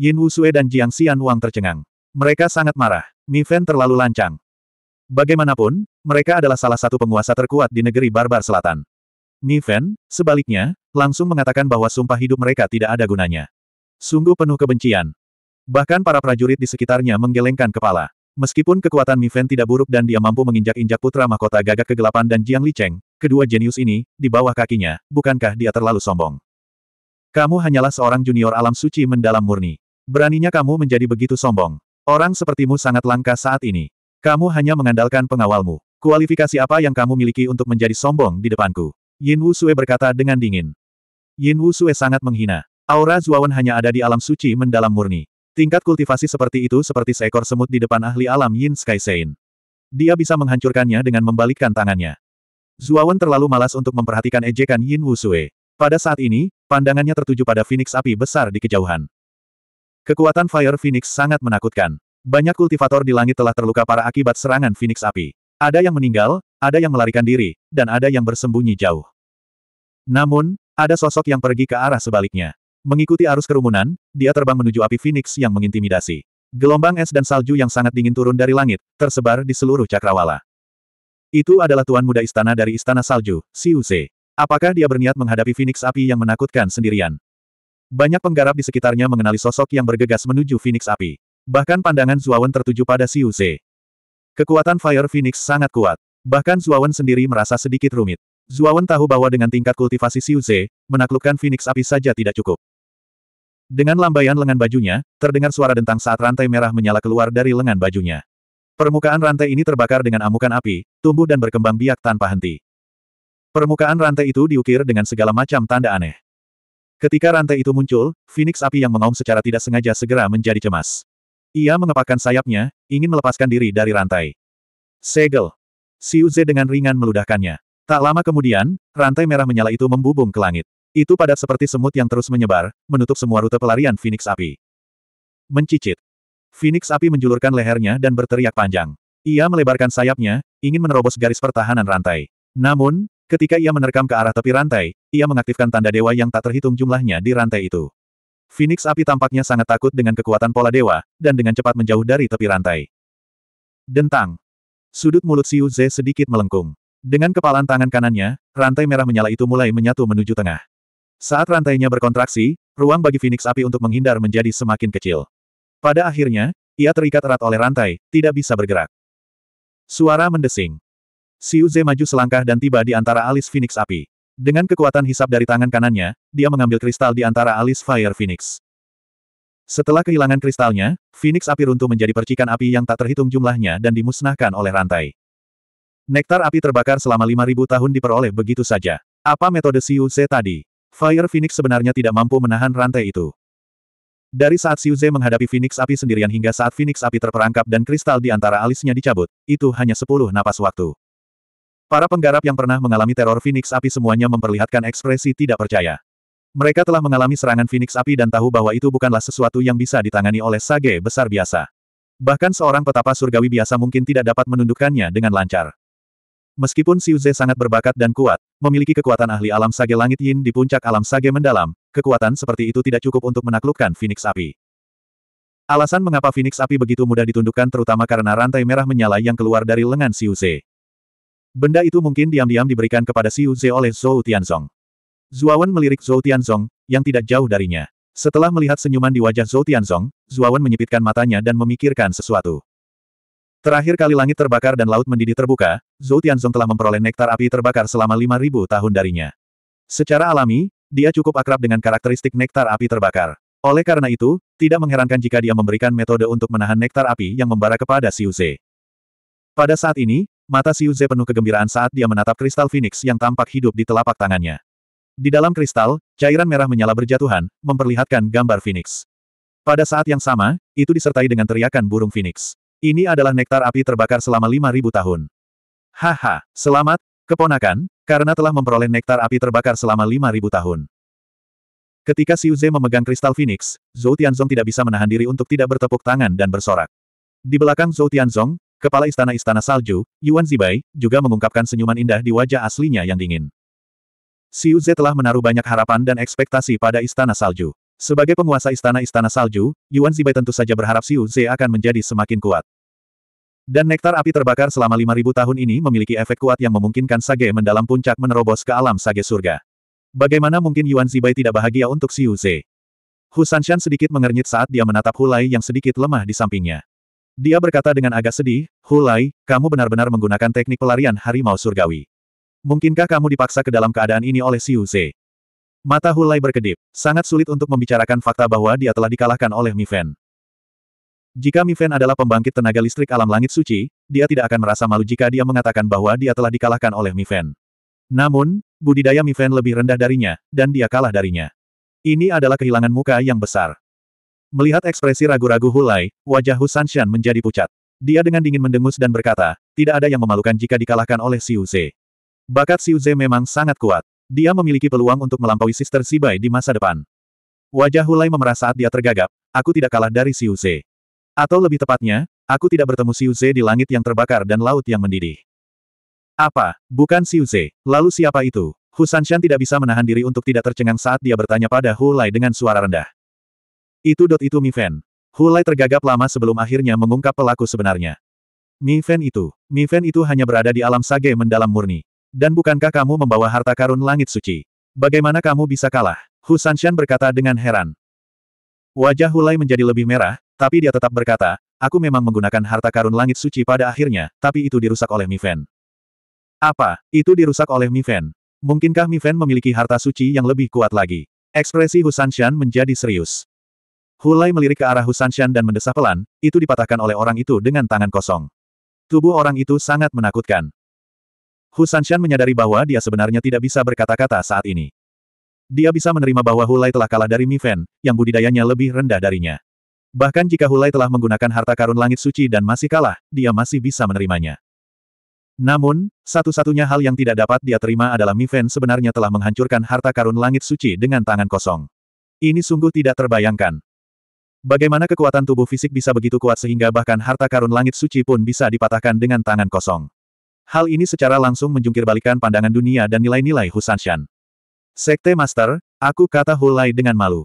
Yin Wusue dan Jiang Xian Wang tercengang. Mereka sangat marah. Mi Fen terlalu lancang. Bagaimanapun, mereka adalah salah satu penguasa terkuat di negeri barbar selatan. Mi Fen, sebaliknya, langsung mengatakan bahwa sumpah hidup mereka tidak ada gunanya. Sungguh penuh kebencian. Bahkan para prajurit di sekitarnya menggelengkan kepala. Meskipun kekuatan Mi Fen tidak buruk dan dia mampu menginjak-injak putra mahkota gagak kegelapan dan Jiang Licheng, kedua jenius ini, di bawah kakinya, bukankah dia terlalu sombong? Kamu hanyalah seorang junior alam suci mendalam murni. Beraninya kamu menjadi begitu sombong. Orang sepertimu sangat langka saat ini. Kamu hanya mengandalkan pengawalmu. Kualifikasi apa yang kamu miliki untuk menjadi sombong di depanku? Yin Wu Sue berkata dengan dingin. Yin Wu Sue sangat menghina. Aura Zuawan hanya ada di alam suci mendalam murni. Tingkat kultivasi seperti itu seperti seekor semut di depan ahli alam Yin Sky Sein. Dia bisa menghancurkannya dengan membalikkan tangannya. Zuawan terlalu malas untuk memperhatikan ejekan Yin Wu Sue. Pada saat ini, pandangannya tertuju pada Phoenix api besar di kejauhan. Kekuatan Fire Phoenix sangat menakutkan. Banyak kultivator di langit telah terluka parah akibat serangan Phoenix api. Ada yang meninggal, ada yang melarikan diri, dan ada yang bersembunyi jauh. Namun, ada sosok yang pergi ke arah sebaliknya. Mengikuti arus kerumunan, dia terbang menuju api Phoenix yang mengintimidasi. Gelombang es dan salju yang sangat dingin turun dari langit, tersebar di seluruh cakrawala. Itu adalah tuan muda istana dari Istana Salju, Xiu Ze. Apakah dia berniat menghadapi Phoenix api yang menakutkan sendirian? Banyak penggarap di sekitarnya mengenali sosok yang bergegas menuju Phoenix api. Bahkan pandangan Zuawan tertuju pada Xiu Ze. Kekuatan Fire Phoenix sangat kuat. Bahkan Zuawan sendiri merasa sedikit rumit. Zuawan tahu bahwa dengan tingkat kultivasi Xiu Ze, menaklukkan Phoenix api saja tidak cukup. Dengan lambaian lengan bajunya, terdengar suara dentang saat rantai merah menyala keluar dari lengan bajunya. Permukaan rantai ini terbakar dengan amukan api, tumbuh dan berkembang biak tanpa henti. Permukaan rantai itu diukir dengan segala macam tanda aneh. Ketika rantai itu muncul, Phoenix api yang mengaum secara tidak sengaja segera menjadi cemas. Ia mengepakkan sayapnya, ingin melepaskan diri dari rantai. Segel. Xiu Ze dengan ringan meludahkannya. Tak lama kemudian, rantai merah menyala itu membubung ke langit. Itu padat seperti semut yang terus menyebar, menutup semua rute pelarian Phoenix api. Mencicit. Phoenix api menjulurkan lehernya dan berteriak panjang. Ia melebarkan sayapnya, ingin menerobos garis pertahanan rantai. Namun, ketika ia menerkam ke arah tepi rantai, ia mengaktifkan tanda dewa yang tak terhitung jumlahnya di rantai itu. Phoenix api tampaknya sangat takut dengan kekuatan pola dewa, dan dengan cepat menjauh dari tepi rantai. Dentang. Sudut mulut Xiu Ze sedikit melengkung. Dengan kepalan tangan kanannya, rantai merah menyala itu mulai menyatu menuju tengah. Saat rantainya berkontraksi, ruang bagi Phoenix api untuk menghindar menjadi semakin kecil. Pada akhirnya, ia terikat erat oleh rantai, tidak bisa bergerak. Suara mendesing. Xiu Ze maju selangkah dan tiba di antara alis Phoenix api. Dengan kekuatan hisap dari tangan kanannya, dia mengambil kristal di antara alis Fire Phoenix. Setelah kehilangan kristalnya, Phoenix api runtuh menjadi percikan api yang tak terhitung jumlahnya dan dimusnahkan oleh rantai. Nektar api terbakar selama 5000 tahun diperoleh begitu saja. Apa metode Xiu Ze tadi? Fire Phoenix sebenarnya tidak mampu menahan rantai itu. Dari saat Xiu Ze menghadapi Phoenix api sendirian hingga saat Phoenix api terperangkap dan kristal di antara alisnya dicabut, itu hanya sepuluh napas waktu. Para penggarap yang pernah mengalami teror Phoenix api semuanya memperlihatkan ekspresi tidak percaya. Mereka telah mengalami serangan Phoenix api dan tahu bahwa itu bukanlah sesuatu yang bisa ditangani oleh sage besar biasa. Bahkan seorang petapa surgawi biasa mungkin tidak dapat menundukkannya dengan lancar. Meskipun Xiu Ze sangat berbakat dan kuat, memiliki kekuatan ahli alam sage langit yin di puncak alam sage mendalam, kekuatan seperti itu tidak cukup untuk menaklukkan Phoenix api. Alasan mengapa Phoenix api begitu mudah ditundukkan terutama karena rantai merah menyala yang keluar dari lengan Xiu Ze. Benda itu mungkin diam-diam diberikan kepada Xiu Ze oleh Zhou Tianzong. Zuawan melirik Zhou Tianzong, yang tidak jauh darinya. Setelah melihat senyuman di wajah Zhou Tianzong, Zuawan menyipitkan matanya dan memikirkan sesuatu. Terakhir kali langit terbakar dan laut mendidih terbuka, Zhou Tianzong telah memperoleh nektar api terbakar selama 5000 tahun darinya. Secara alami, dia cukup akrab dengan karakteristik nektar api terbakar. Oleh karena itu, tidak mengherankan jika dia memberikan metode untuk menahan nektar api yang membara kepada Xiu Ze. Pada saat ini, mata Xiu Ze penuh kegembiraan saat dia menatap kristal Phoenix yang tampak hidup di telapak tangannya. Di dalam kristal, cairan merah menyala berjatuhan, memperlihatkan gambar Phoenix. Pada saat yang sama, itu disertai dengan teriakan burung Phoenix. Ini adalah nektar api terbakar selama 5000 tahun. Haha, selamat, keponakan, karena telah memperoleh nektar api terbakar selama 5000 tahun. Ketika Xiu Ze memegang kristal Phoenix, Zhou Tianzong tidak bisa menahan diri untuk tidak bertepuk tangan dan bersorak. Di belakang Zhou Tianzong, kepala istana-istana salju, Yuan Zibai, juga mengungkapkan senyuman indah di wajah aslinya yang dingin. Xiu Ze telah menaruh banyak harapan dan ekspektasi pada istana salju. Sebagai penguasa istana-istana salju, Yuan Zibai tentu saja berharap Xiu Ze akan menjadi semakin kuat. Dan nektar api terbakar selama 5000 tahun ini memiliki efek kuat yang memungkinkan Sage mendalam puncak menerobos ke alam Sage surga. Bagaimana mungkin Yuan Zibai tidak bahagia untuk Xiu Ze? Hu Sanshan sedikit mengernyit saat dia menatap Hulai yang sedikit lemah di sampingnya. Dia berkata dengan agak sedih, Hulai, kamu benar-benar menggunakan teknik pelarian harimau surgawi. Mungkinkah kamu dipaksa ke dalam keadaan ini oleh Xiu Ze? Mata Hulai berkedip. Sangat sulit untuk membicarakan fakta bahwa dia telah dikalahkan oleh Mi Fen. Jika Mi Fan adalah pembangkit tenaga listrik alam langit suci, dia tidak akan merasa malu jika dia mengatakan bahwa dia telah dikalahkan oleh Mi Fan. Namun, budidaya Mi Fan lebih rendah darinya, dan dia kalah darinya. Ini adalah kehilangan muka yang besar. Melihat ekspresi ragu-ragu Hulai, wajah Hu Sanshan menjadi pucat. Dia dengan dingin mendengus dan berkata, tidak ada yang memalukan jika dikalahkan oleh Xiu Ze. Bakat Xiu Ze memang sangat kuat. Dia memiliki peluang untuk melampaui Sister Sibai di masa depan. Wajah Hulai memerah saat dia tergagap, aku tidak kalah dari Xiu Ze. Atau lebih tepatnya, aku tidak bertemu Xiu Ze di langit yang terbakar dan laut yang mendidih. Apa? Bukan Xiu Ze. Lalu siapa itu? Hu Sanshan tidak bisa menahan diri untuk tidak tercengang saat dia bertanya pada Hu Lai dengan suara rendah. Itu dot itu Mi Fen. Hu Lai tergagap lama sebelum akhirnya mengungkap pelaku sebenarnya. Mi Fen itu, Mi Fen itu hanya berada di alam sage mendalam murni. Dan bukankah kamu membawa harta karun langit suci? Bagaimana kamu bisa kalah? Hu Sanshan berkata dengan heran. Wajah Hu Lai menjadi lebih merah, tapi dia tetap berkata, aku memang menggunakan harta karun langit suci pada akhirnya, tapi itu dirusak oleh Mi Fen. Apa? Itu dirusak oleh Mi Fen. Mungkinkah Mi Fen memiliki harta suci yang lebih kuat lagi? Ekspresi Hu Sanshan menjadi serius. Hulai melirik ke arah Hu Sanshan dan mendesah pelan, itu dipatahkan oleh orang itu dengan tangan kosong. Tubuh orang itu sangat menakutkan. Hu Sanshan menyadari bahwa dia sebenarnya tidak bisa berkata-kata saat ini. Dia bisa menerima bahwa Hulai telah kalah dari Mi Fen, yang budidayanya lebih rendah darinya. Bahkan jika Hulai telah menggunakan harta karun langit suci dan masih kalah, dia masih bisa menerimanya. Namun, satu-satunya hal yang tidak dapat dia terima adalah Mi Fen sebenarnya telah menghancurkan harta karun langit suci dengan tangan kosong. Ini sungguh tidak terbayangkan. Bagaimana kekuatan tubuh fisik bisa begitu kuat sehingga bahkan harta karun langit suci pun bisa dipatahkan dengan tangan kosong. Hal ini secara langsung menjungkir balikan pandangan dunia dan nilai-nilai Husanshan. Sekte Master, aku kata Hulai dengan malu.